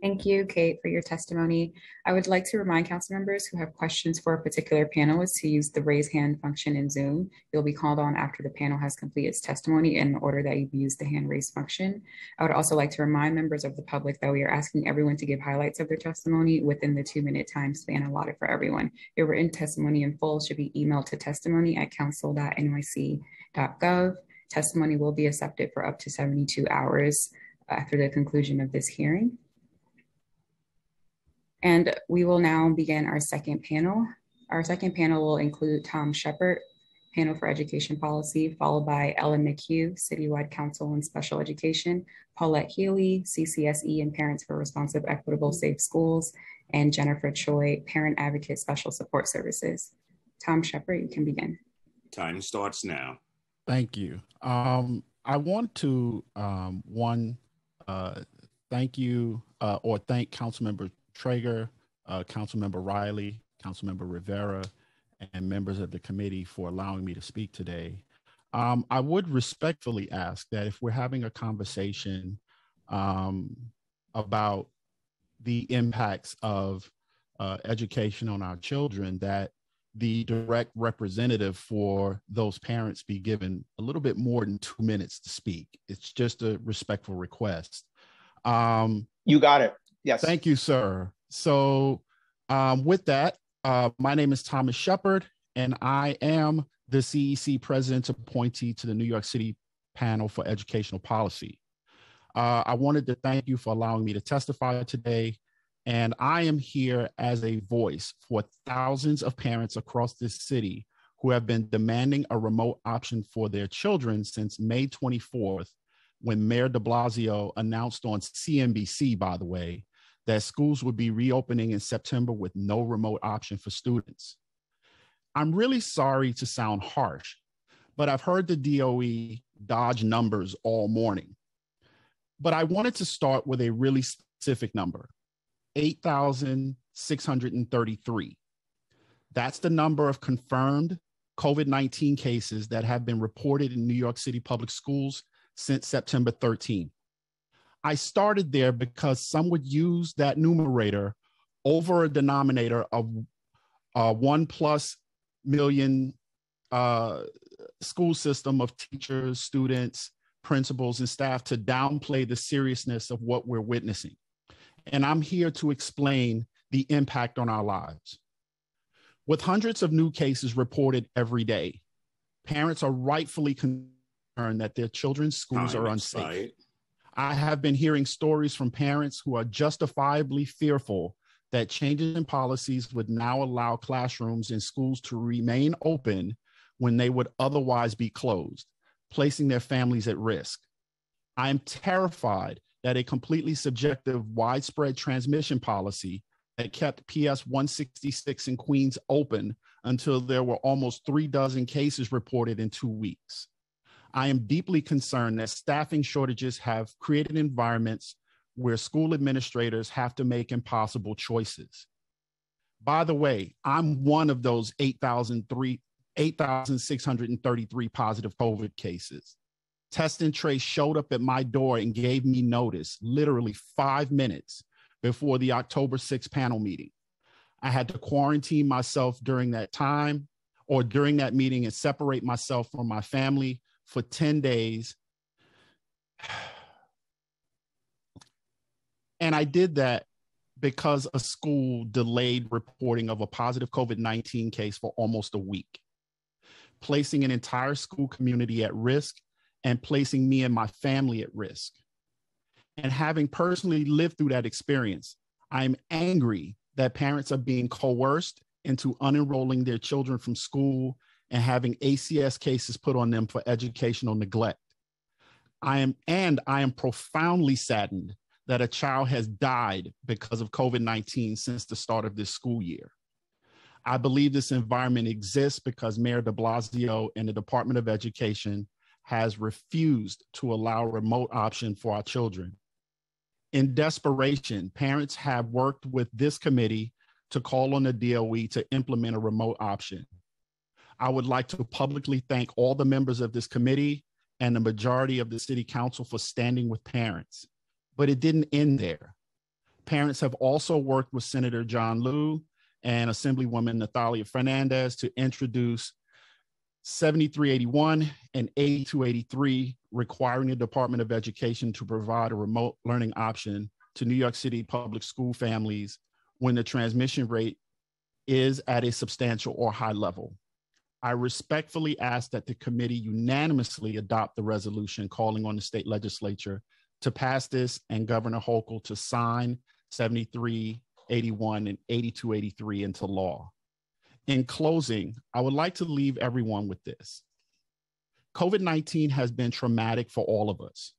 Thank you, Kate, for your testimony. I would like to remind council members who have questions for a particular panelist to use the raise hand function in Zoom. You'll be called on after the panel has completed its testimony in order that you use the hand raise function. I would also like to remind members of the public that we are asking everyone to give highlights of their testimony within the two minute time span allotted for everyone. Your written testimony in full should be emailed to testimony at council.nyc.gov. Testimony will be accepted for up to 72 hours after the conclusion of this hearing. And we will now begin our second panel. Our second panel will include Tom Shepard, Panel for Education Policy, followed by Ellen McHugh, Citywide Council on Special Education, Paulette Healy, CCSE and Parents for Responsive, Equitable, Safe Schools, and Jennifer Choi, Parent Advocate Special Support Services. Tom Shepard, you can begin. Time starts now. Thank you. Um, I want to, um, one, uh, thank you uh, or thank Councilmember Treyger, uh, Councilmember Riley, Councilmember Rivera, and members of the committee for allowing me to speak today. Um, I would respectfully ask that if we're having a conversation um, about the impacts of uh, education on our children, that the direct representative for those parents be given a little bit more than two minutes to speak. It's just a respectful request. Um, you got it. Yes. Thank you, sir. So, um, with that, uh, my name is Thomas Shepard, and I am the CEC President appointee to the New York City Panel for Educational Policy. Uh, I wanted to thank you for allowing me to testify today. And I am here as a voice for thousands of parents across this city who have been demanding a remote option for their children since May 24th, when Mayor de Blasio announced on CNBC, by the way, that schools would be reopening in September with no remote option for students. I'm really sorry to sound harsh, but I've heard the DOE dodge numbers all morning. But I wanted to start with a really specific number 8,633. That's the number of confirmed COVID 19 cases that have been reported in New York City public schools since September 13. I started there because some would use that numerator over a denominator of uh, one plus million uh, school system of teachers, students, principals, and staff to downplay the seriousness of what we're witnessing. And I'm here to explain the impact on our lives. With hundreds of new cases reported every day, parents are rightfully concerned that their children's schools Time are unsafe. I have been hearing stories from parents who are justifiably fearful that changes in policies would now allow classrooms and schools to remain open when they would otherwise be closed, placing their families at risk. I am terrified that a completely subjective, widespread transmission policy that kept PS 166 in Queens open until there were almost three dozen cases reported in two weeks. I am deeply concerned that staffing shortages have created environments where school administrators have to make impossible choices. By the way, I'm one of those 8,003 8,633 positive COVID cases. Test and Trace showed up at my door and gave me notice literally five minutes before the October 6th panel meeting. I had to quarantine myself during that time or during that meeting and separate myself from my family for 10 days. And I did that because a school delayed reporting of a positive COVID 19 case for almost a week, placing an entire school community at risk and placing me and my family at risk. And having personally lived through that experience, I'm angry that parents are being coerced into unenrolling their children from school and having ACS cases put on them for educational neglect. I am, and I am profoundly saddened that a child has died because of COVID 19 since the start of this school year. I believe this environment exists because Mayor de Blasio and the Department of Education has refused to allow remote option for our children. In desperation, parents have worked with this committee to call on the DOE to implement a remote option. I would like to publicly thank all the members of this committee and the majority of the city council for standing with parents. But it didn't end there. Parents have also worked with Senator John Liu and Assemblywoman Nathalia Fernandez to introduce 7381 and 8283, requiring the Department of Education to provide a remote learning option to New York City public school families when the transmission rate is at a substantial or high level. I respectfully ask that the committee unanimously adopt the resolution calling on the state legislature to pass this and Governor Hochul to sign 7381 and 8283 into law. In closing, I would like to leave everyone with this. COVID 19 has been traumatic for all of us.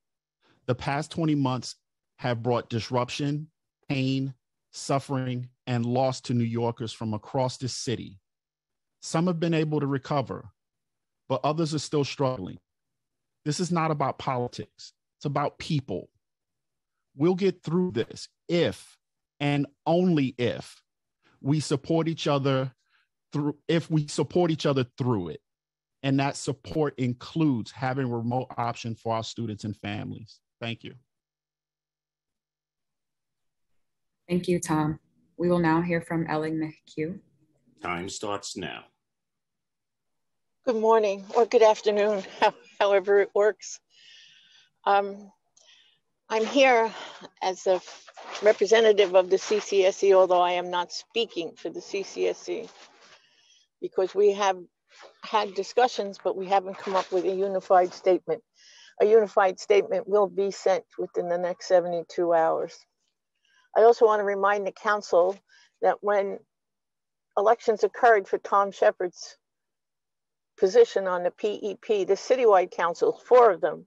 The past 20 months have brought disruption, pain, suffering, and loss to New Yorkers from across this city. Some have been able to recover, but others are still struggling. This is not about politics, it's about people. We'll get through this if and only if we support each other through if we support each other through it. And that support includes having remote option for our students and families. Thank you. Thank you, Tom. We will now hear from Ellen McHugh. Time starts now. Good morning or good afternoon, however it works. Um, I'm here as a representative of the CCSE, although I am not speaking for the CCSE, because we have had discussions, but we haven't come up with a unified statement. A unified statement will be sent within the next 72 hours. I also want to remind the council that when elections occurred for Tom Shepard's position on the PEP, the citywide councils, four of them,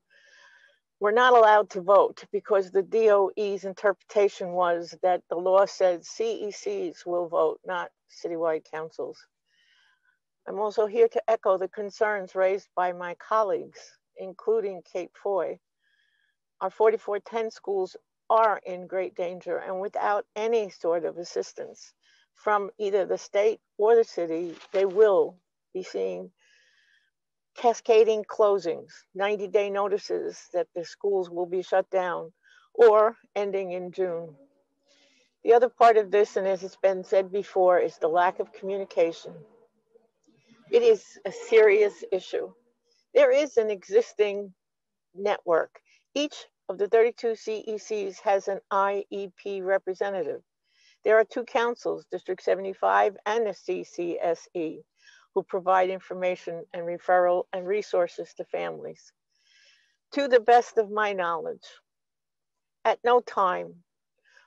were not allowed to vote because the DOE's interpretation was that the law said CECs will vote, not citywide councils. I'm also here to echo the concerns raised by my colleagues, including Kate Hoy. Our 4410 schools are in great danger and without any sort of assistance from either the state or the city, they will be seeing cascading closings, 90 day notices that the schools will be shut down or ending in June. The other part of this, and as it's been said before, is the lack of communication. It is a serious issue. There is an existing network. Each of the 32 CECs has an IEP representative. There are two councils, District 75 and the CCSE, who provide information and referral and resources to families. To the best of my knowledge, at no time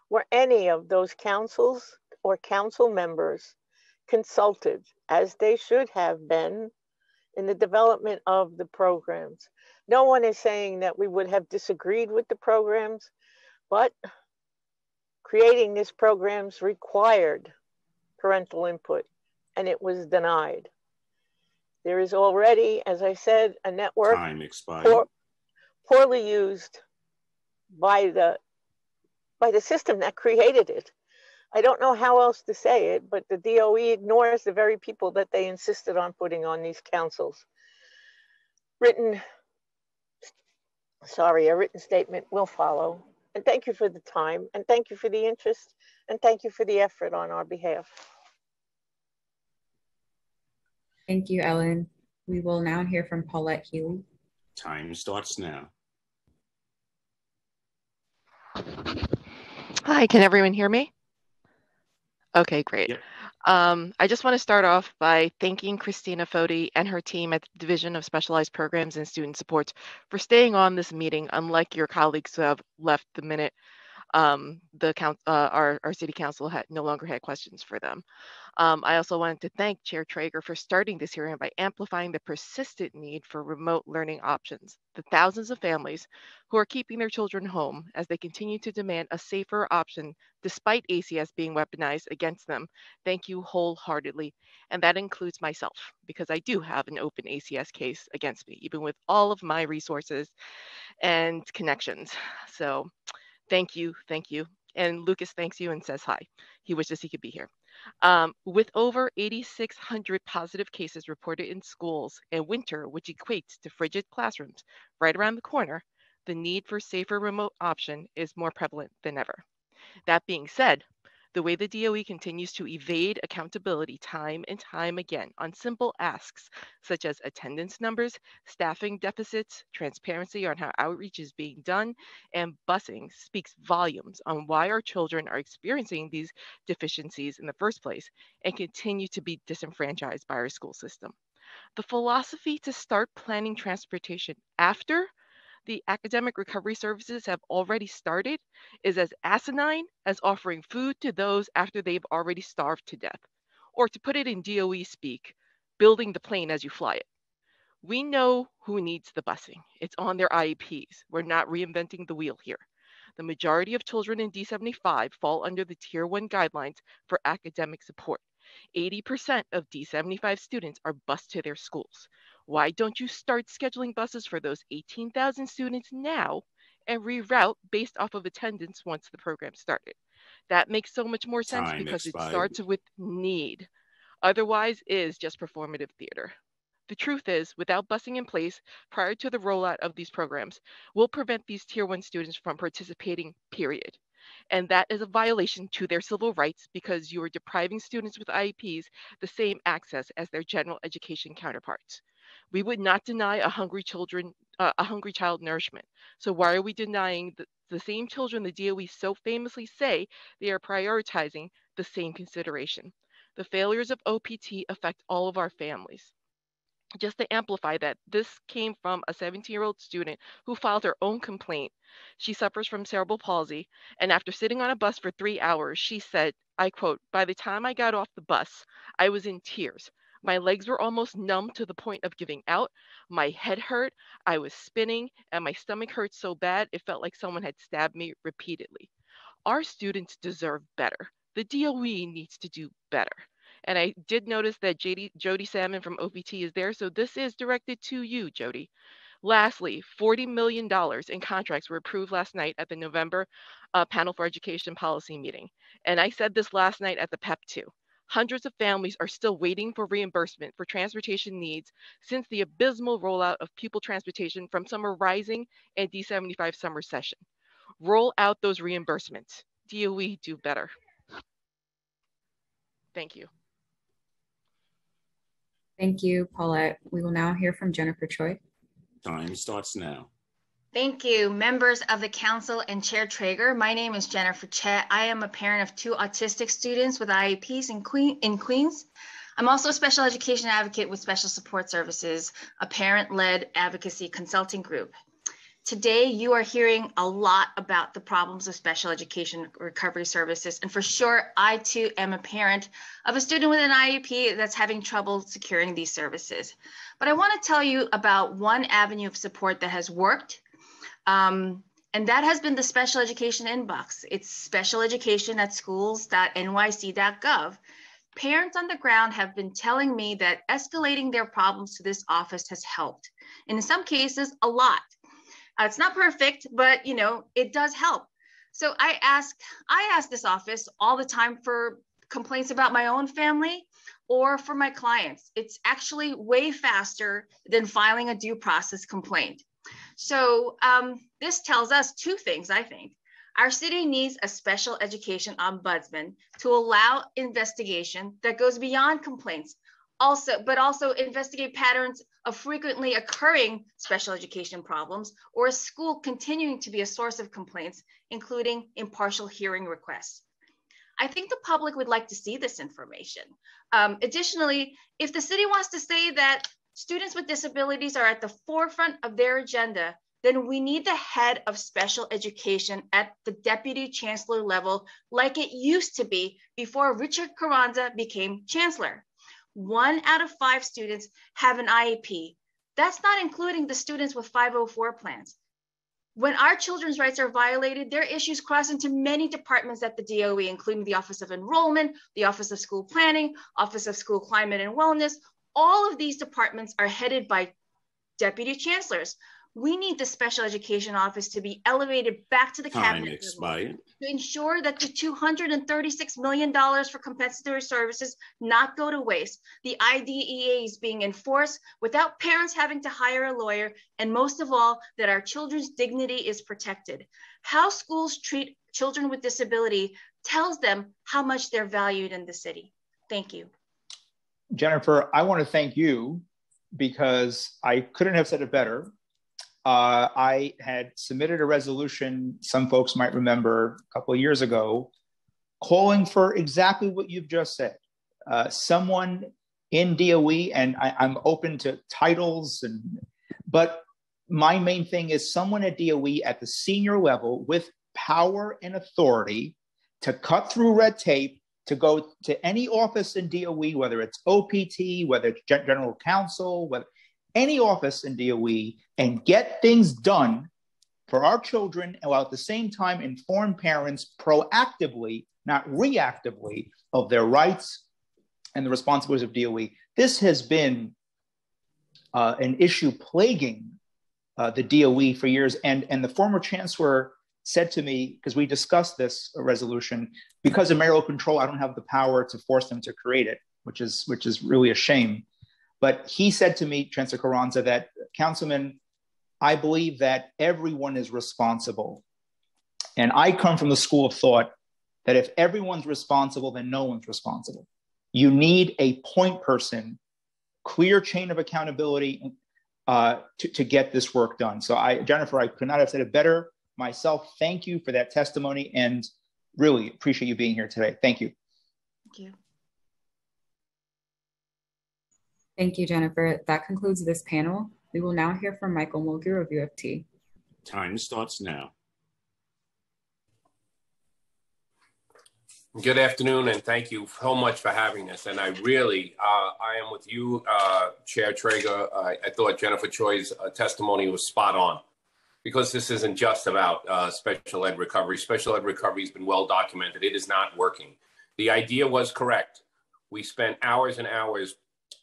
were any of those councils or council members consulted as they should have been in the development of the programs. No one is saying that we would have disagreed with the programs, but creating these programs required parental input and it was denied. There is already, as I said, a network Time expired. poor- poorly used by the by the system that created it. I don't know how else to say it, but the DOE ignores the very people that they insisted on putting on these councils. Written, sorry, a written statement will follow. And thank you for the time, and thank you for the interest, and thank you for the effort on our behalf. Thank you, Ellen. We will now hear from Paulette Healy. Time starts now. Hi, can everyone hear me? Okay, great. Um, I just want to start off by thanking Christina Foti and her team at the Division of Specialized Programs and Student Supports for staying on this meeting, unlike your colleagues who have left the minute um, the count, uh, our, our city council had no longer had questions for them. Um, I also wanted to thank Chair Treyger for starting this hearing by amplifying the persistent need for remote learning options. The thousands of families who are keeping their children home as they continue to demand a safer option despite ACS being weaponized against them. Thank you wholeheartedly. And that includes myself because I do have an open ACS case against me, even with all of my resources and connections. So thank you, thank you. And Lucas thanks you and says hi. He wishes he could be here. Um, with over 8,600 positive cases reported in schools and winter, which equates to frigid classrooms right around the corner, the need for safer remote option is more prevalent than ever. That being said, the way the DOE continues to evade accountability time and time again on simple asks such as attendance numbers, staffing deficits, transparency on how outreach is being done, and busing speaks volumes on why our children are experiencing these deficiencies in the first place and continue to be disenfranchised by our school system. The philosophy to start planning transportation after the academic recovery services have already started is as asinine as offering food to those after they've already starved to death. Or to put it in DOE speak, building the plane as you fly it. We know who needs the busing. It's on their IEPs. We're not reinventing the wheel here. The majority of children in D75 fall under the Tier 1 guidelines for academic support. 80% of D75 students are bused to their schools. Why don't you start scheduling buses for those 18,000 students now and reroute based off of attendance once the program started? That makes so much more sense Time because expired. it starts with need. Otherwise, it is just performative theater. The truth is, without busing in place prior to the rollout of these programs, will prevent these tier one students from participating, period. And that is a violation to their civil rights because you are depriving students with IEPs the same access as their general education counterparts. We would not deny a hungry children uh, a hungry child nourishment. So why are we denying the, the same children the DOE so famously say they are prioritizing the same consideration? The failures of OPT affect all of our families just to amplify that, this came from a 17 year old student who filed her own complaint. She suffers from cerebral palsy, and after sitting on a bus for three hours, she said, I quote, By the time I got off the bus, I was in tears. My legs were almost numb to the point of giving out. My head hurt. I was spinning, and my stomach hurt so bad it felt like someone had stabbed me repeatedly. Our students deserve better. The DOE needs to do better. And I did notice that JD, Jody Salmon from OPT is there. So this is directed to you, Jody. Lastly, $40 million in contracts were approved last night at the November uh, Panel for Education Policy meeting. And I said this last night at the PEP too. Hundreds of families are still waiting for reimbursement for transportation needs since the abysmal rollout of pupil transportation from summer rising and D75 summer session. Roll out those reimbursements. DOE do better. Thank you. Thank you, Paulette. We will now hear from Jennifer Choi. Time starts now. Thank you, members of the council and Chair Treyger. My name is Jennifer Chet. I am a parent of two autistic students with IEPs in, Queen, in Queens. I'm also a special education advocate with Special Support Services, a parent-led advocacy consulting group. Today, you are hearing a lot about the problems of special education recovery services. And for sure, I too am a parent of a student with an IEP that's having trouble securing these services. But I wanna tell you about one avenue of support that has worked um, and that has been the special education inbox. It's special education at schools.nyc.gov. Parents on the ground have been telling me that escalating their problems to this office has helped. And in some cases, a lot. Uh, it's not perfect, but you know, it does help. So I ask, I ask this office all the time for complaints about my own family or for my clients. It's actually way faster than filing a due process complaint. So um, this tells us two things, I think. Our city needs a special education ombudsman to allow investigation that goes beyond complaints, also, but also investigate patterns of frequently occurring special education problems or a school continuing to be a source of complaints, including impartial hearing requests. I think the public would like to see this information. Um, additionally, if the city wants to say that students with disabilities are at the forefront of their agenda, then we need the head of special education at the deputy chancellor level, like it used to be before Richard Carranza became chancellor. One out of five students have an IEP. That's not including the students with 504 plans. When our children's rights are violated, their issues cross into many departments at the DOE, including the Office of Enrollment, the Office of School Planning, Office of School Climate and Wellness, all of these departments are headed by deputy chancellors. We need the special education office to be elevated back to the Time cabinet expired. to ensure that the $236 million for compensatory services not go to waste, the IDEA is being enforced without parents having to hire a lawyer, and most of all, that our children's dignity is protected. How schools treat children with disability tells them how much they're valued in the city. Thank you. Jennifer, I want to thank you because I couldn't have said it better. Uh, I had submitted a resolution, some folks might remember a couple of years ago, calling for exactly what you've just said. Uh, someone in DOE, and I, I'm open to titles, and but my main thing is someone at DOE at the senior level with power and authority to cut through red tape to go to any office in DOE, whether it's OPT, whether it's general counsel, whether any office in DOE, and get things done for our children, while at the same time inform parents proactively, not reactively, of their rights and the responsibilities of DOE. This has been uh, an issue plaguing uh, the DOE for years, and and the former chancellor said to me, because we discussed this resolution, because of mayoral control, I don't have the power to force them to create it, which is which is really a shame. But he said to me, Chancellor Carranza, that Councilman, I believe that everyone is responsible. And I come from the school of thought that if everyone's responsible, then no one's responsible. You need a point person, clear chain of accountability uh, to, to get this work done. So I, Jennifer, I could not have said it better myself, thank you for that testimony and really appreciate you being here today. Thank you. Thank you. Thank you, Jennifer. That concludes this panel. We will now hear from Michael Mulgrew of UFT. Time starts now. Good afternoon, and thank you so much for having us. And I really, uh, I am with you, uh, Chair Treyger. I, I, thought Jennifer Choi's uh, testimony was spot on because this isn't just about uh, special ed recovery. Special ed recovery has been well documented. It is not working. The idea was correct. We spent hours and hours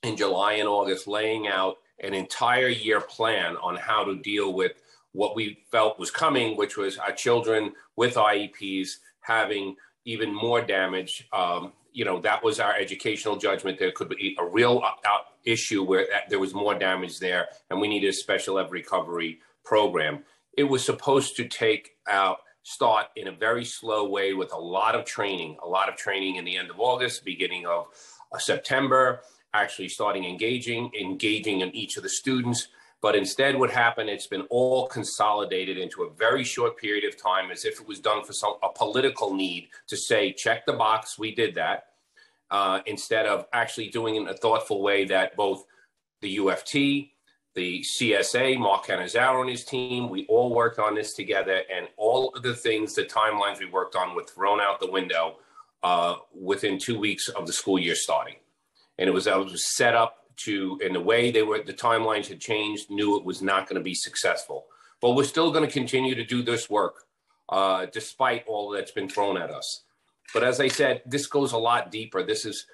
in July and August laying out an entire year plan on how to deal with what we felt was coming, which was our children with IEPs having even more damage. Um, you know, that was our educational judgment. There could be a real uh, issue where there was more damage there, and we needed a special ed recovery program. It was supposed to take out start in a very slow way with a lot of training, a lot of training in the end of August, beginning of uh, September, actually starting engaging, engaging in each of the students, But instead, what happened, it's been all consolidated into a very short period of time as if it was done for some a political need to say, check the box, we did that, uh, instead of actually doing it in a thoughtful way that both the UFT, the CSA, Mark Cannizzaro and his team, we all worked on this together, and all of the things, the timelines we worked on were thrown out the window uh, within two weeks of the school year starting. And it was, was set up to, in the way they were, the timelines had changed, knew it was not going to be successful. But we're still going to continue to do this work uh, despite all that's been thrown at us. But as I said, this goes a lot deeper. This is,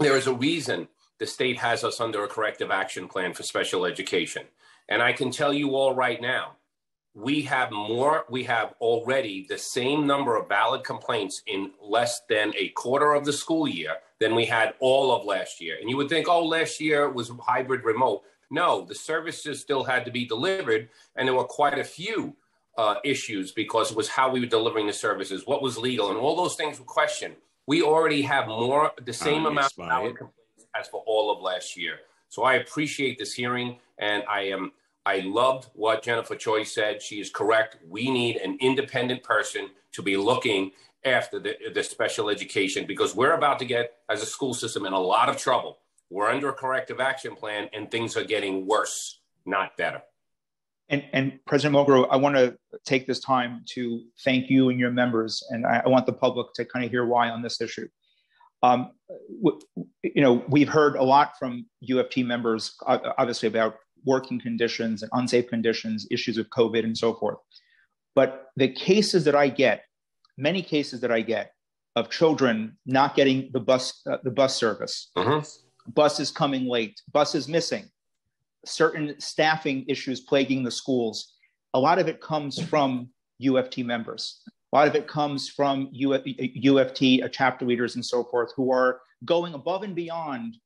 there is a reason the state has us under a corrective action plan for special education. And I can tell you all right now, we have more, we have already the same number of valid complaints in less than a quarter of the school year than we had all of last year. And you would think, oh, last year was hybrid remote. No, the services still had to be delivered, and there were quite a few uh, issues because it was how we were delivering the services, what was legal, and all those things were questioned. We already have more, the same amount of valid complaints as for all of last year. So I appreciate this hearing, and I am I loved what Jennifer Choi said. She is correct. We need an independent person to be looking after the, the special education because we're about to get, as a school system, in a lot of trouble. We're under a corrective action plan and things are getting worse, not better. And, and President Mulgrew, I want to take this time to thank you and your members, and I, I want the public to kind of hear why on this issue. Um, you know, we've heard a lot from UFT members, obviously, about working conditions and unsafe conditions, issues of COVID and so forth. But the cases that I get, many cases that I get of children not getting the bus, uh, the bus service, uh-huh. buses coming late, buses missing, certain staffing issues plaguing the schools. A lot of it comes from UFT members. A lot of it comes from UFT chapter leaders and so forth who are going above and beyond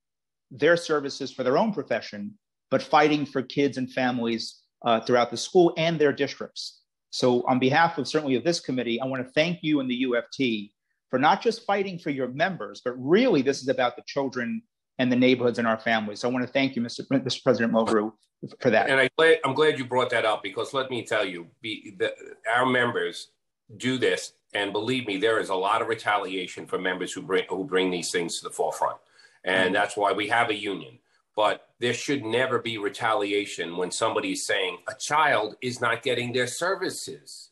their services for their own profession but fighting for kids and families uh, throughout the school and their districts. So, on behalf of certainly of this committee, I want to thank you and the UFT for not just fighting for your members, but really this is about the children and the neighborhoods and our families. So I want to thank you, Mr. Mr. President Mulgrew, for that. And I, am glad you brought that up because let me tell you, be, the, our members do this, and believe me, there is a lot of retaliation for members who bring who bring these things to the forefront, and mm-hmm. that's why we have a union but there should never be retaliation when somebody is saying a child is not getting their services.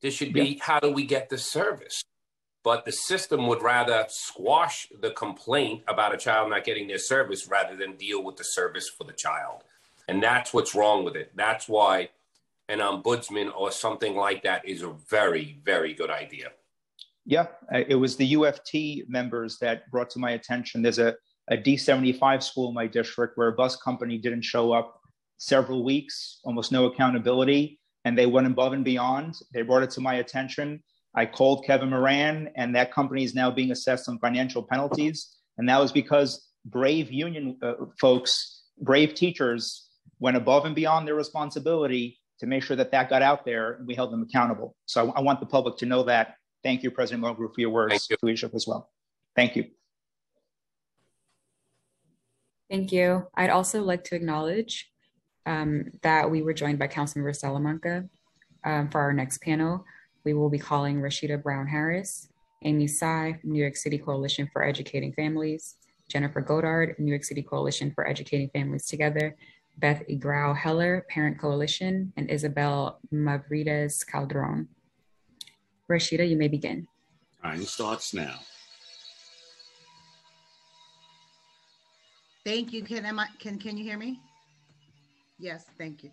This should be yeah. how do we get the service? But the system would rather squash the complaint about a child not getting their service rather than deal with the service for the child. And that's what's wrong with it. That's why an ombudsman or something like that is a very, very good idea. Yeah, it was the UFT members that brought to my attention. There's a a D75 school in my district where a bus company didn't show up several weeks, almost no accountability, and they went above and beyond. They brought it to my attention. I called Kevin Moran, and that company is now being assessed on financial penalties. And that was because brave union uh, folks, brave teachers went above and beyond their responsibility to make sure that that got out there and we held them accountable. So I, I want the public to know that. Thank you, President Mulgrew, for your words you. leadership as well. Thank you. Thank you. I'd also like to acknowledge um, that we were joined by Councilmember Salamanca um, for our next panel. We will be calling Rashida Brown Harris, Amy Tsai, New York City Coalition for Educating Families, Jennifer Godard, New York City Coalition for Educating Families Together, Beth Igrao Heller, Parent Coalition, and Isabel Mavrides Calderon. Rashida, you may begin. Time starts now. Thank you. Can am I, can can you hear me? Yes, thank you.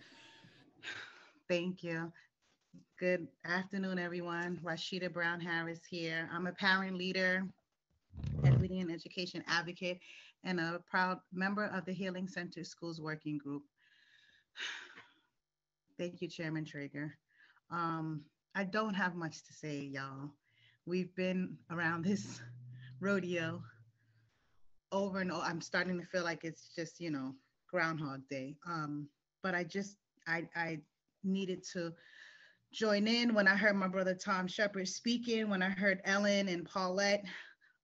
Thank you. Good afternoon, everyone. Rashida Brown Harris here. I'm a parent leader, equity and education advocate, and a proud member of the Healing Center Schools Working Group. Thank you, Chairman Treyger. Um, I don't have much to say, y'all. We've been around this rodeo over and over. I'm starting to feel like it's just, you know, Groundhog Day. Um, but I just, I, I needed to join in when I heard my brother Tom Shepard speaking, when I heard Ellen and Paulette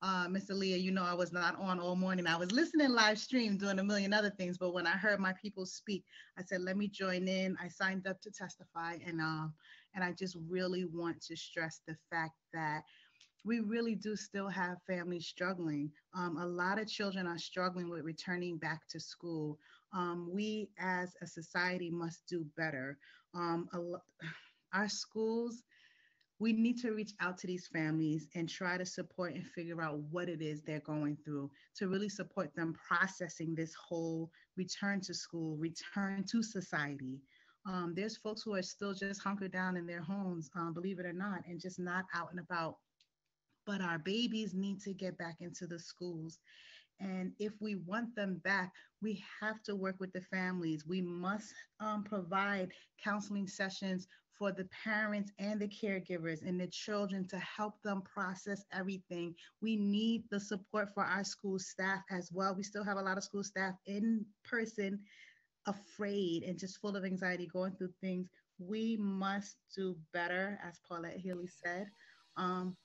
uh, Miss Aaliyah, you know I was not on all morning. I was listening live stream, doing a million other things. But when I heard my people speak, I said, let me join in. I signed up to testify, and um, and I just really want to stress the fact that we really do still have families struggling. Um, a lot of children are struggling with returning back to school. Um, we as a society must do better. Um, our schools we need to reach out to these families and try to support and figure out what it is they're going through to really support them processing this whole return to school, return to society. Um, there's folks who are still just hunkered down in their homes, um, believe it or not, and just not out and about. But our babies need to get back into the schools. And if we want them back, we have to work with the families. We must um, provide counseling sessions for the parents and the caregivers and the children to help them process everything. We need the support for our school staff as well. We still have a lot of school staff in person, afraid and just full of anxiety, going through things. We must do better, as Paulette Healy said. Um,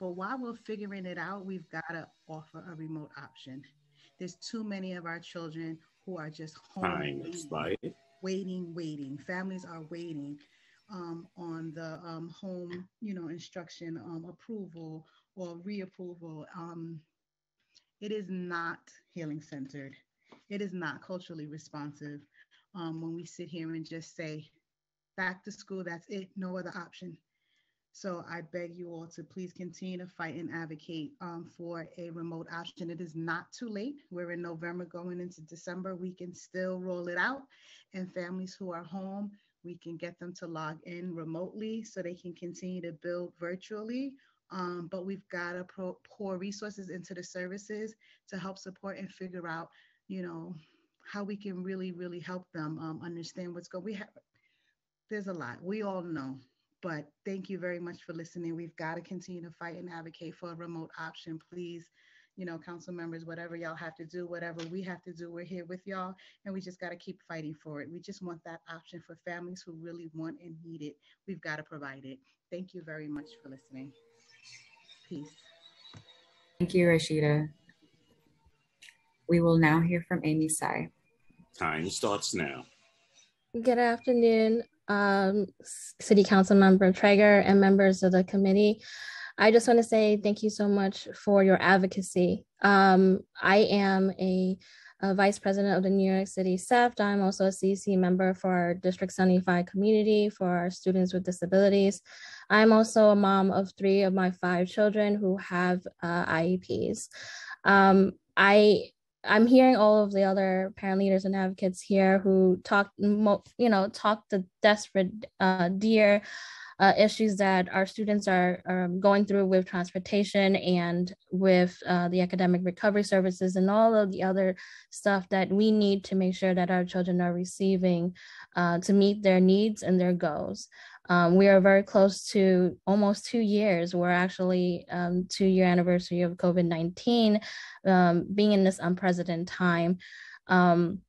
but while we're figuring it out, we've got to offer a remote option. There's too many of our children who are just home waiting, waiting, waiting. Families are waiting um, on the um, home, you know, instruction um, approval or reapproval. Um, it is not healing centered. It is not culturally responsive. Um, when we sit here and just say, back to school, that's it, no other option. So I beg you all to please continue to fight and advocate um, for a remote option. It is not too late. We're in November going into December. We can still roll it out. And families who are home we can get them to log in remotely so they can continue to build virtually. Um, but we've got to pro- pour resources into the services to help support and figure out, you know, how we can really, really help them um, understand what's going. We have there's a lot we all know, but thank you very much for listening. We've got to continue to fight and advocate for a remote option. Please you know, council members, whatever y'all have to do, whatever we have to do, we're here with y'all, and we just got to keep fighting for it. We just want that option for families who really want and need it. We've got to provide it. Thank you very much for listening. Peace. Thank you, Rashida. We will now hear from Amy Tsai. Time starts now. Good afternoon, um, City Council Member Treyger and members of the committee. I just want to say thank you so much for your advocacy. Um, I am a, a, vice president of the New York City SEFT. I'm also a CC member for our District 75 community for our students with disabilities. I'm also a mom of three of my five children who have uh, IEPs. Um, I I'm hearing all of the other parent leaders and advocates here who talk, you know, talk the desperate uh, dear uh, issues that our students are, are, going through with transportation and with uh, the academic recovery services and all of the other stuff that we need to make sure that our children are receiving uh, to meet their needs and their goals. Um, we are very close to almost two years. We're actually um, two year anniversary of COVID-19 um, being in this unprecedented time. Um,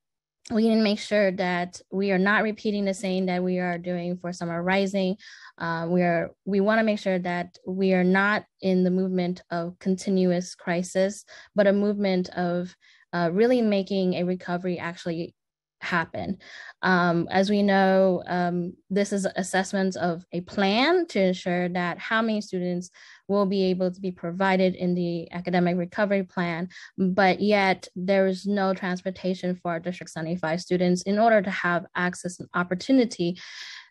we need to make sure that we are not repeating the same that we are doing for summer rising. Uh, we are we want to make sure that we are not in the movement of continuous crisis, but a movement of uh, really making a recovery actually happen. Um, as we know, um, this is assessments of a plan to ensure that how many students will be able to be provided in the academic recovery plan, but yet there is no transportation for District 75 students in order to have access and opportunity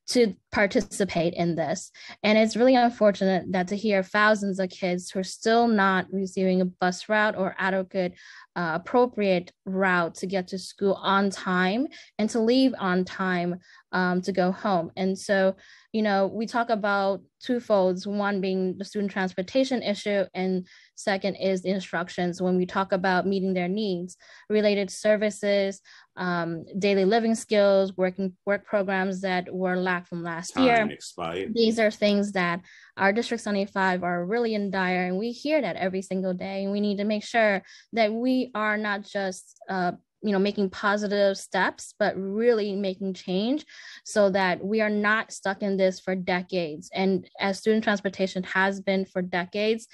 to participate in this. And it's really unfortunate that to hear thousands of kids who are still not receiving a bus route or adequate uh, appropriate route to get to school on time and to leave on time um, to go home. And so, you know, we talk about two folds, one being the student transportation issue, and second is the instructions when we talk about meeting their needs, related services, um, daily living skills, working work programs that were lacked from last Time year. Expired. These are things that our District 75 are really in dire, and we hear that every single day. And we need to make sure that we are not just uh, you know making positive steps but really making change so that we are not stuck in this for decades. And as student transportation has been for decades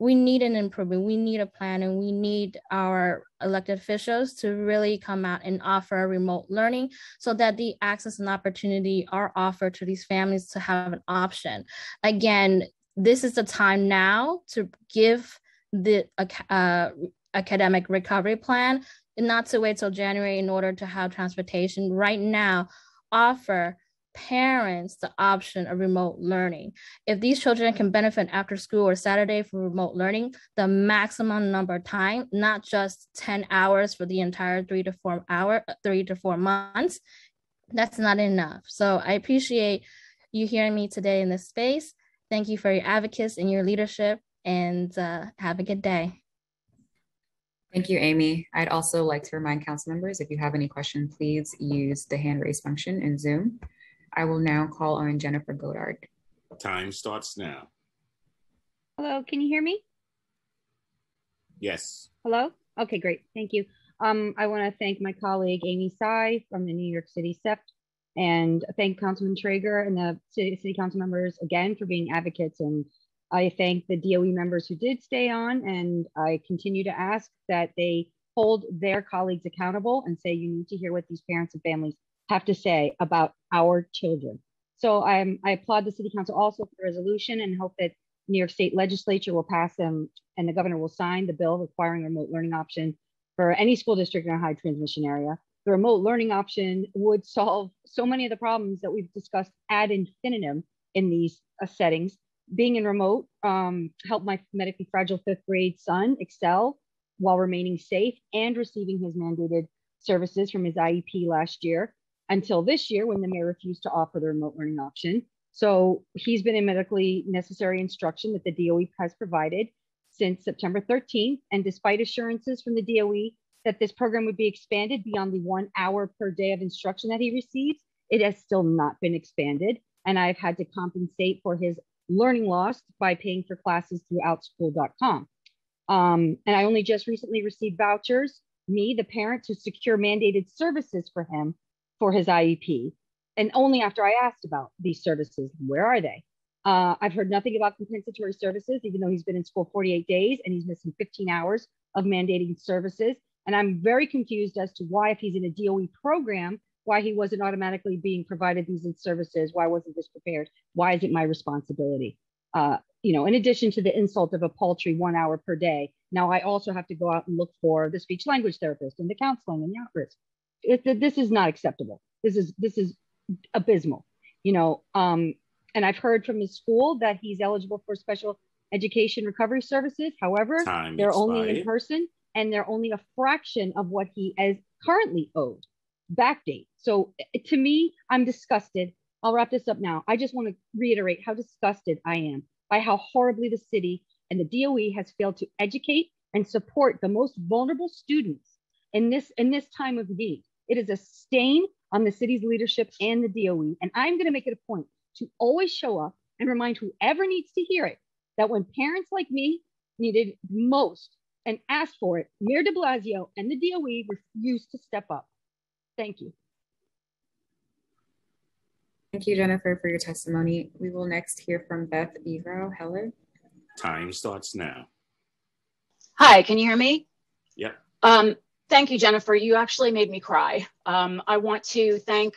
we need an improvement. We need a plan and we need our elected officials to really come out and offer remote learning so that the access and opportunity are offered to these families to have an option. Again this is the time now to give the uh, academic recovery plan not to wait till January in order to have transportation. Right now, offer parents the option of remote learning. If these children can benefit after school or Saturday for remote learning, the maximum number of time, not just 10 hours for the entire three to four hour, three to four months, that's not enough. So I appreciate you hearing me today in this space. Thank you for your advocacy and your leadership and uh, have a good day. Thank you, Amy. I'd also like to remind council members, if you have any questions, please use the hand raise function in Zoom. I will now call on Jennifer Godard. Time starts now. Hello, can you hear me? Yes. Hello? Okay, great. Thank you. Um, I want to thank my colleague Amy Tsai from the New York City SEPT and thank Councilman Treyger and the city, city council members again for being advocates and I thank the DOE members who did stay on, and I continue to ask that they hold their colleagues accountable and say you need to hear what these parents and families have to say about our children. So I'm, I applaud the City Council also for the resolution and hope that New York State Legislature will pass them and the governor will sign the bill requiring remote learning option for any school district in a high transmission area. The remote learning option would solve so many of the problems that we've discussed ad infinitum in these uh, settings being in remote um, helped my medically fragile fifth grade son excel while remaining safe and receiving his mandated services from his IEP last year until this year when the mayor refused to offer the remote learning option. So he's been in medically necessary instruction that the DOE has provided since September 13th. And despite assurances from the DOE that this program would be expanded beyond the one hour per day of instruction that he receives, it has still not been expanded. And I've had to compensate for his learning loss by paying for classes through outschool.com. Um, and I only just recently received vouchers, me, the parent, to secure mandated services for him for his IEP. And only after I asked about these services, where are they? Uh, I've heard nothing about compensatory services, even though he's been in school 48 days and he's missing 15 hours of mandating services. And I'm very confused as to why, if he's in a DOE program, why he wasn't automatically being provided these services. Why wasn't this prepared? Why is it my responsibility? Uh, you know, in addition to the insult of a paltry one hour per day, now I also have to go out and look for the speech language therapist and the counseling and the. It, this is not acceptable. This is this is abysmal. You know, um, and I've heard from his school that he's eligible for special education recovery services. However, Time they're expired. only in person and they're only a fraction of what he is currently owed backdate. So eh, to me, I'm disgusted. I'll wrap this up now. I just want to reiterate how disgusted I am by how horribly the city and the DOE has failed to educate and support the most vulnerable students in this in this time of need. It is a stain on the city's leadership and the DOE. And I'm going to make it a point to always show up and remind whoever needs to hear it that when parents like me needed most and asked for it, Mayor de Blasio and the DOE refused to step up. Thank you. Thank you, Jennifer, for your testimony. We will next hear from Beth Evro Heller. Time starts now. Hi, can you hear me? Yep. Um, thank you, Jennifer. You actually made me cry. Um, I want to thank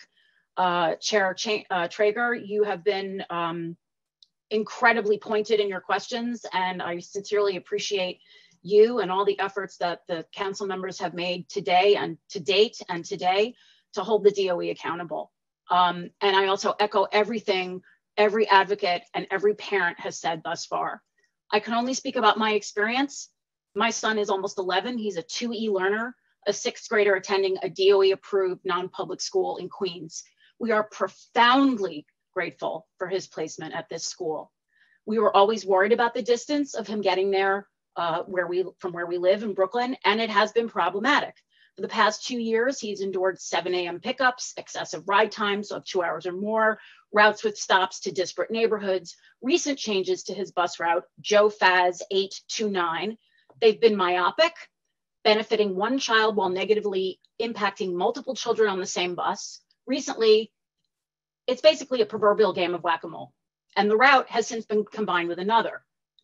uh, Chair Ch uh, Treyger. You have been um, incredibly pointed in your questions, and I sincerely appreciate you and all the efforts that the council members have made today and to date and today to hold the DOE accountable. Um, and I also echo everything every advocate and every parent has said thus far. I can only speak about my experience. My son is almost 11. He's a 2E learner, a sixth grader attending a DOE approved non public school in Queens. We are profoundly grateful for his placement at this school. We were always worried about the distance of him getting there uh, where we from where we live in Brooklyn, and it has been problematic. For the past two years, he's endured 7 a.m. pickups, excessive ride times of two hours or more, routes with stops to disparate neighborhoods, recent changes to his bus route, Joe Faz 829. They've been myopic, benefiting one child while negatively impacting multiple children on the same bus. Recently, it's basically a proverbial game of whack a mole. And the route has since been combined with another.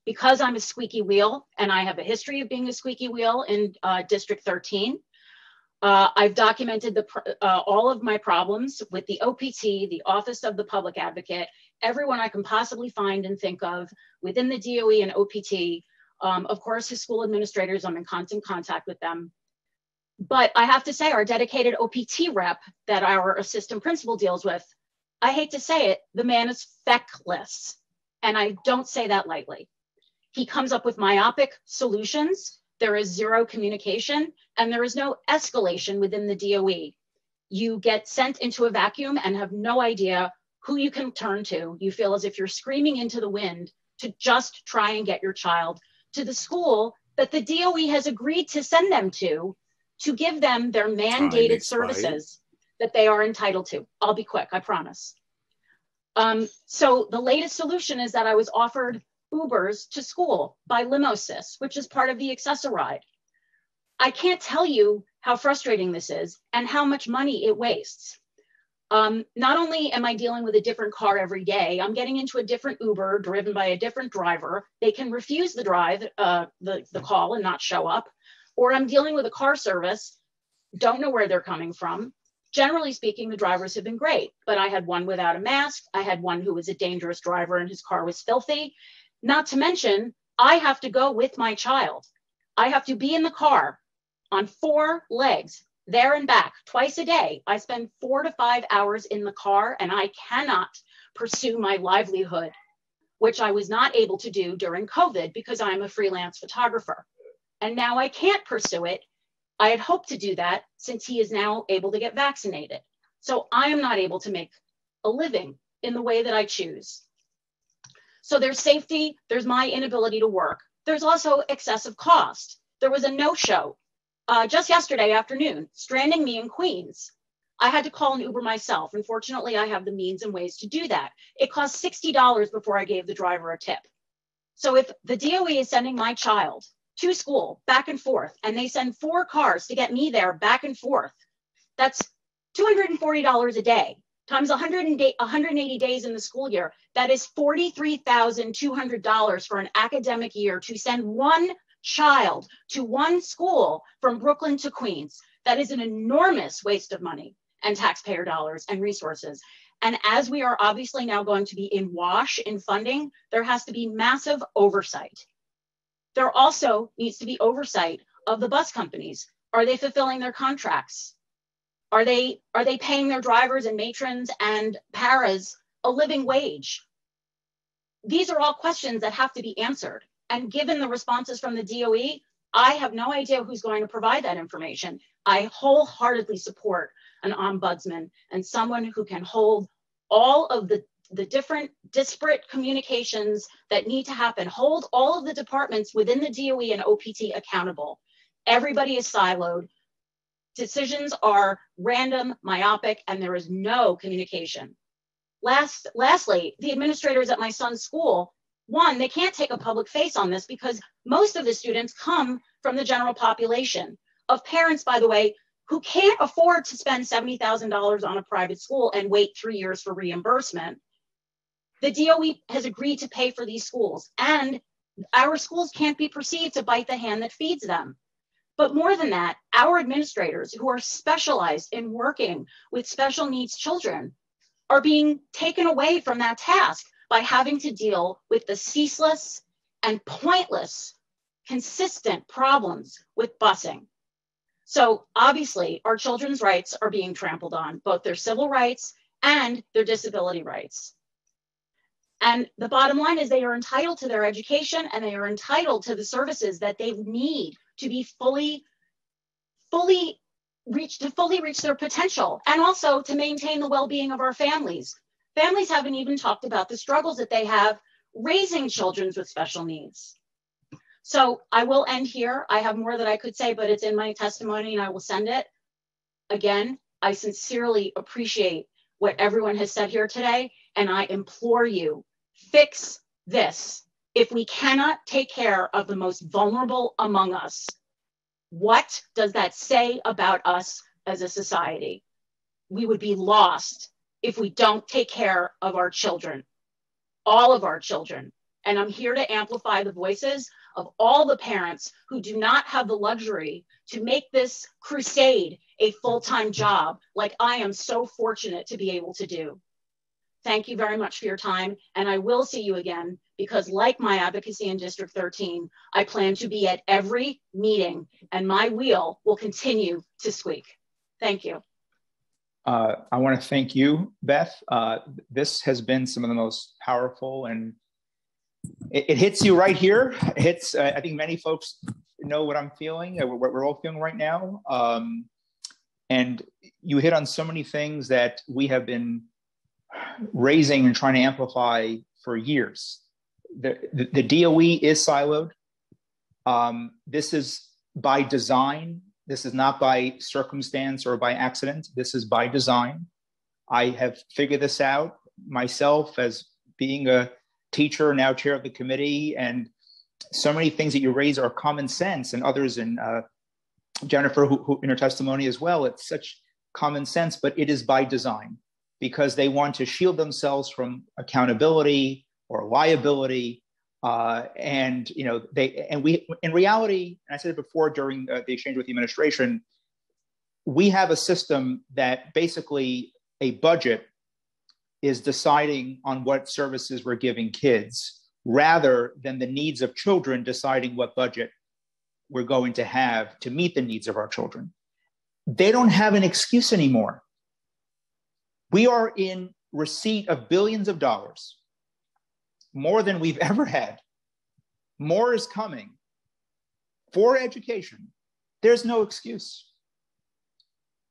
Because I'm a squeaky wheel and I have a history of being a squeaky wheel in uh, District 13, uh, I've documented the, uh, all of my problems with the OPT, the Office of the Public Advocate, everyone I can possibly find and think of within the DOE and OPT. Um, of course, his school administrators, I'm in constant contact with them. But I have to say, our dedicated OPT rep that our assistant principal deals with, I hate to say it, the man is feckless. And I don't say that lightly. He comes up with myopic solutions. There is zero communication and there is no escalation within the DOE. You get sent into a vacuum and have no idea who you can turn to. You feel as if you're screaming into the wind to just try and get your child to the school that the DOE has agreed to send them to to give them their mandated services that they are entitled to. I'll be quick, I promise. Um, so the latest solution is that I was offered Ubers to school by Limosys, which is part of the Access-a-Ride. I can't tell you how frustrating this is and how much money it wastes. Um, not only am I dealing with a different car every day, I'm getting into a different Uber driven by a different driver. They can refuse the drive, uh, the, the call and not show up. Or I'm dealing with a car service, don't know where they're coming from. Generally speaking, the drivers have been great, but I had one without a mask. I had one who was a dangerous driver and his car was filthy. Not to mention, I have to go with my child. I have to be in the car on four legs there and back twice a day. I spend four to five hours in the car and I cannot pursue my livelihood, which I was not able to do during COVID because I'm a freelance photographer. And now I can't pursue it. I had hoped to do that since he is now able to get vaccinated. So I am not able to make a living in the way that I choose. So there's safety, there's my inability to work. There's also excessive cost. There was a no show uh, just yesterday afternoon, stranding me in Queens. I had to call an Uber myself. Unfortunately, I have the means and ways to do that. It cost $60 before I gave the driver a tip. So if the DOE is sending my child to school back and forth, and they send four cars to get me there back and forth, that's $240 a day times 180 days in the school year. That is $43,200 for an academic year to send one child to one school from Brooklyn to Queens. That is an enormous waste of money and taxpayer dollars and resources. And as we are obviously now going to be in wash in funding, there has to be massive oversight. There also needs to be oversight of the bus companies. Are they fulfilling their contracts? Are they are they paying their drivers and matrons and paras a living wage? These are all questions that have to be answered. And given the responses from the DOE, I have no idea who's going to provide that information. I wholeheartedly support an ombudsman and someone who can hold all of the, the different disparate communications that need to happen, hold all of the departments within the DOE and OPT accountable. Everybody is siloed. Decisions are random, myopic, and there is no communication. Last, lastly, the administrators at my son's school one, they can't take a public face on this because most of the students come from the general population of parents, by the way, who can't afford to spend $70,000 on a private school and wait three years for reimbursement. The DOE has agreed to pay for these schools, and our schools can't be perceived to bite the hand that feeds them. But more than that, our administrators who are specialized in working with special needs children are being taken away from that task by having to deal with the ceaseless and pointless, consistent problems with busing. So obviously, our children's rights are being trampled on, both their civil rights and their disability rights. And the bottom line is they are entitled to their education and they are entitled to the services that they need to be fully, fully reach to fully reach their potential and also to maintain the well-being of our families Families haven't even talked about the struggles that they have raising children with special needs. So I will end here. I have more that I could say, but it's in my testimony and I will send it. Again, I sincerely appreciate what everyone has said here today, and I implore you, fix this. If we cannot take care of the most vulnerable among us, What does that say about us as a society? We would be lost if we don't take care of our children, all of our children. And I'm here to amplify the voices of all the parents who do not have the luxury to make this crusade a full time job like I am so fortunate to be able to do. Thank you very much for your time. And I will see you again because, like my advocacy in District 13, I plan to be at every meeting and my wheel will continue to squeak. Thank you. Uh, I want to thank you, Beth. Uh, this has been some of the most powerful and it, it hits you right here. It hits, uh, I think many folks know what I'm feeling, uh, what we're all feeling right now. Um, and you hit on so many things that we have been raising and trying to amplify for years. The, the, the DOE is siloed. Um, this is by design. This is not by circumstance or by accident. This is by design. I have figured this out myself as being a teacher, now chair of the committee, and so many things that you raise are common sense, and others, and uh, Jennifer, who, who in her testimony as well, it's such common sense, but it is by design because they want to shield themselves from accountability or liability. Uh, and you know they and we in reality, and I said it before during uh, the exchange with the administration, we have a system that basically a budget is deciding on what services we're giving kids rather than the needs of children deciding what budget we're going to have to meet the needs of our children. They don't have an excuse anymore. We are in receipt of billions of dollars, more than we've ever had. More is coming for education. There's no excuse.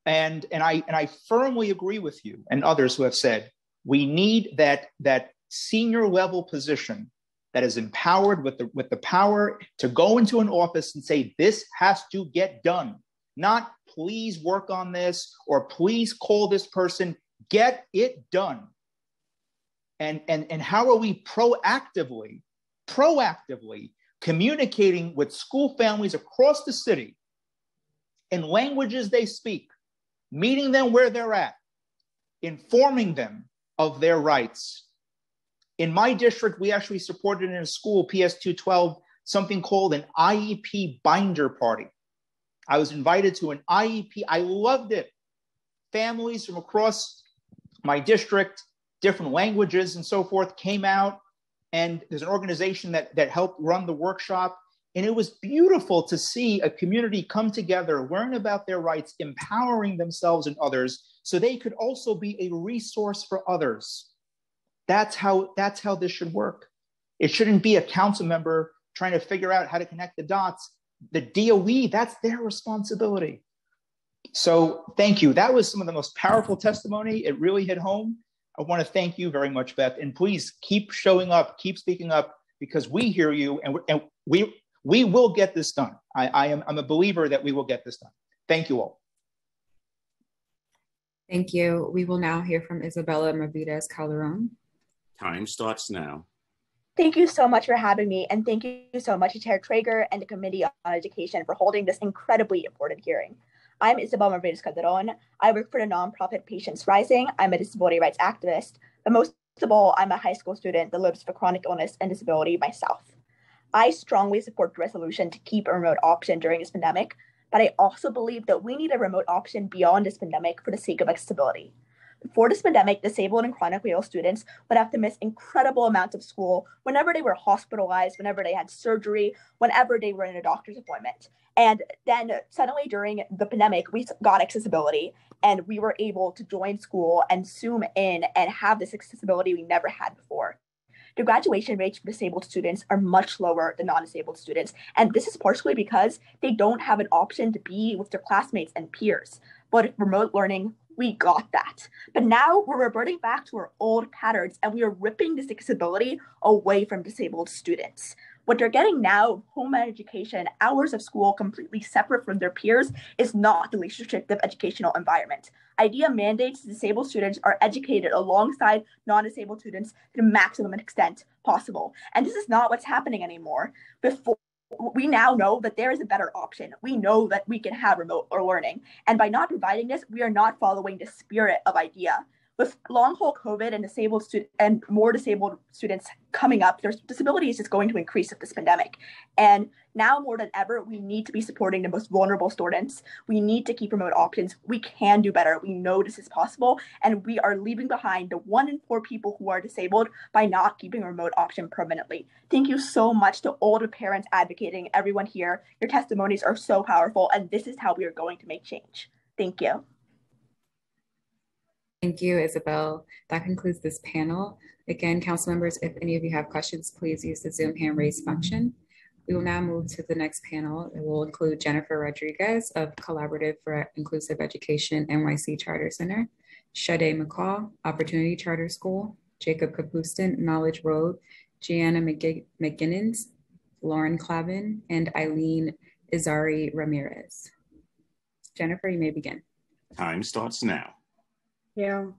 And, and, I, and I firmly agree with you and others who have said we need that, that senior level position that is empowered with the, with the power to go into an office and say, this has to get done. Not please work on this or please call this person, get it done. And, and, and how are we proactively, proactively communicating with school families across the city in languages they speak, meeting them where they're at, informing them of their rights. In my district, we actually supported in a school, PS 212, something called an IEP binder party. I was invited to an IEP. I loved it. Families from across my district, different languages and so forth came out. And there's an organization that, that helped run the workshop. And it was beautiful to see a community come together, learn about their rights, empowering themselves and others so they could also be a resource for others. That's how that's how this should work. It shouldn't be a council member trying to figure out how to connect the dots. The DOE, that's their responsibility. So thank you. That was some of the most powerful testimony. It really hit home. I want to thank you very much, Beth. And please keep showing up, keep speaking up, because we hear you and, and we we will get this done. I, I am I'm a believer that we will get this done. Thank you all. Thank you. We will now hear from Isabella Mavrides Calderon. Time starts now. Thank you so much for having me, and thank you so much to Chair Treyger and the Committee on Education for holding this incredibly important hearing. I'm Isabel Mavrides Calderon. I work for the nonprofit Patients Rising. I'm a disability rights activist, but most of all, I'm a high school student that lives with chronic illness and disability myself. I strongly support the resolution to keep a remote option during this pandemic but I also believe that we need a remote option beyond this pandemic for the sake of accessibility. Before this pandemic, disabled and chronically ill students would have to miss incredible amounts of school whenever they were hospitalized, whenever they had surgery, whenever they were in a doctor's appointment. And then suddenly during the pandemic, we got accessibility and we were able to join school and zoom in and have this accessibility we never had before the graduation rates for disabled students are much lower than non-disabled students. And this is partially because they don't have an option to be with their classmates and peers. But remote learning, we got that. But now we're reverting back to our old patterns and we are ripping this accessibility away from disabled students. What they're getting now, home education, hours of school completely separate from their peers, is not the least restrictive educational environment. IDEA mandates disabled students are educated alongside non disabled students to the maximum extent possible. And this is not what's happening anymore. Before we now know that there is a better option. We know that we can have remote or learning. And by not providing this, we are not following the spirit of IDEA with long haul COVID and disabled student and more disabled students coming up, their disability is just going to increase with this pandemic. And now more than ever, we need to be supporting the most vulnerable students. We need to keep remote options. We can do better. We know this is possible, and we are leaving behind the one in four people who are disabled by not keeping remote option permanently. Thank you so much to all the parents advocating, everyone here. Your testimonies are so powerful, and this is how we are going to make change. Thank you. Thank you, Isabel. That concludes this panel. Again, council members, if any of you have questions, please use the Zoom hand raise function. We will now move to the next panel. It will include Jennifer Rodriguez of Collaborative for Inclusive Education NYC Charter Center, Shade McCall, Opportunity Charter School, Jacob Kapustin, Knowledge Road, Gianna McGinnis, Lauren Clavin, and Eileen Izari Ramirez. Jennifer, you may begin. Time starts now you.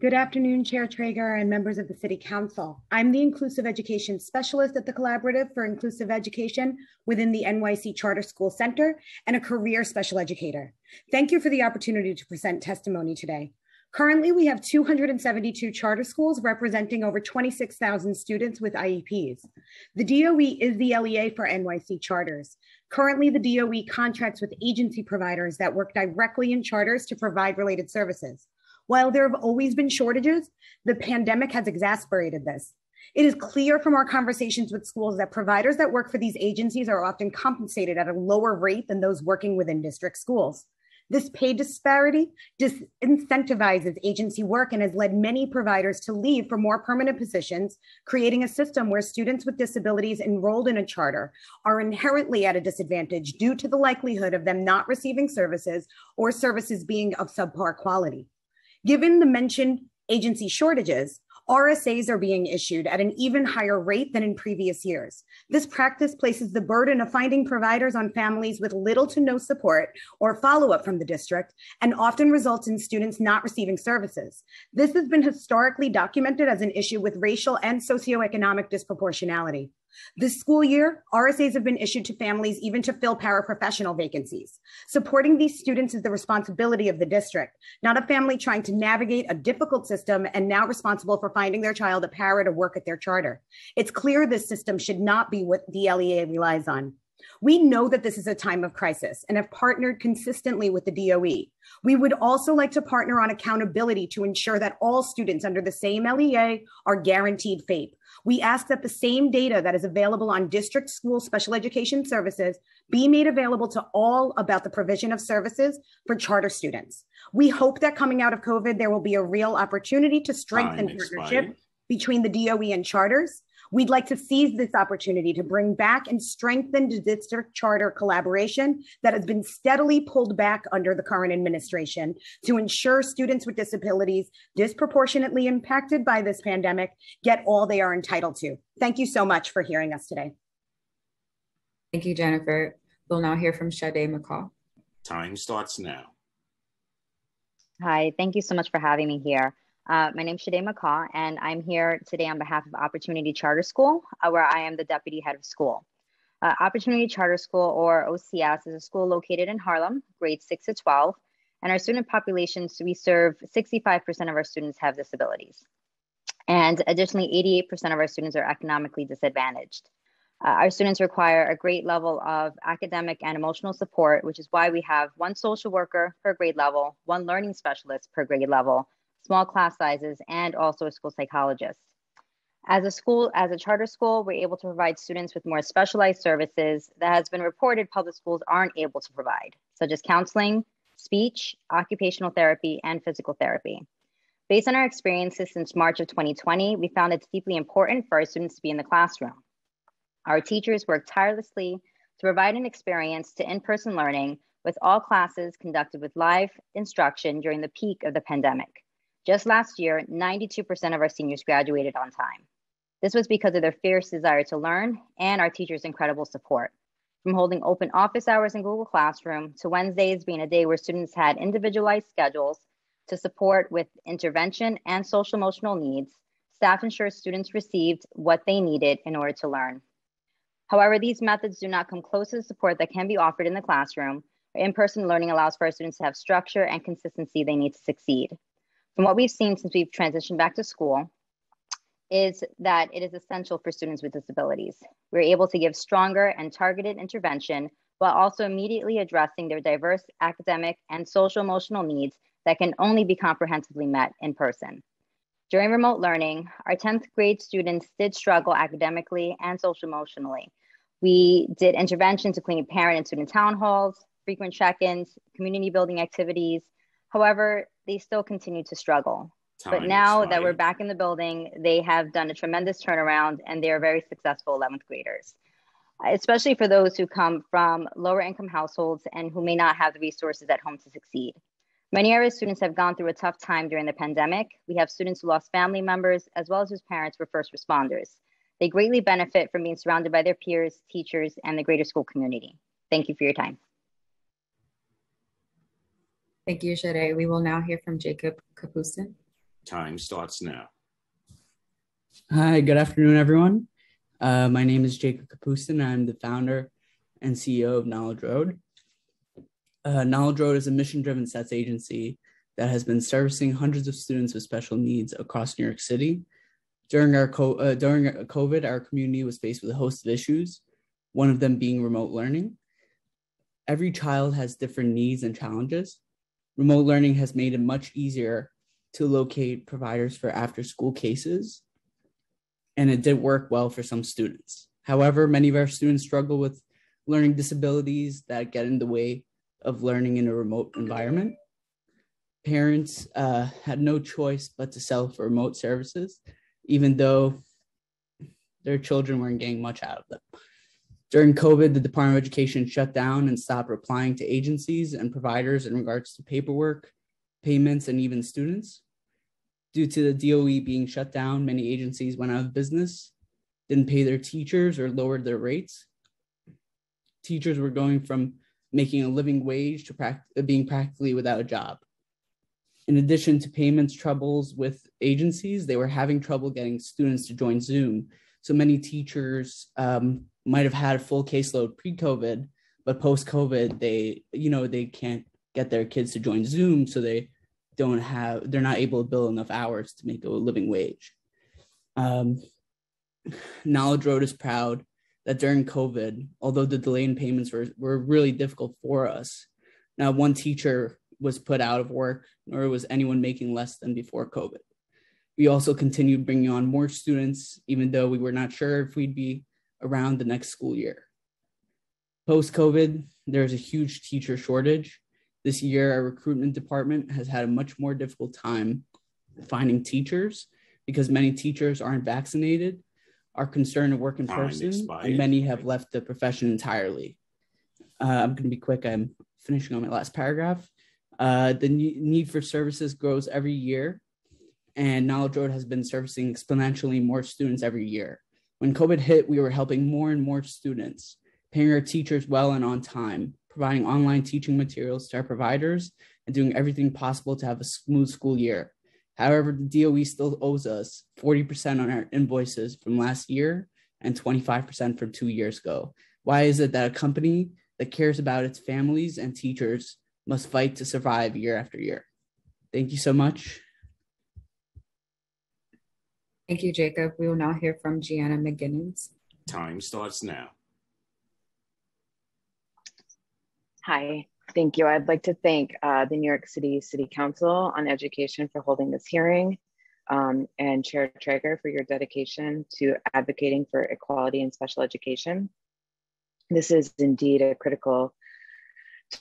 Good afternoon, Chair Treyger and members of the City Council. I'm the Inclusive Education Specialist at the Collaborative for Inclusive Education within the NYC Charter School Center and a career special educator. Thank you for the opportunity to present testimony today. Currently, we have 272 charter schools representing over 26,000 students with IEPs. The DOE is the LEA for NYC charters. Currently, the DOE contracts with agency providers that work directly in charters to provide related services. While there have always been shortages, the pandemic has exacerbated this. It is clear from our conversations with schools that providers that work for these agencies are often compensated at a lower rate than those working within district schools. This pay disparity disincentivizes agency work and has led many providers to leave for more permanent positions, creating a system where students with disabilities enrolled in a charter are inherently at a disadvantage due to the likelihood of them not receiving services or services being of subpar quality. Given the mentioned agency shortages, RSAs are being issued at an even higher rate than in previous years. This practice places the burden of finding providers on families with little to no support or follow up from the district and often results in students not receiving services. This has been historically documented as an issue with racial and socioeconomic disproportionality. This school year, RSAs have been issued to families even to fill paraprofessional vacancies. Supporting these students is the responsibility of the district, not a family trying to navigate a difficult system and now responsible for finding their child a para to work at their charter. It's clear this system should not be what the LEA relies on. We know that this is a time of crisis and have partnered consistently with the DOE. We would also like to partner on accountability to ensure that all students under the same LEA are guaranteed FAPE. We ask that the same data that is available on district school special education services be made available to all about the provision of services for charter students. We hope that coming out of COVID, there will be a real opportunity to strengthen partnership between the DOE and charters We'd like to seize this opportunity to bring back and strengthen the district charter collaboration that has been steadily pulled back under the current administration to ensure students with disabilities disproportionately impacted by this pandemic get all they are entitled to. Thank you so much for hearing us today. Thank you, Jennifer. We'll now hear from Sade McCall. Time starts now. Hi, thank you so much for having me here. Uh, my name is Shade McCaw, and I'm here today on behalf of Opportunity Charter School, uh, where I am the deputy head of school. Uh, Opportunity Charter School, or OCS, is a school located in Harlem, grades 6 to 12, and our student population, so we serve 65% of our students have disabilities. And additionally, 88% of our students are economically disadvantaged. Uh, our students require a great level of academic and emotional support, which is why we have one social worker per grade level, one learning specialist per grade level, small class sizes, and also a school psychologist. As a school, as a charter school, we're able to provide students with more specialized services that has been reported public schools aren't able to provide, such as counseling, speech, occupational therapy, and physical therapy. Based on our experiences since March of 2020, we found it's deeply important for our students to be in the classroom. Our teachers work tirelessly to provide an experience to in-person learning with all classes conducted with live instruction during the peak of the pandemic. Just last year, 92% of our seniors graduated on time. This was because of their fierce desire to learn and our teachers' incredible support. From holding open office hours in Google Classroom to Wednesdays being a day where students had individualized schedules to support with intervention and social emotional needs, staff ensured students received what they needed in order to learn. However, these methods do not come close to the support that can be offered in the classroom. In-person learning allows for our students to have structure and consistency they need to succeed. From what we've seen since we've transitioned back to school, is that it is essential for students with disabilities. We're able to give stronger and targeted intervention while also immediately addressing their diverse academic and social emotional needs that can only be comprehensively met in person. During remote learning, our 10th grade students did struggle academically and social emotionally. We did intervention to clean parent and student town halls, frequent check-ins, community building activities. However, they still continue to struggle. But now that we're back in the building, they have done a tremendous turnaround and they are very successful 11th graders, especially for those who come from lower income households and who may not have the resources at home to succeed. Many of our students have gone through a tough time during the pandemic. We have students who lost family members as well as whose parents were first responders. They greatly benefit from being surrounded by their peers, teachers, and the greater school community. Thank you for your time. Thank you, Shade. We will now hear from Jacob Kapustin. Time starts now. Hi, good afternoon, everyone. Uh, my name is Jacob Kapustin. I'm the founder and CEO of Knowledge Road. Uh, Knowledge Road is a mission driven SETS agency that has been servicing hundreds of students with special needs across New York City. During our co- uh, during COVID, our community was faced with a host of issues, one of them being remote learning. Every child has different needs and challenges. Remote learning has made it much easier to locate providers for after school cases, and it did work well for some students. However, many of our students struggle with learning disabilities that get in the way of learning in a remote environment. Parents uh, had no choice but to sell for remote services, even though their children weren't getting much out of them. During COVID, the Department of Education shut down and stopped replying to agencies and providers in regards to paperwork, payments, and even students. Due to the DOE being shut down, many agencies went out of business, didn't pay their teachers, or lowered their rates. Teachers were going from making a living wage to pract- uh, being practically without a job. In addition to payments troubles with agencies, they were having trouble getting students to join Zoom. So many teachers um, might have had a full caseload pre-COVID, but post-COVID, they, you know, they can't get their kids to join Zoom, so they don't have they're not able to bill enough hours to make a living wage. Um, Knowledge Road is proud that during COVID, although the delay in payments were, were really difficult for us, now one teacher was put out of work, nor was anyone making less than before COVID. We also continued bringing on more students, even though we were not sure if we'd be around the next school year. Post COVID, there's a huge teacher shortage, this year, our recruitment department has had a much more difficult time finding teachers because many teachers aren't vaccinated, are concerned to work in Time person, expired. and many have left the profession entirely. Uh, I'm going to be quick. I'm finishing on my last paragraph. Uh, the need for services grows every year, and Knowledge Road has been servicing exponentially more students every year. When COVID hit, we were helping more and more students, paying our teachers well and on time, providing online teaching materials to our providers, and doing everything possible to have a smooth school year. However, the DOE still owes us 40% on our invoices from last year and 25% from two years ago. Why is it that a company that cares about its families and teachers must fight to survive year after year? Thank you so much. Thank you, Jacob. We will now hear from Gianna McGinnis. Time starts now. Hi, thank you. I'd like to thank uh, the New York City City Council on Education for holding this hearing um, and Chair Treyger for your dedication to advocating for equality in special education. This is indeed a critical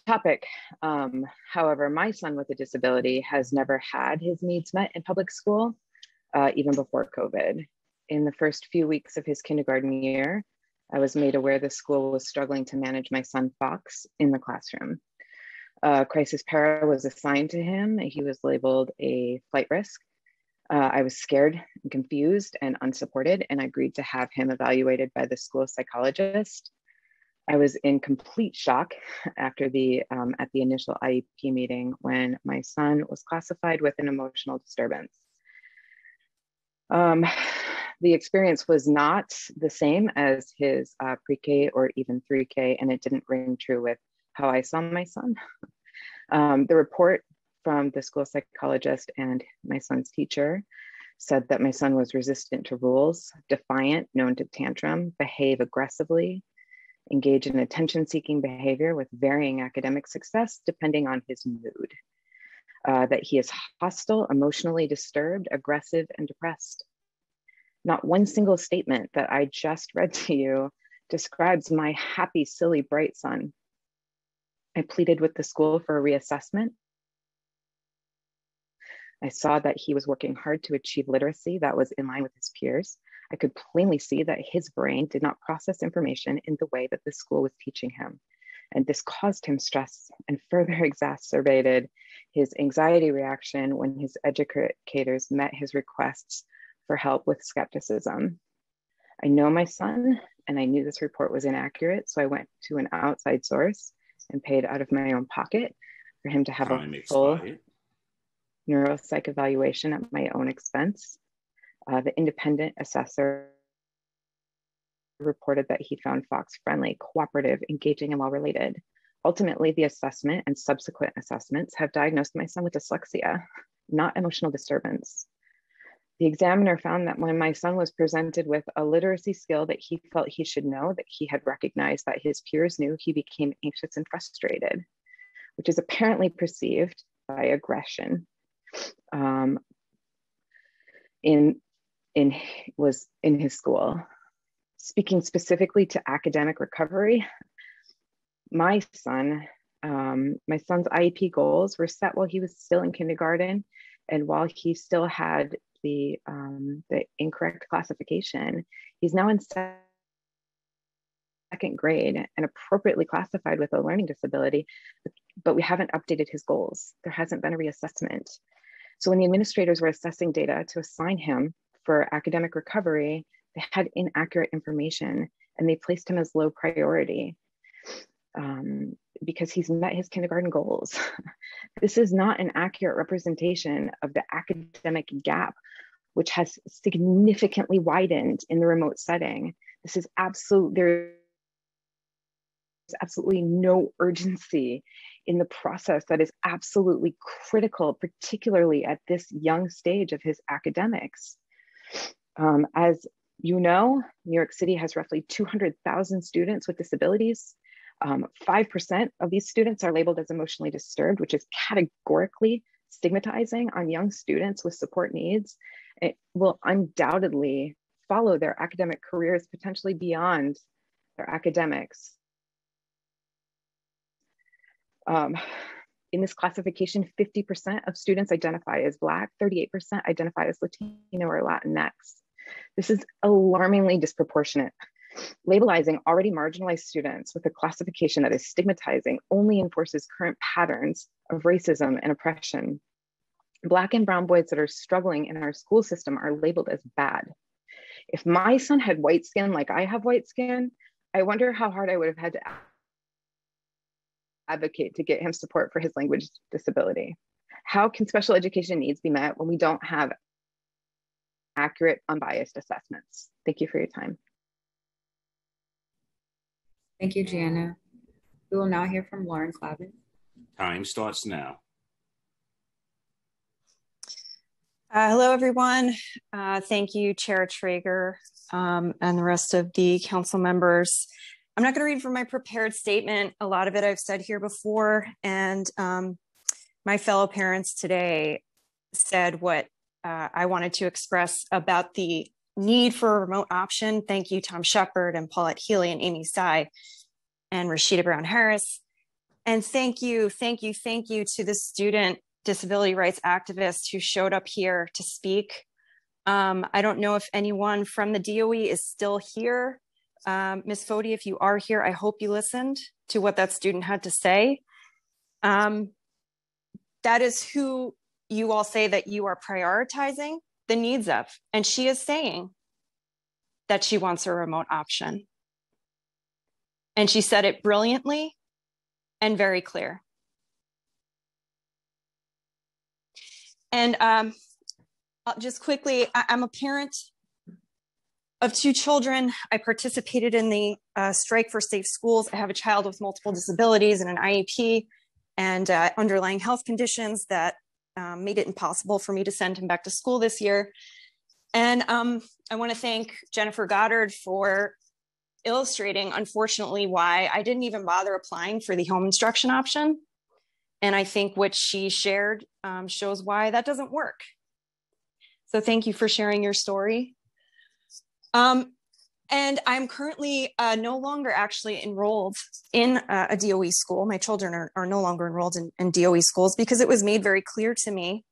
topic. Um, however, my son with a disability has never had his needs met in public school, uh, even before COVID. In the first few weeks of his kindergarten year, I was made aware the school was struggling to manage my son Fox in the classroom. Uh, crisis para was assigned to him. He was labeled a flight risk. Uh, I was scared and confused and unsupported, and I agreed to have him evaluated by the school psychologist. I was in complete shock after the um, at the initial IEP meeting when my son was classified with an emotional disturbance. Um, the experience was not the same as his uh, pre-K or even 3K, and it didn't ring true with how I saw my son. Um, the report from the school psychologist and my son's teacher said that my son was resistant to rules, defiant, known to tantrum, behave aggressively, engage in attention seeking behavior with varying academic success depending on his mood. Uh, that he is hostile, emotionally disturbed, aggressive, and depressed. Not one single statement that I just read to you describes my happy, silly, bright son. I pleaded with the school for a reassessment. I saw that he was working hard to achieve literacy that was in line with his peers. I could plainly see that his brain did not process information in the way that the school was teaching him. And this caused him stress and further exacerbated his anxiety reaction when his educators met his requests for help with skepticism. I know my son, and I knew this report was inaccurate, so I went to an outside source and paid out of my own pocket for him to have Time a full neuropsych evaluation at my own expense. Uh, the independent assessor reported that he found Fox friendly, cooperative, engaging, and well related. Ultimately, the assessment and subsequent assessments have diagnosed my son with dyslexia, not emotional disturbance. The examiner found that when my son was presented with a literacy skill that he felt he should know, that he had recognized that his peers knew, he became anxious and frustrated, which is apparently perceived by aggression. Um, in in was in his school. Speaking specifically to academic recovery, my son, um, my son's IEP goals were set while he was still in kindergarten, and while he still had the um, the incorrect classification, he's now in second grade and appropriately classified with a learning disability, but we haven't updated his goals. There hasn't been a reassessment. So when the administrators were assessing data to assign him for academic recovery, they had inaccurate information and they placed him as low priority um, because he's met his kindergarten goals. this is not an accurate representation of the academic gap, which has significantly widened in the remote setting. This is absolute, there's absolutely no urgency in the process that is absolutely critical, particularly at this young stage of his academics. Um, as you know, New York City has roughly 200,000 students with disabilities. Um, 5% of these students are labeled as emotionally disturbed, which is categorically stigmatizing on young students with support needs. It will undoubtedly follow their academic careers potentially beyond their academics. Um, in this classification, 50% of students identify as Black, 38% identify as Latino or Latinx. This is alarmingly disproportionate. Labelizing already marginalized students with a classification that is stigmatizing only enforces current patterns of racism and oppression. Black and brown boys that are struggling in our school system are labeled as bad. If my son had white skin like I have white skin, I wonder how hard I would have had to advocate to get him support for his language disability? How can special education needs be met when we don't have accurate, unbiased assessments? Thank you for your time. Thank you, Gianna. We will now hear from Lauren Clavin. Time starts now. Uh, hello, everyone. Uh, thank you, Chair Treyger, um, and the rest of the council members. I'm not going to read from my prepared statement. A lot of it I've said here before, and um, my fellow parents today said what uh, I wanted to express about the need for a remote option. Thank you, Tom Shepard and Paulette Healy and Amy Tsai and Rashida Brown Harris. And thank you, thank you, thank you to the student disability rights activists who showed up here to speak. Um, I don't know if anyone from the DOE is still here um, Ms. Foti, if you are here, I hope you listened to what that student had to say. Um, that is who you all say that you are prioritizing the needs of. And she is saying that she wants a remote option. And she said it brilliantly and very clear. And um, just quickly, I- I'm a parent of two children. I participated in the uh, strike for safe schools. I have a child with multiple disabilities and an IEP and uh, underlying health conditions that um, made it impossible for me to send him back to school this year. And um, I want to thank Jennifer Goddard for illustrating, unfortunately, why I didn't even bother applying for the home instruction option. And I think what she shared um, shows why that doesn't work. So thank you for sharing your story. Um, and I'm currently uh, no longer actually enrolled in uh, a DOE school. My children are, are no longer enrolled in, in, DOE schools because it was made very clear to me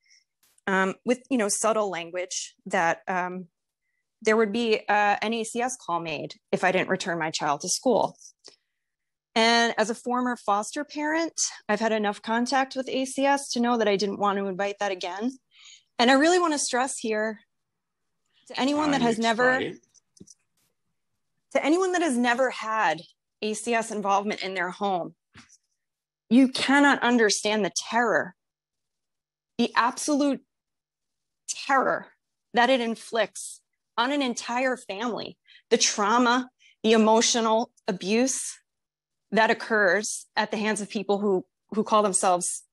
um, with, you know, subtle language that um, there would be uh, an ACS call made if I didn't return my child to school. And as a former foster parent, I've had enough contact with ACS to know that I didn't want to invite that again. And I really want to stress here to anyone that has never to anyone that has never had ACS involvement in their home, you cannot understand the terror, the absolute terror that it inflicts on an entire family, the trauma, the emotional abuse that occurs at the hands of people who, who call themselves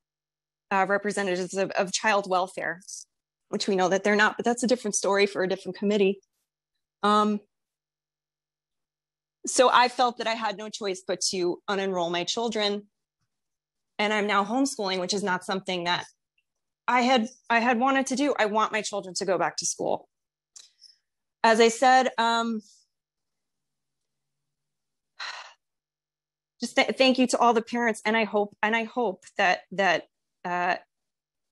uh, representatives of, of child welfare, which we know that they're not, but that's a different story for a different committee. Um, so I felt that I had no choice but to unenroll my children. And I'm now homeschooling, which is not something that I had I had wanted to do. I want my children to go back to school. As I said, um, just th- thank you to all the parents, and I hope and I hope that that uh,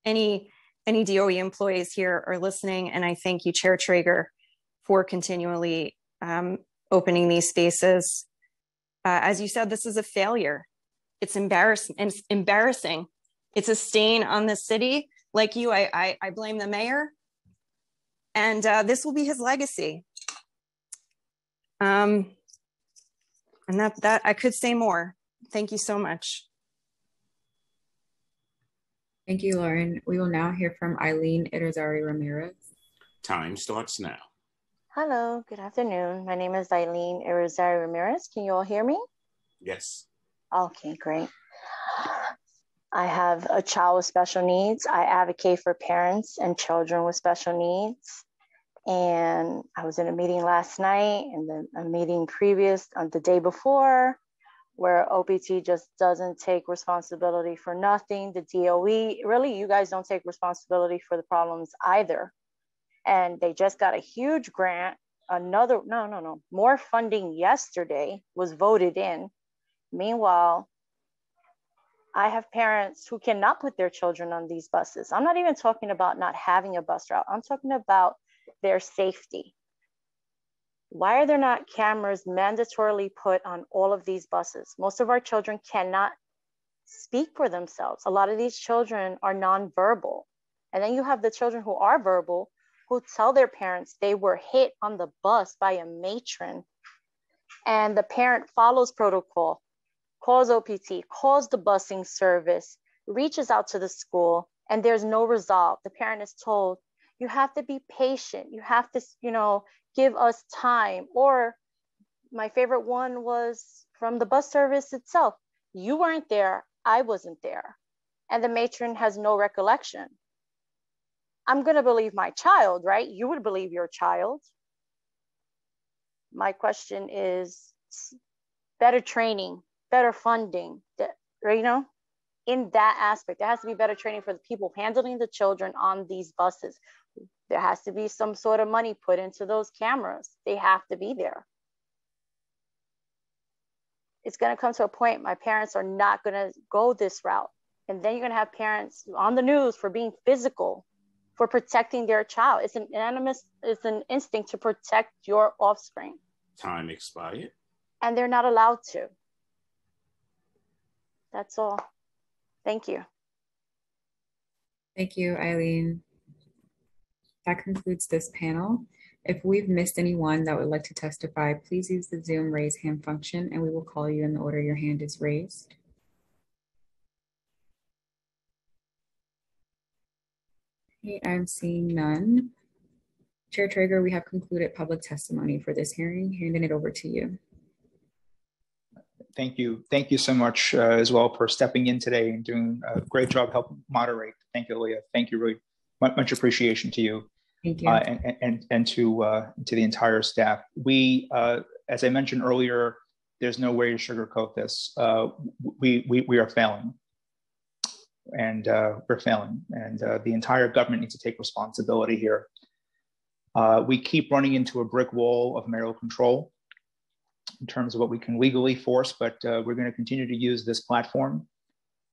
any any DOE employees here are listening. And I thank you, Chair Treyger, for continually um, opening these spaces. Uh, as you said, this is a failure. It's embarrassing. It's embarrassing. It's a stain on the city. Like you, I, I, I blame the mayor, and uh, this will be his legacy. Um, and that that I could say more. Thank you so much. Thank you, Lauren. We will now hear from Eileen Irizarry Ramirez. Time starts now. Hello, good afternoon. My name is Eileen Irizarry Ramirez. Can you all hear me? Yes. Okay, great. I have a child with special needs. I advocate for parents and children with special needs. And I was in a meeting last night and then a meeting previous on the day before where OPT just doesn't take responsibility for nothing. The DOE, really, you guys don't take responsibility for the problems either and they just got a huge grant. Another no no no. More funding yesterday was voted in. Meanwhile i have parents who cannot put their children on these buses. I'm not even talking about not having a bus route. I'm talking about their safety. Why are there not cameras mandatorily put on all of these buses? Most of our children cannot speak for themselves. A lot of these children are nonverbal. And then you have the children who are verbal who tell their parents they were hit on the bus by a matron. And the parent follows protocol calls opt calls the busing service reaches out to the school and there's no resolve. The parent is told you have to be patient. You have to you know give us time. Or my favorite one was from the bus service itself. You weren't there. I wasn't there. And the matron has no recollection I'm going to believe my child, right? You would believe your child. My question is better training, better funding, you know, in that aspect. There has to be better training for the people handling the children on these buses. There has to be some sort of money put into those cameras. They have to be there. It's going to come to a point my parents are not going to go this route. And then you're going to have parents on the news for being physical for protecting their child. It's an animus, it's an instinct to protect your offspring. Time expired. And they're not allowed to. That's all. Thank you. Thank you, Eileen. That concludes this panel. If we've missed anyone that would like to testify, please use the Zoom raise hand function and we will call you in the order your hand is raised. Okay, I'm seeing none. Chair Treyger, we have concluded public testimony for this hearing. Handing it over to you. Thank you. Thank you so much uh, as well for stepping in today and doing a great job helping moderate. Thank you, Leah. Thank you, really much, much appreciation to you. Thank you. Uh, and, and, and to, uh, to the entire staff. We, uh, as I mentioned earlier, there's no way to sugarcoat this. Uh, we, we, we are failing and uh, we're failing and the entire government needs to take responsibility here. we keep running into a brick wall of mayoral control in terms of what we can legally force, but uh, we're going to continue to use this platform,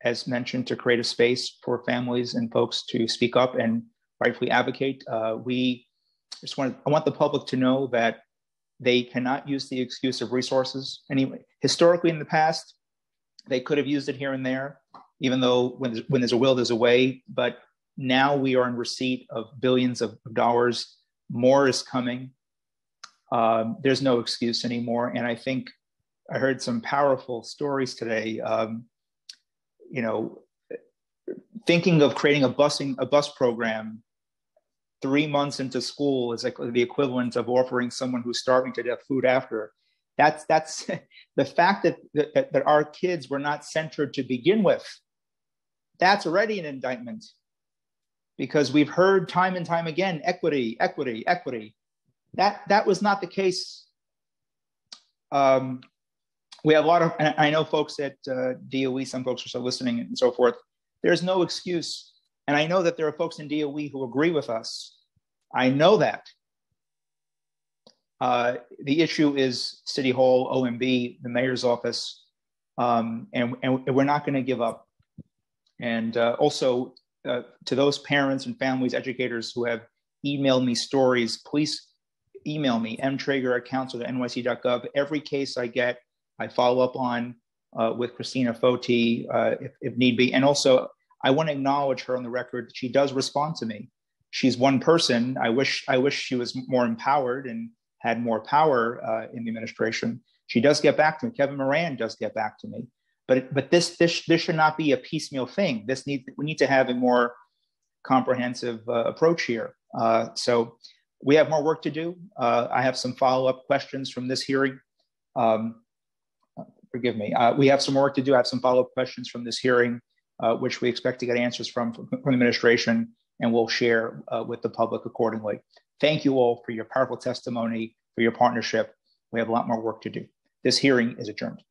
as mentioned, to create a space for families and folks to speak up and rightfully advocate. Uh, we just want I want the public to know that they cannot use the excuse of resources. Anyway, historically in the past, they could have used it here and there, even though when there's, when there's a will, there's a way. But now we are in receipt of billions of dollars. More is coming um, there's no excuse anymore. And I think I heard some powerful stories today. Um, you know, thinking of creating a busing a bus program three months into school is like the equivalent of offering someone who's starving to death food after. That's that's the fact that, that that our kids were not centered to begin with. That's already an indictment because we've heard time and time again equity, equity, equity. That that was not the case. Um, we have a lot of, I know folks at uh, DOE, some folks are still listening and so forth. There's no excuse. And I know that there are folks in DOE who agree with us. I know that. Uh, the issue is City Hall, OMB, the mayor's office, um, and, and, we're not going to give up. And uh, also uh, to those parents and families, educators who have emailed me stories, please email me, mtreyger at council.nyc.gov. Every case I get, I follow up on uh, with Christina Foti uh, if, if, need be. And also, I want to acknowledge her on the record. That she does respond to me. She's one person. I wish I wish she was more empowered and had more power uh, in the administration. She does get back to me. Kevin Moran does get back to me. But but this this this should not be a piecemeal thing. This need we need to have a more comprehensive uh, approach here. Uh, so we have more work to do. Uh, I have some follow up questions from this hearing. Um, forgive me. Uh, we have some work to do. I have some follow up questions from this hearing, uh, which we expect to get answers from from, the administration, and we'll share uh, with the public accordingly. Thank you all for your powerful testimony, for your partnership. We have a lot more work to do. This hearing is adjourned.